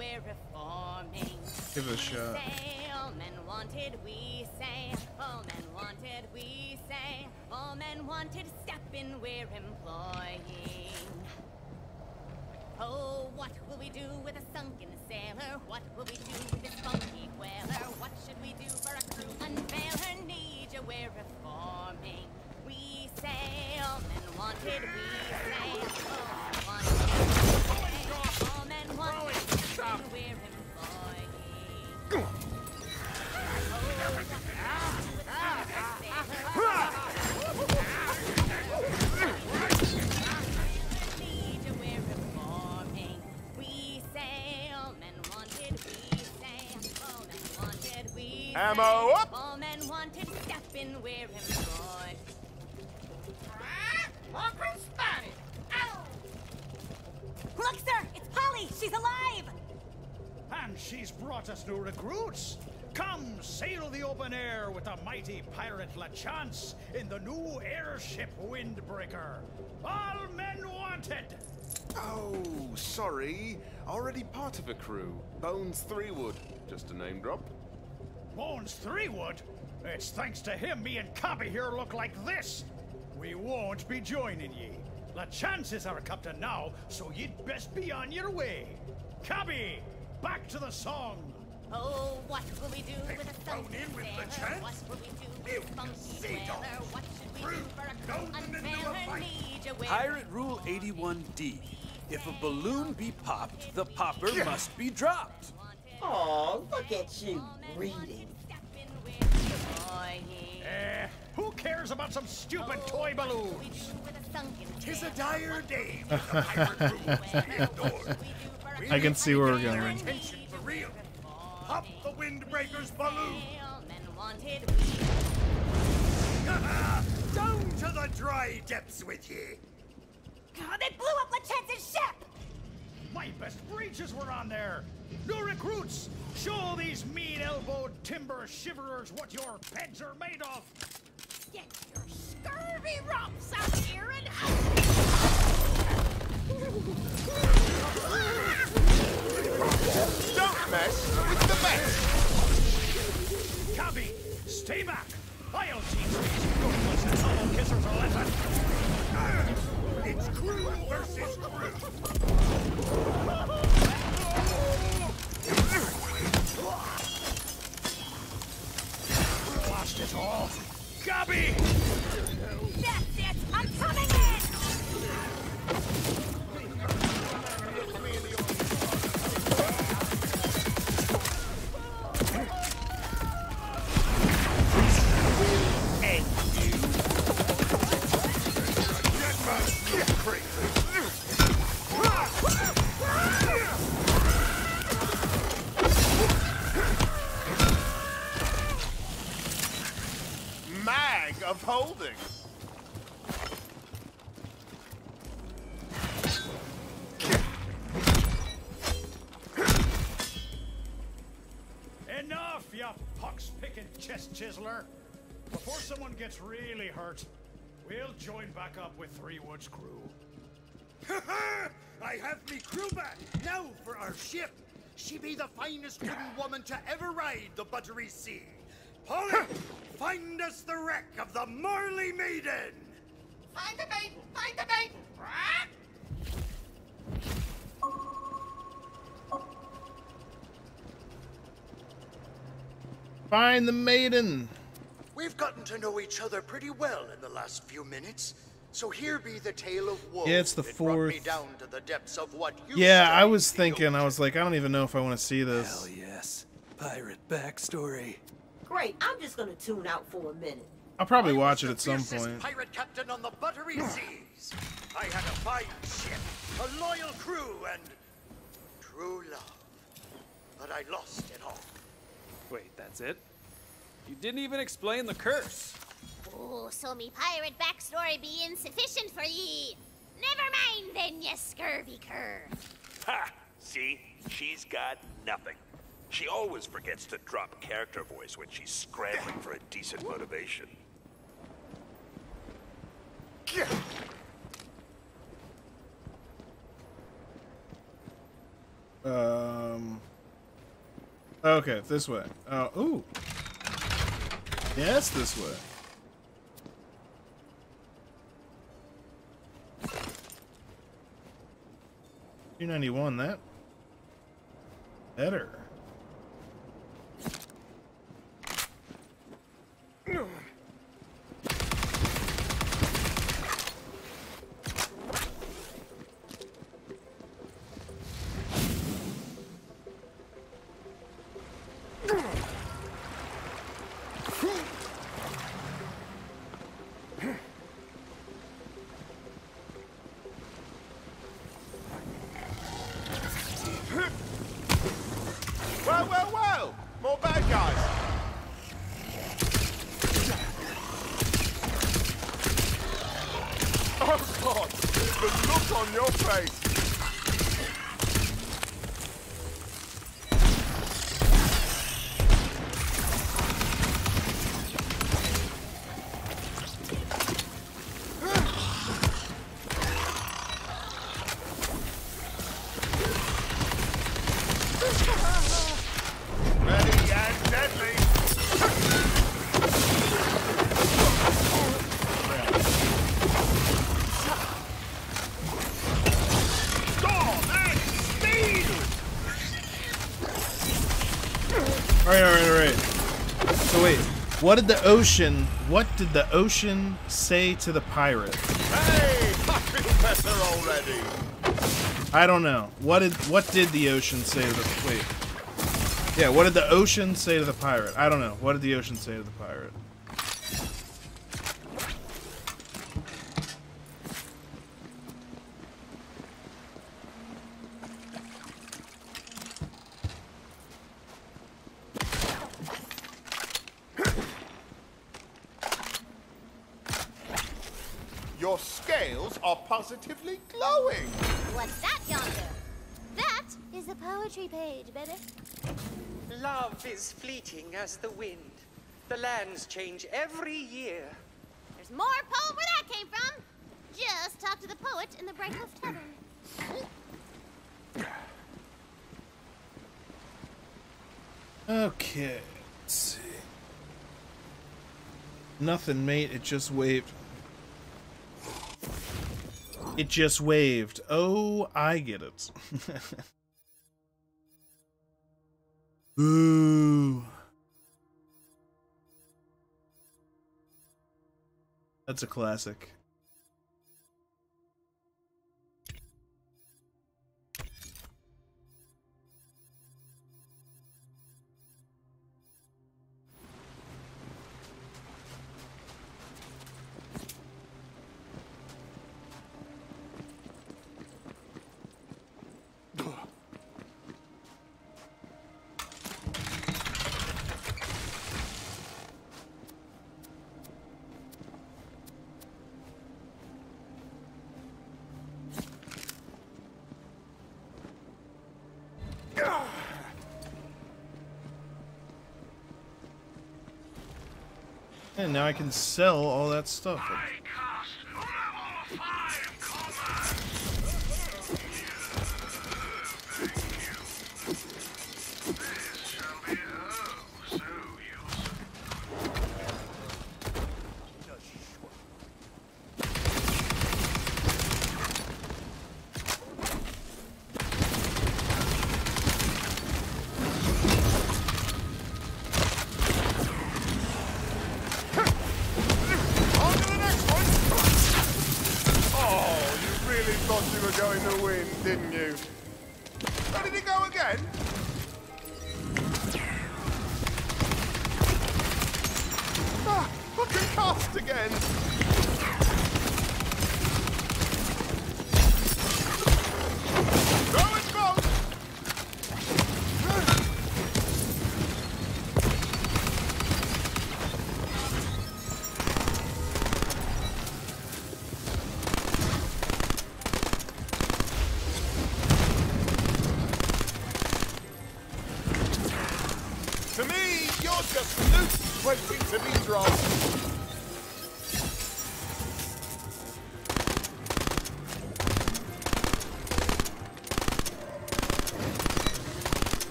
We're reforming. give it a shot. All men wanted, we say. All men wanted, we say. All men wanted, step in, we're employing. Oh, what will we do with a sunken sailor? What will we do with this funky whaler? What should we do for a crew? Unveil her need, you we're reforming. We say, all men wanted, we say. Ammo up! all men wanted, step in, we're employed. Look, sir, it's Polly. She's alive. And she's brought us new recruits. Come sail the open air with the mighty pirate LaChance in the new airship Windbreaker. All men wanted. Oh, sorry. Already part of a crew. Bones Threewood. Just a name drop. Bones Threewood? It's thanks to him me and Cobby here look like this. We won't be joining ye. LaChance is our captain now, so ye'd best be on your way. Cobby, back to the song. Oh, what will we do with a sunken in with sailor? LaChance? What will we do with this funky whaler? What should we do for a crew? Unveil her need, you we're Pirate Rule 81D. If a balloon be popped, the popper must be dropped. Oh, look at you reading. Eh, who cares about some stupid toy balloons? Tis a dire day. I can see where we're going. Attention. Pop the windbreaker's balloon. Down to the dry depths with ye. Oh, they blew up LaChance's ship. My best breeches were on there. New recruits, show these mean-elbowed timber shiverers what your pegs are made of. Get your scurvy romps out here and Don't mess with the best. Copy. Stay back. I'll teach these ruthless and hollow kissers a lesson. It's crew versus crew. Lost it all. Gabby! Holding. Enough, you pox-picking chest chiseler! Before someone gets really hurt, we'll join back up with Three Woods' crew. I have me crew back. Now for our ship. She be the finest wooden woman to ever ride the buttery sea. Polly, find us the wreck of the Marley Maiden. Find the bait! Find the bait! Find the maiden. We've gotten to know each other pretty well in the last few minutes. So here be the tale of woe. Yeah, it's the that brought me fourth. down to the depths of what you Yeah, I was thinking. I was like, I don't even know if I want to see this. Hell yes. Pirate backstory. Great, I'm just gonna tune out for a minute. I'll probably watch it at some fiercest point. pirate captain on the buttery seas. I had a fine ship, a loyal crew, and true love. But I lost it all. Wait, that's it? You didn't even explain the curse. Oh, so me pirate backstory be insufficient for ye. Never mind then, ye scurvy cur. Ha! See? She's got nothing. She always forgets to drop character voice when she's scrambling for a decent motivation. Um. Okay, this way. Oh, ooh. Yes, this way. Two ninety one. That better. Whoa, what did the ocean? What did the ocean say to the pirate? Hey, fucking better already. I don't know. What did what did the ocean say to the wait? Yeah, what did the ocean say to the pirate? I don't know. What did the ocean say to the pirate? Your scales are positively glowing. What's that yonder? That is a poetry page, baby. Love is fleeting as the wind. The lands change every year. There's more poem where that came from. Just talk to the poet in the Brighthoof Tavern. Okay, let's see. Nothing, mate. It just waved. It just waved. Oh, I get it. Boo. That's a classic. And now I can sell all that stuff.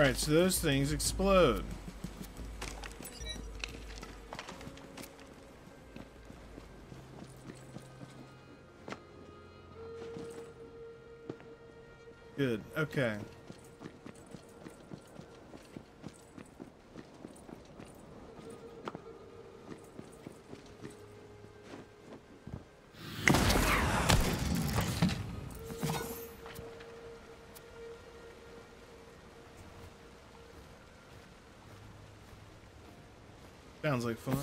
Alright, so those things explode. Good, okay. Sounds like fun.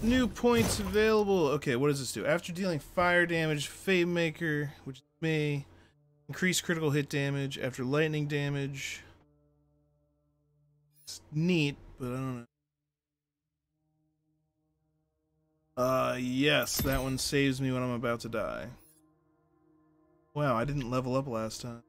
New points available. Okay, what does this do? After dealing fire damage, Fatemaker, which me, increase critical hit damage. After lightning damage, it's neat, but I don't know. Uh, yes, that one saves me when I'm about to die. Wow, I didn't level up last time.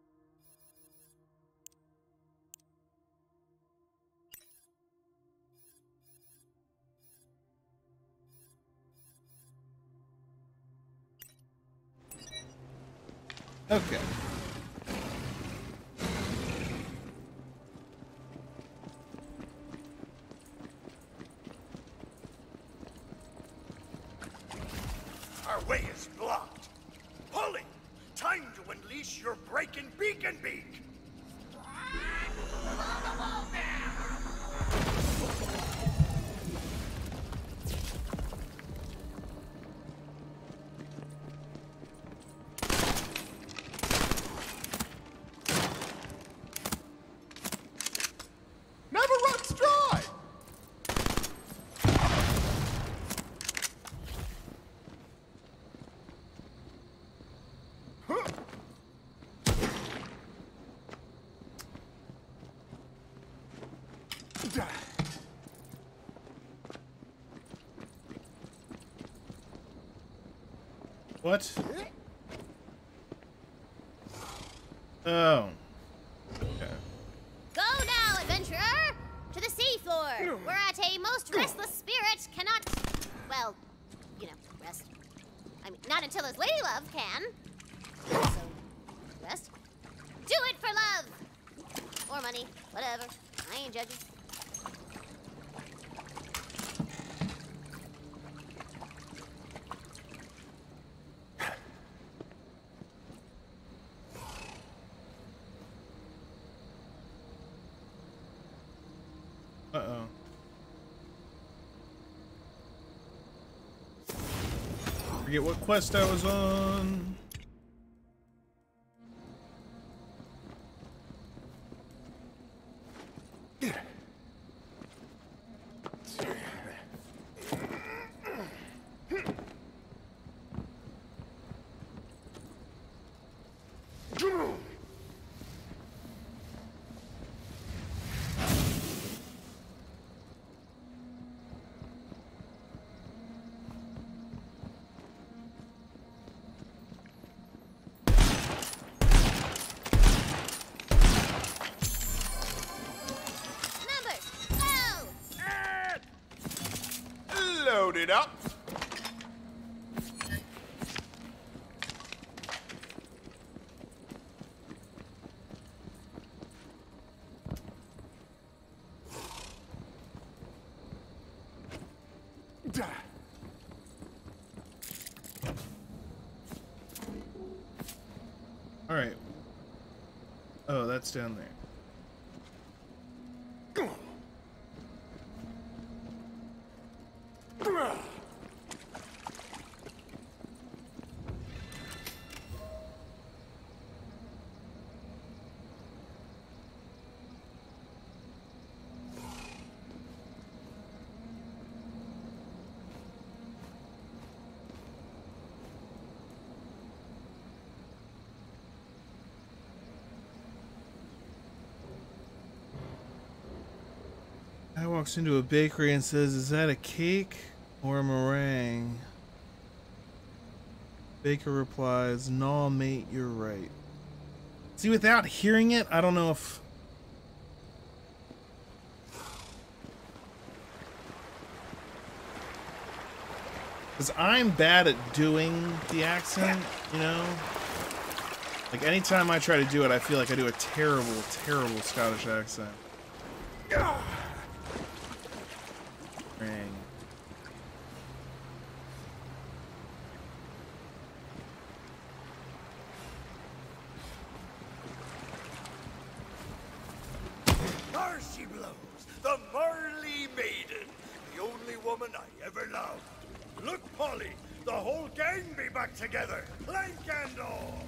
What? Oh. Okay. Go now, adventurer! To the seafloor, whereat a most restless spirit cannot, well, you know, rest. I mean, not until his lady love can. So, rest? Do it for love! Or money, whatever. I ain't judging. Uh-oh. Forget what quest I was on. That's down there. Walks into a bakery and says, Is that a cake or a meringue? Baker replies, Nah, mate, you're right. See, without hearing it, I don't know if. Because I'm bad at doing the accent, you know? Like, anytime I try to do it, I feel like I do a terrible, terrible Scottish accent. Ring. She blows, the Marley Maiden, the only woman I ever loved. Look, Polly, the whole gang be back together, plank and all.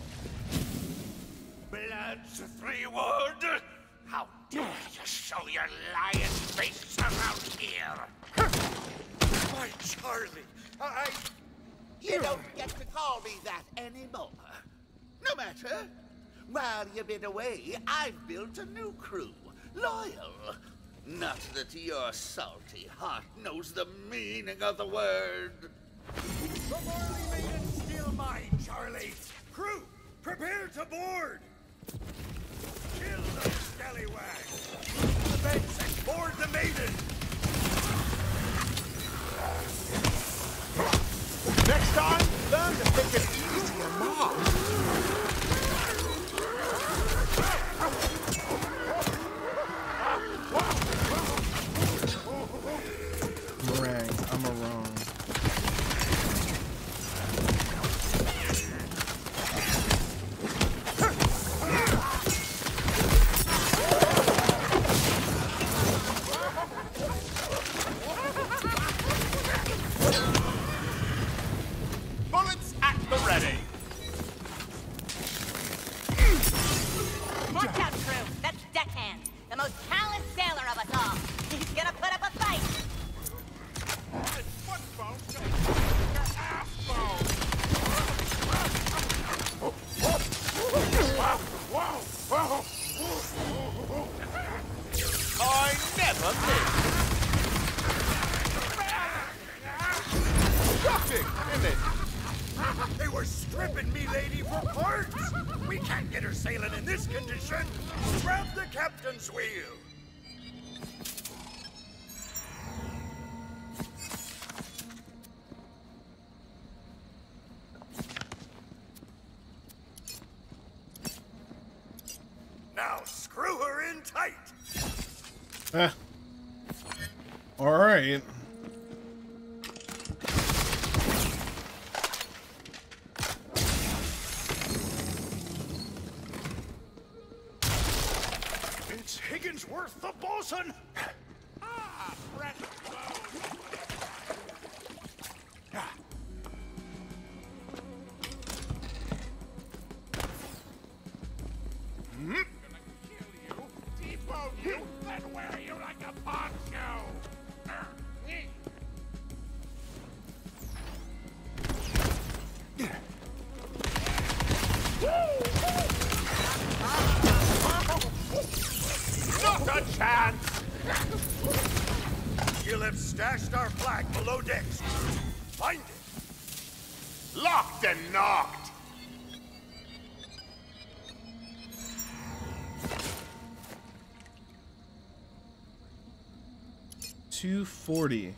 Bloods Threewood! How dare you show your lion face around here? My Charlie, I... You don't get to call me that anymore. No matter. While you've been away, I've built a new crew. Loyal. Not that your salty heart knows the meaning of the word. The Marley Maiden's still mine, Charlie. Crew, prepare to board. Kill those scallywags. The beds and board the Maiden. Next time, learn to take it easy and 40.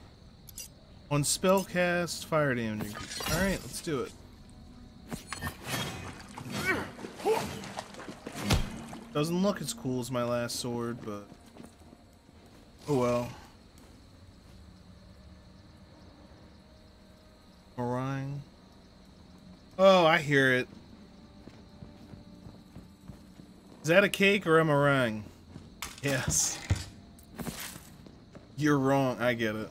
On spell cast fire damage. Alright, let's do it. Doesn't look as cool as my last sword, but... Oh well. Meringue. Oh, I hear it. Is that a cake or a meringue? Yes. You're wrong. I get it.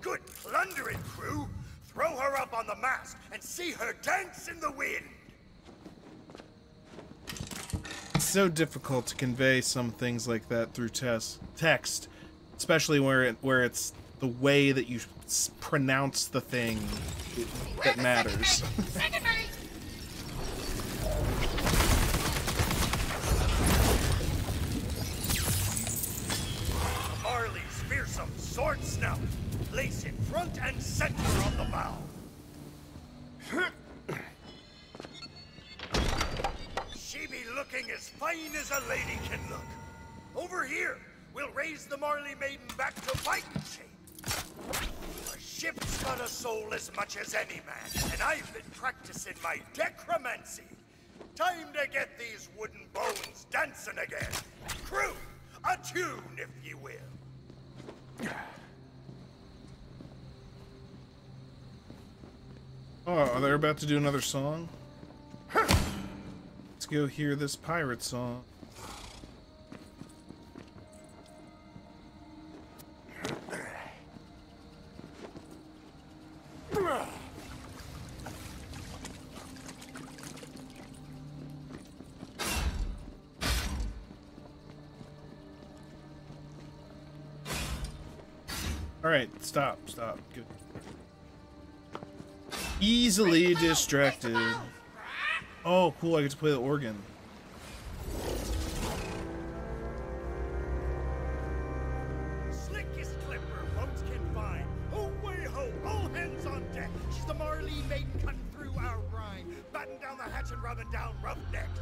Good plundering, crew. Throw her up on the mast and see her dance in the wind. It's so difficult to convey some things like that through tes- text, especially where it where it's the way that you s- pronounce the thing that matters. Sword snout. Lace in front and center on the bow. she be looking as fine as a lady can look. Over here, we'll raise the Marley Maiden back to fighting shape. A ship's got a soul as much as any man, and I've been practicing my necromancy. Time to get these wooden bones dancing again. Crew, a tune, if you will. Oh, are they about to do another song? Let's go hear this pirate song. All right, stop, stop. Good. Easily distracted. Oh, cool! I get to play the organ. Slickest clipper boats can find. Oh, way ho, all hands on deck. She's the Marley maiden cutting through our brine, batting down the hatch and rubbing down roughnecks.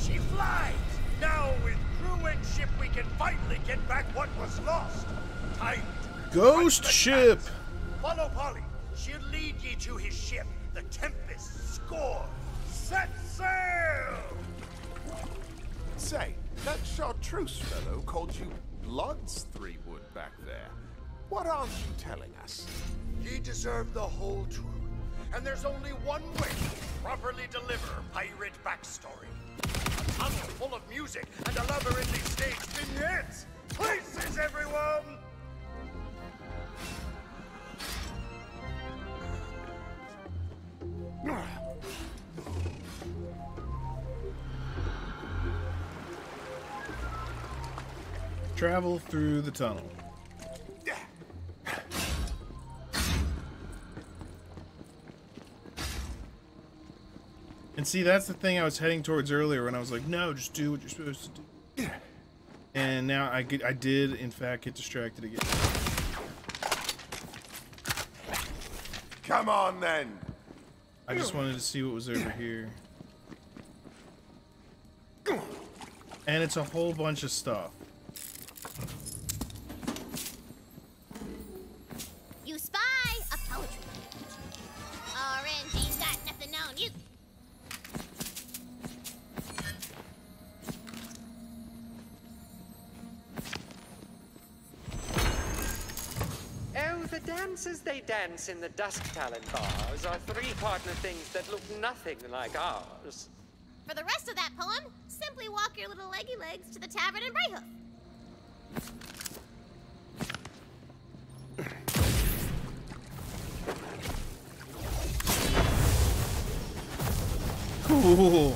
She flies! Now with crew and ship we can finally get back what was lost. Time Ghost ship. Follow Polly. She'll lead ye to his ship, the Tempest. Score. Set sail! Say, that chartreuse fellow called you Bloods Threewood back there. What aren't you telling us? Ye deserve the whole truth. And there's only one way to properly deliver pirate backstory. A tunnel full of music and elaborately staged vignettes. Places, everyone! Travel through the tunnel. And see, that's the thing I was heading towards earlier when I was like, no, just do what you're supposed to do. And now I, get, I did, in fact, get distracted again. Come on then. I just wanted to see what was over here. And it's a whole bunch of stuff. Dances they dance in the Dusk Talon bars are three partner things that look nothing like ours. For the rest of that poem, simply walk your little leggy legs to the tavern in Brighthoof. Cool.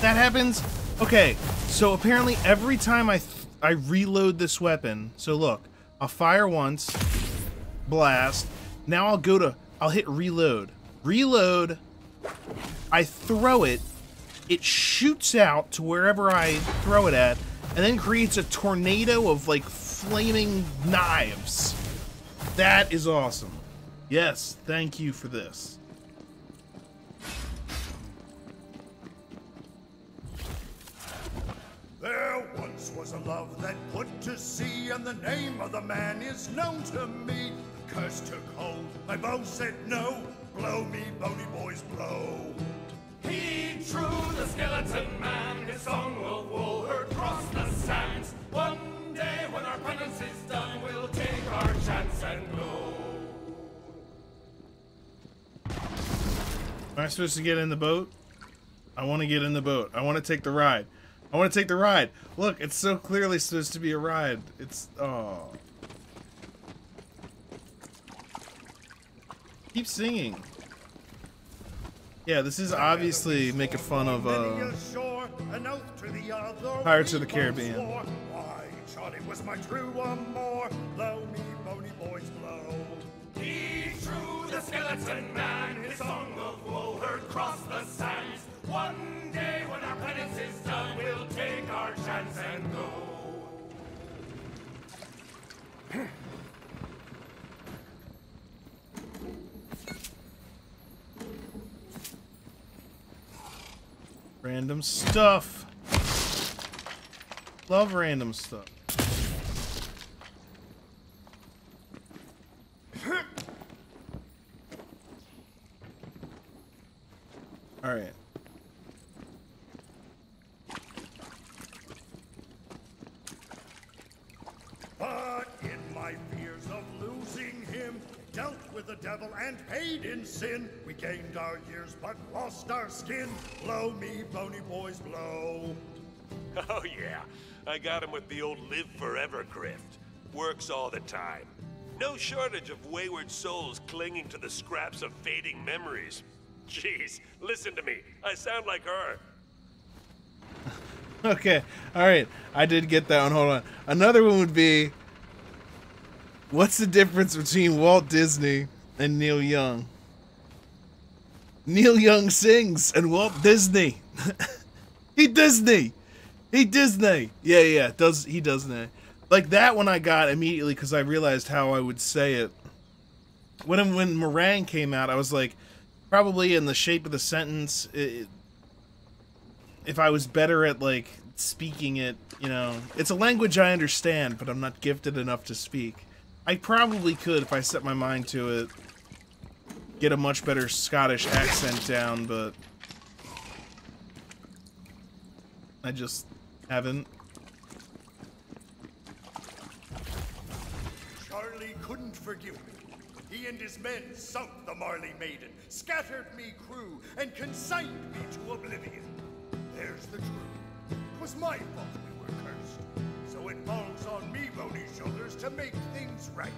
That happens. Okay, so apparently every time I th I reload this weapon, so look, I'll fire once, blast. Now I'll go to, I'll hit reload. Reload. I throw it. It shoots out to wherever I throw it at, and then creates a tornado of like flaming knives. That is awesome. Yes, thank you for this. There once was a love that put to sea, and the name of the man is known to me. Curse took hold, my bow said no. Blow me, bony boys, blow. He drew the skeleton man, his song of woe heard cross the sands. One day when our penance is done, we'll take our chance and go. Am I supposed to get in the boat? I want to get in the boat. I want to take the ride. I want to take the ride. Look, it's so clearly supposed to be a ride. It's oh. Keep singing. Yeah, this is obviously making fun of uh, Pirates of the Caribbean. Why, Charlie was my true amour. Blow me, bony boys, blow. He drew the skeleton man, his song of woe heard cross the sands. One day when our penance is done, we'll take our chance and go. random stuff. Love random stuff. All right. Dealt with the devil and paid in sin. We gained our years but lost our skin. Blow me, bony boys, blow. Oh, yeah. I got him with the old live forever grift. Works all the time. No shortage of wayward souls clinging to the scraps of fading memories. Jeez, listen to me. I sound like her. Okay, all right. I did get that one. Hold on. Another one would be What's the difference between Walt Disney and Neil Young? Neil Young sings and Walt Disney. he Disney. He Disney. Yeah, yeah, does he that. Like that one I got immediately cuz I realized how I would say it. When when Meringue came out, I was like probably in the shape of the sentence it, if I was better at like speaking it, you know, it's a language I understand, but I'm not gifted enough to speak. I probably could if I set my mind to it. Get a much better Scottish accent down, but I just haven't. Charlie couldn't forgive me. He and his men sunk the Marley Maiden, scattered me crew, and consigned me to oblivion. There's the truth. 'Twas my fault we were cursed. It falls on me, bony shoulders, to make things right.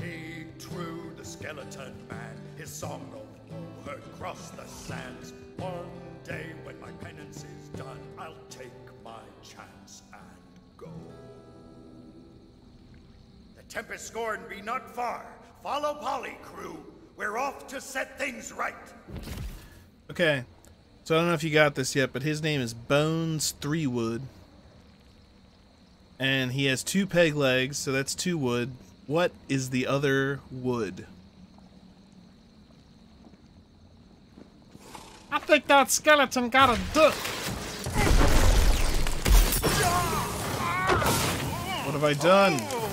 He drew the skeleton man, his song of woe heard cross the sands. One day when my penance is done, I'll take my chance and go. The Tempest Scorn be not far. Follow Polly, crew. We're off to set things right. Okay. So I don't know if you got this yet, but his name is Bones Threewood. And he has two peg legs, so that's two wood. What is the other wood? I think that skeleton got a duck. What have I done?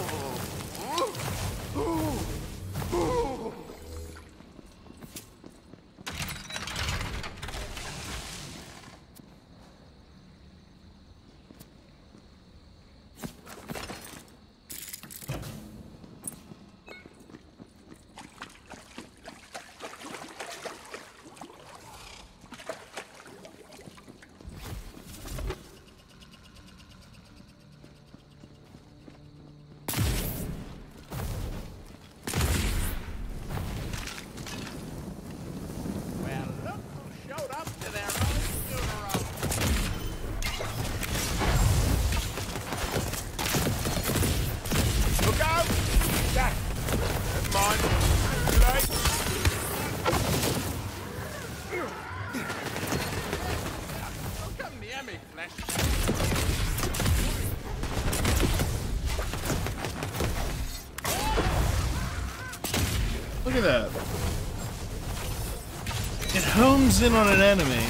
In on an enemy.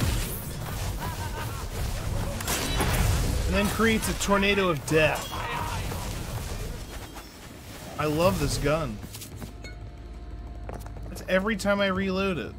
And then creates a tornado of death. I love this gun. That's every time I reload it.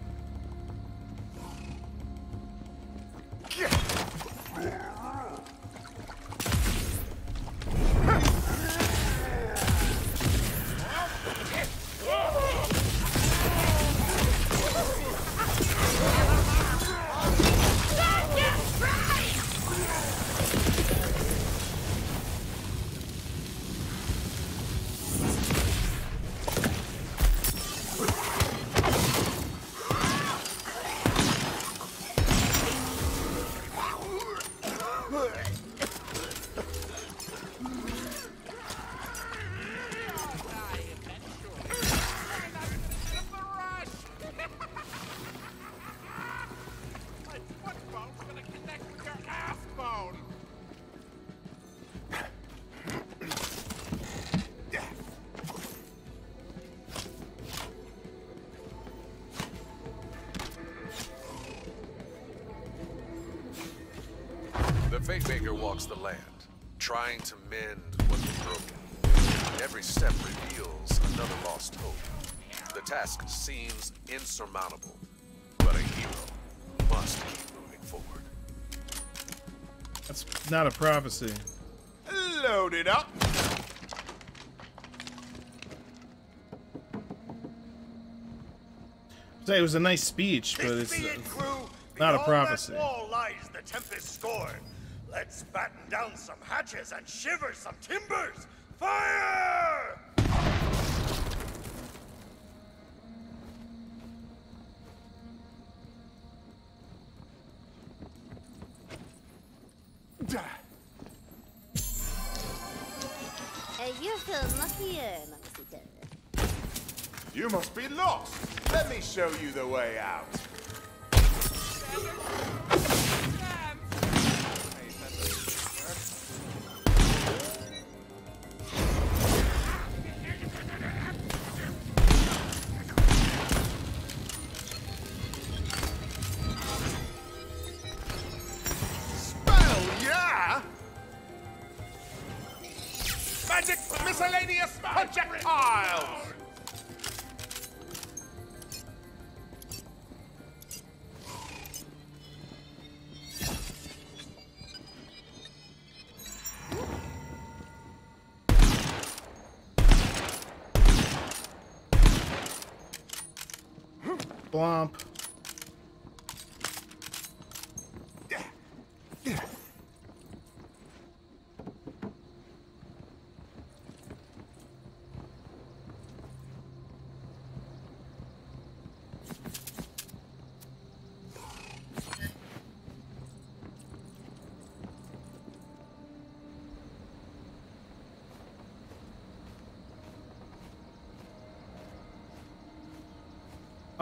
The walks the land, trying to mend what was broken. Every step reveals another lost hope. The task seems insurmountable, but a hero must keep moving forward. That's not a prophecy. Load it up. Say it was a nice speech, but it's uh, crew, not a beyond prophecy. Let's batten down some hatches and shiver some timbers. Fire! Uh, you feel luckier, Mamacita. You must be lost. Let me show you the way out. Blomp.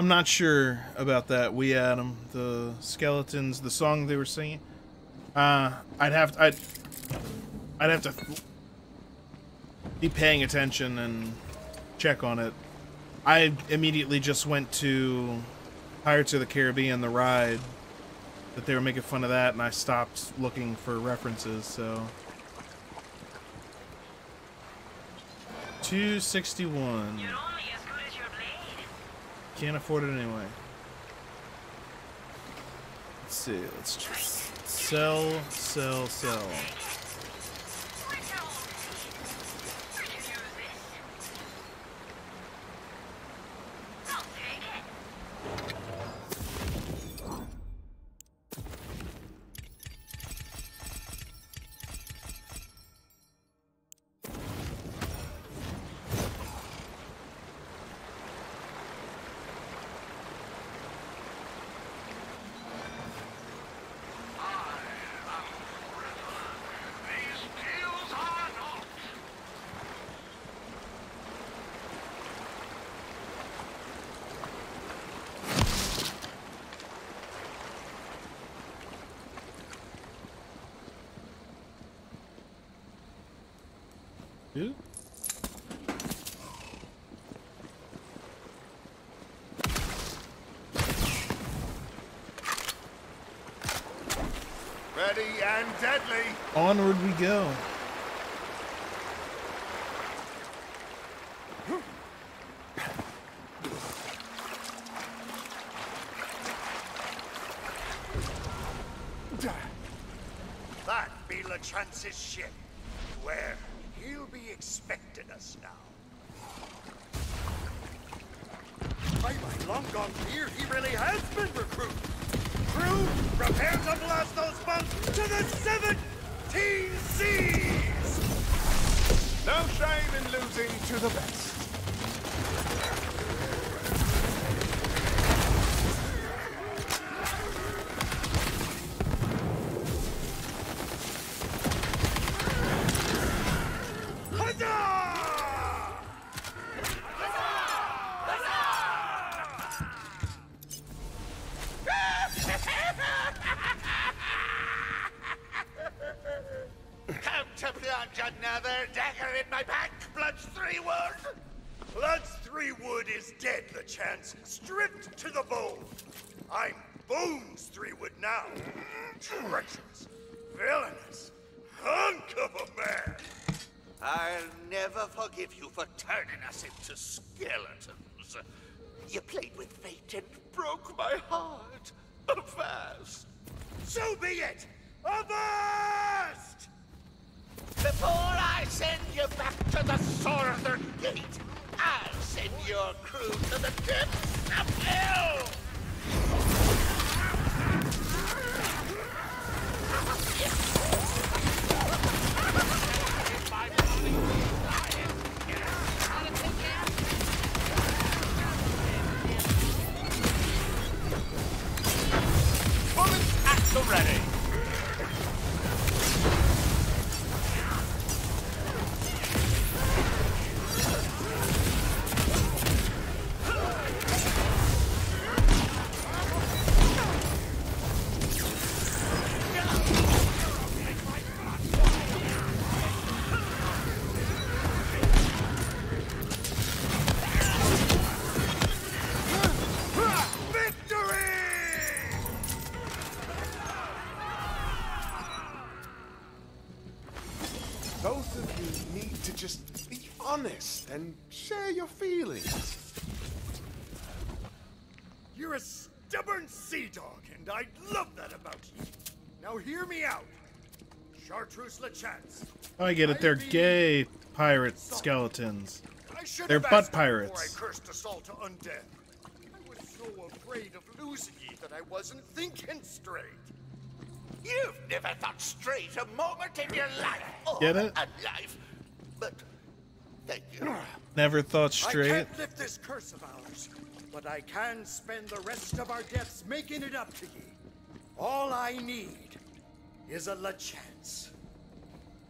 I'm not sure about that. We Adam, the skeletons, the song they were singing. Uh, I'd have to, I'd, I'd have to be paying attention and check on it. I immediately just went to Pirates of the Caribbean, the ride, that they were making fun of that, and I stopped looking for references. So, two sixty one. Can't afford it anyway. Let's see. Let's just sell, sell, sell. Who? Ready and deadly. Onward we go. That be LeChance's ship. Three wood now. Treacherous, villainous, hunk of a man. I'll never forgive you for turning us into skeletons. You played with fate and broke my heart. Avast! So be it! Avast! Before I send you back to the Northern Gate, I'll send your crew to the depths of hell! Bullets at the ready. I love that about you. Now hear me out. Chartreuse LeChance. I get it. They're gay pirate skeletons. I They're butt pirates. I cursed us all to undead. I was so afraid of losing ye that I wasn't thinking straight. You've never thought straight a moment in your life. Or Get it? A life. But thank you. Never thought straight. I straight. can't lift this curse of ours, but I can spend the rest of our deaths making it up to ye. All I need is a la chance.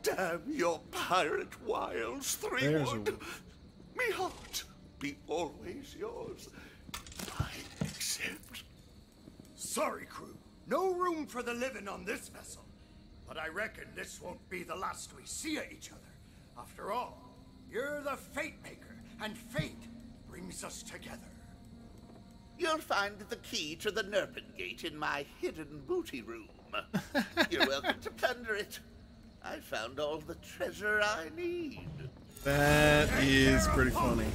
Damn your pirate wiles, three wood. Me heart be always yours. I accept. Sorry, crew. No room for the living on this vessel. But I reckon this won't be the last we see of each other. After all, you're the Fatemaker, and fate brings us together. You'll find the key to the Nerpen Gate in my hidden booty room. You're welcome to plunder it. I found all the treasure I need. That is pretty funny.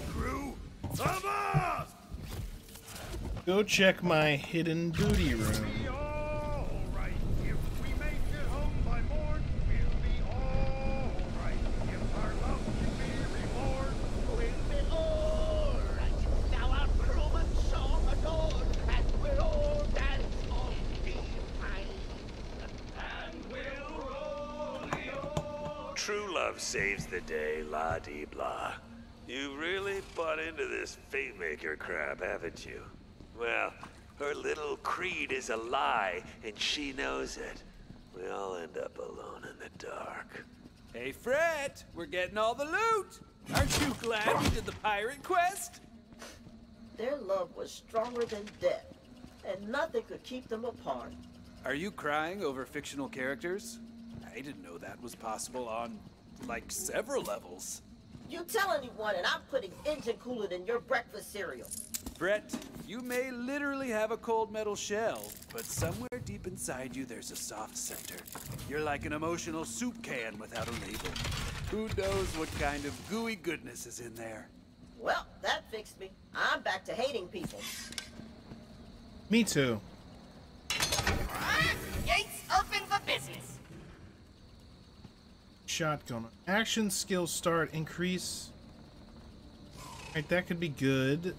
Go check my hidden booty room. All right. If we make it home by morn, we'll be all right. If our love can be reborn, We'll be all right. Now our crewman song adored, and we'll all dance on the pine. And we'll roll the True love saves the day, la di blah. You really bought into this Fatemaker crap, haven't you? Well, her little creed is a lie, and she knows it. We all end up alone in the dark. Hey, Frette, we're getting all the loot. Aren't you glad we did the pirate quest? Their love was stronger than death, and nothing could keep them apart. Are you crying over fictional characters? I didn't know that was possible on, like, several levels. You tell anyone, and I'm putting engine coolant in your breakfast cereal. Frette, you may literally have a cold metal shell, but somewhere deep inside you there's a soft center. You're like an emotional soup can without a label. Who knows what kind of gooey goodness is in there? Well, that fixed me. I'm back to hating people. Me too. Gates open for business. Shotgun. Action skill start increase. Alright, that could be good.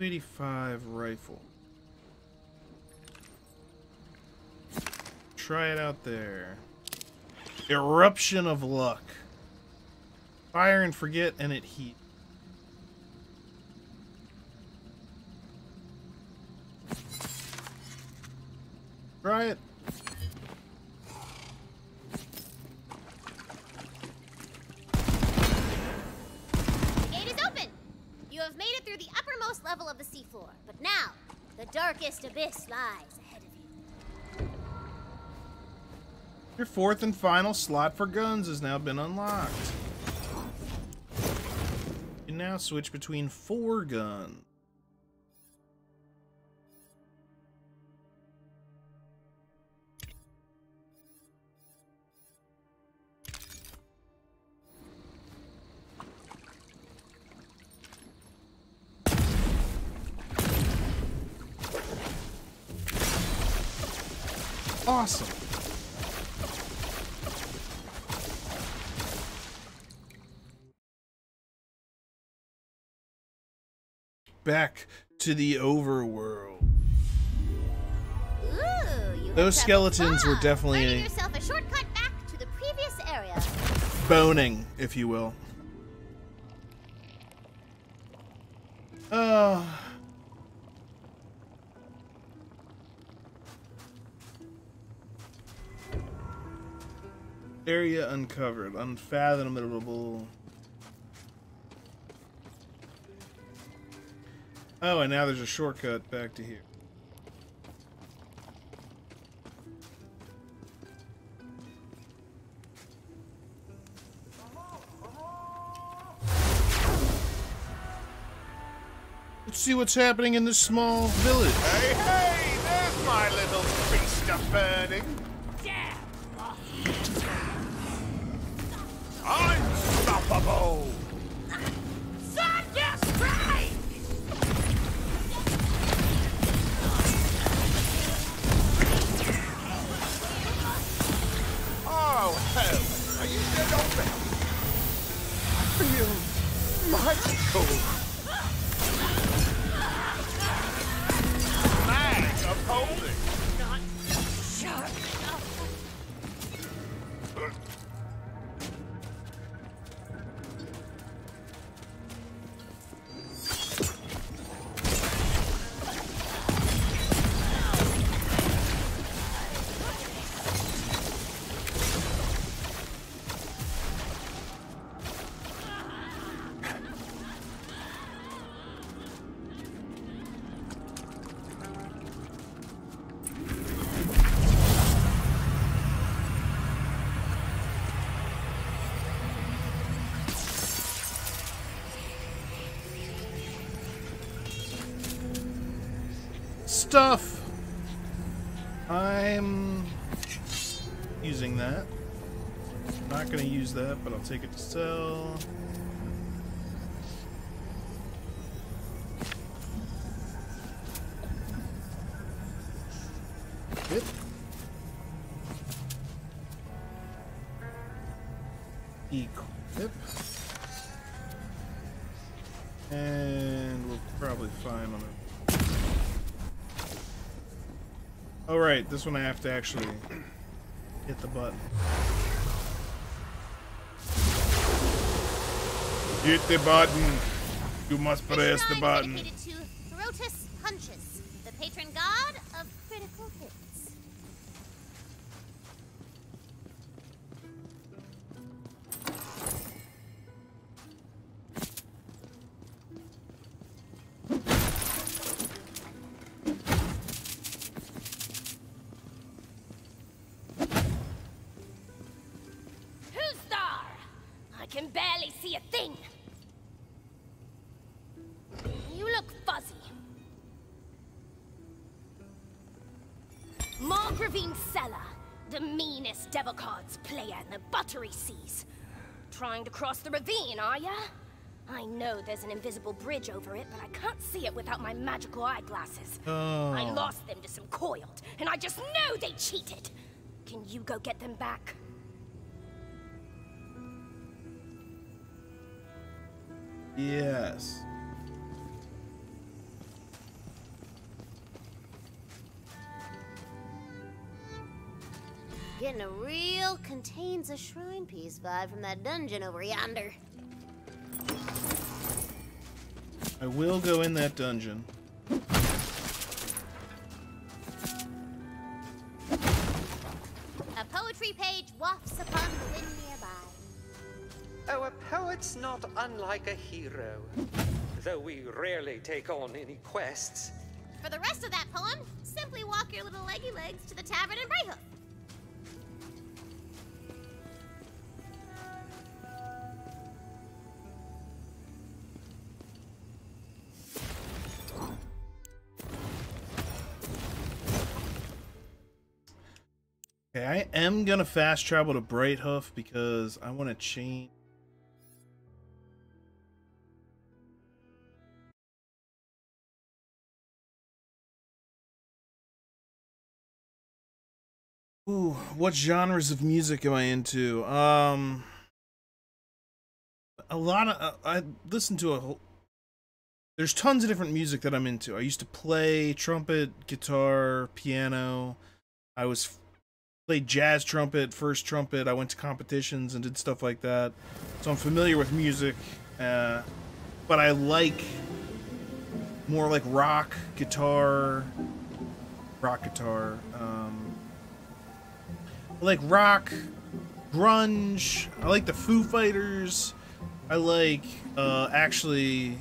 Eighty-five rifle. Try it out there. Eruption of luck. Fire and forget, and it heat. Try it. The gate is open! You have made it through the uppermost level of the seafloor, but now, the darkest abyss lies ahead of you. Your fourth and final slot for guns has now been unlocked. You can now switch between four guns. Awesome. Back to the overworld. Ooh, Those skeletons were definitely a- yourself a shortcut back to the previous area. Boning, if you will. Oh. Area uncovered. Unfathomable. Oh, and now there's a shortcut back to here. Let's see what's happening in this small village. Hey, hey, there's my little feast of burning. Strike! Oh, hell! Are you dead already? I feel. That, but I'll take it to sell. Yep. Equip. And we'll probably find on it. Oh right, this one I have to actually hit the button. Hit the button. You must press the button. Margravine Sella, the meanest Devil Cards player in the Buttery Seas. Trying to cross the ravine, are ya? I know there's an invisible bridge over it, but I can't see it without my magical eyeglasses. Oh. I lost them to some coiled, and I just know they cheated. Can you go get them back? Yes. Getting a real contains a shrine piece vibe from that dungeon over yonder. I will go in that dungeon. A poetry page wafts upon the wind nearby. Oh, a poet's not unlike a hero. Though we rarely take on any quests. For the rest of that poem, simply walk your little leggy legs to the tavern in Brighthoof. Am gonna fast travel to Brighthoof because I want to change. Ooh, what genres of music am I into? Um, a lot of uh, I listen to a whole. There's tons of different music that I'm into. I used to play trumpet, guitar, piano. I was played jazz trumpet, first trumpet. I went to competitions and did stuff like that. So I'm familiar with music. Uh, but I like more like rock, guitar, rock guitar. Um, I like rock, grunge. I like the Foo Fighters. I like uh, actually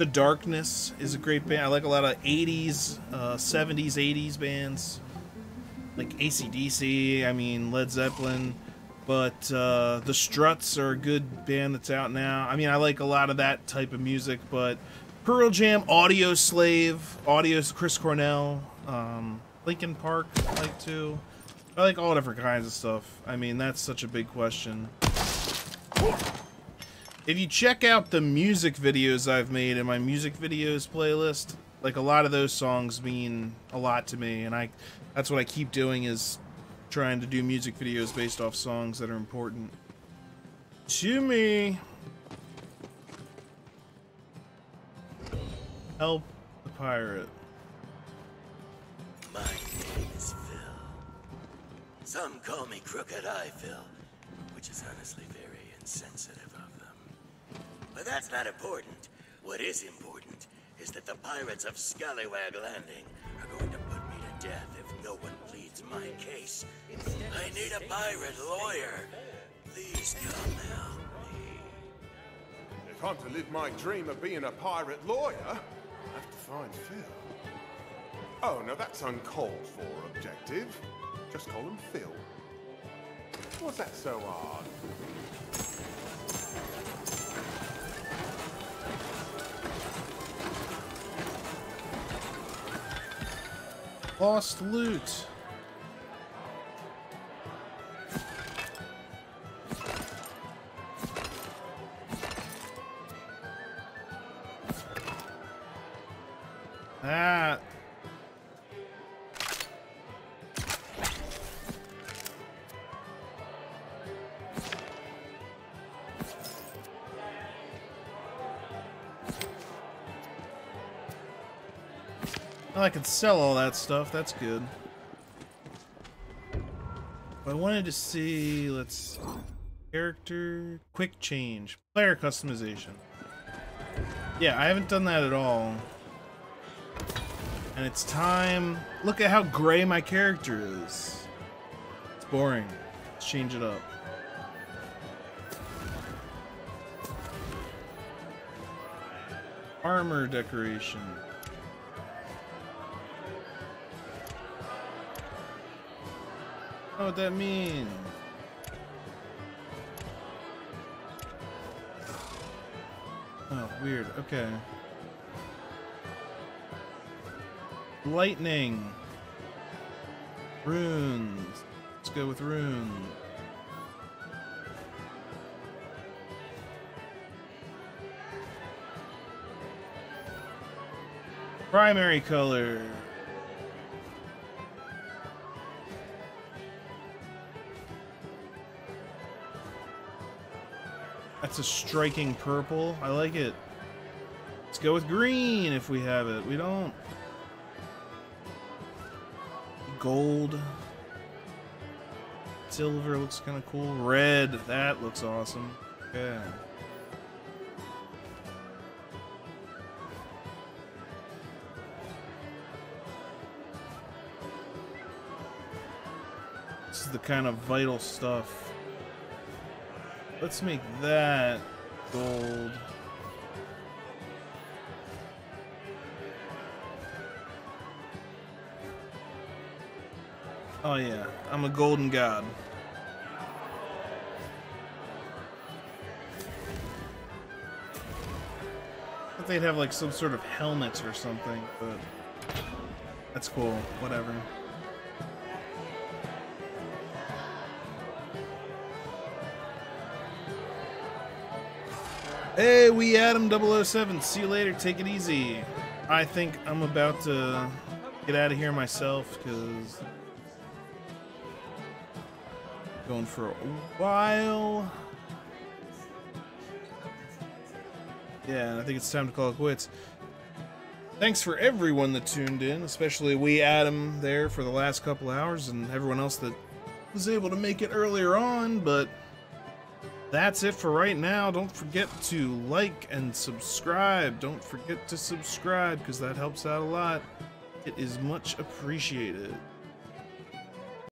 the Darkness is a great band. I like a lot of 80s, uh, 70s, 80s bands. Like ACDC, I mean, Led Zeppelin. But uh, the Struts are a good band that's out now. I mean, I like a lot of that type of music. But Pearl Jam, Audioslave, Audio Chris Cornell, um, Linkin Park, I like too. I like all different kinds of stuff. I mean, that's such a big question. If you check out the music videos I've made in my music videos playlist, like a lot of those songs mean a lot to me, and I that's what I keep doing is trying to do music videos based off songs that are important to me. Help the pirate. My name is Phil. Some call me Crooked Eye Phil, which is honestly very insensitive. But that's not important. What is important is that the pirates of Scallywag Landing are going to put me to death if no one pleads my case. I need a pirate lawyer. Please come help me. If I'm to live my dream of being a pirate lawyer, I have to find Phil. Oh, no, that's uncalled for, objective. Just call him Phil. What's that so hard? Lost loot. Ah. Well, I can sell all that stuff. That's good. I wanted to see, let's character quick change, player customization. Yeah, I haven't done that at all. And it's time. Look at how gray my character is. It's boring. Let's change it up. Armor decoration. know what that means. Oh, weird. Okay. Lightning. Runes. Let's go with runes. Primary color. That's a striking purple. I like it. Let's go with green if we have it. We don't. Gold. Silver looks kind of cool. Red. That looks awesome. Yeah. This is the kind of vital stuff. Let's make that gold. Oh yeah, I'm a golden god. thought they'd have like some sort of helmets or something, but that's cool. Whatever. Hey, we Adam 007. See you later. Take it easy. I think I'm about to get out of here myself because going for a while. Yeah, I think it's time to call it quits. Thanks for everyone that tuned in, especially we Adam there for the last couple hours and everyone else that was able to make it earlier on, but that's it for right now. Don't forget to like and subscribe. Don't forget to subscribe because that helps out a lot. It is much appreciated.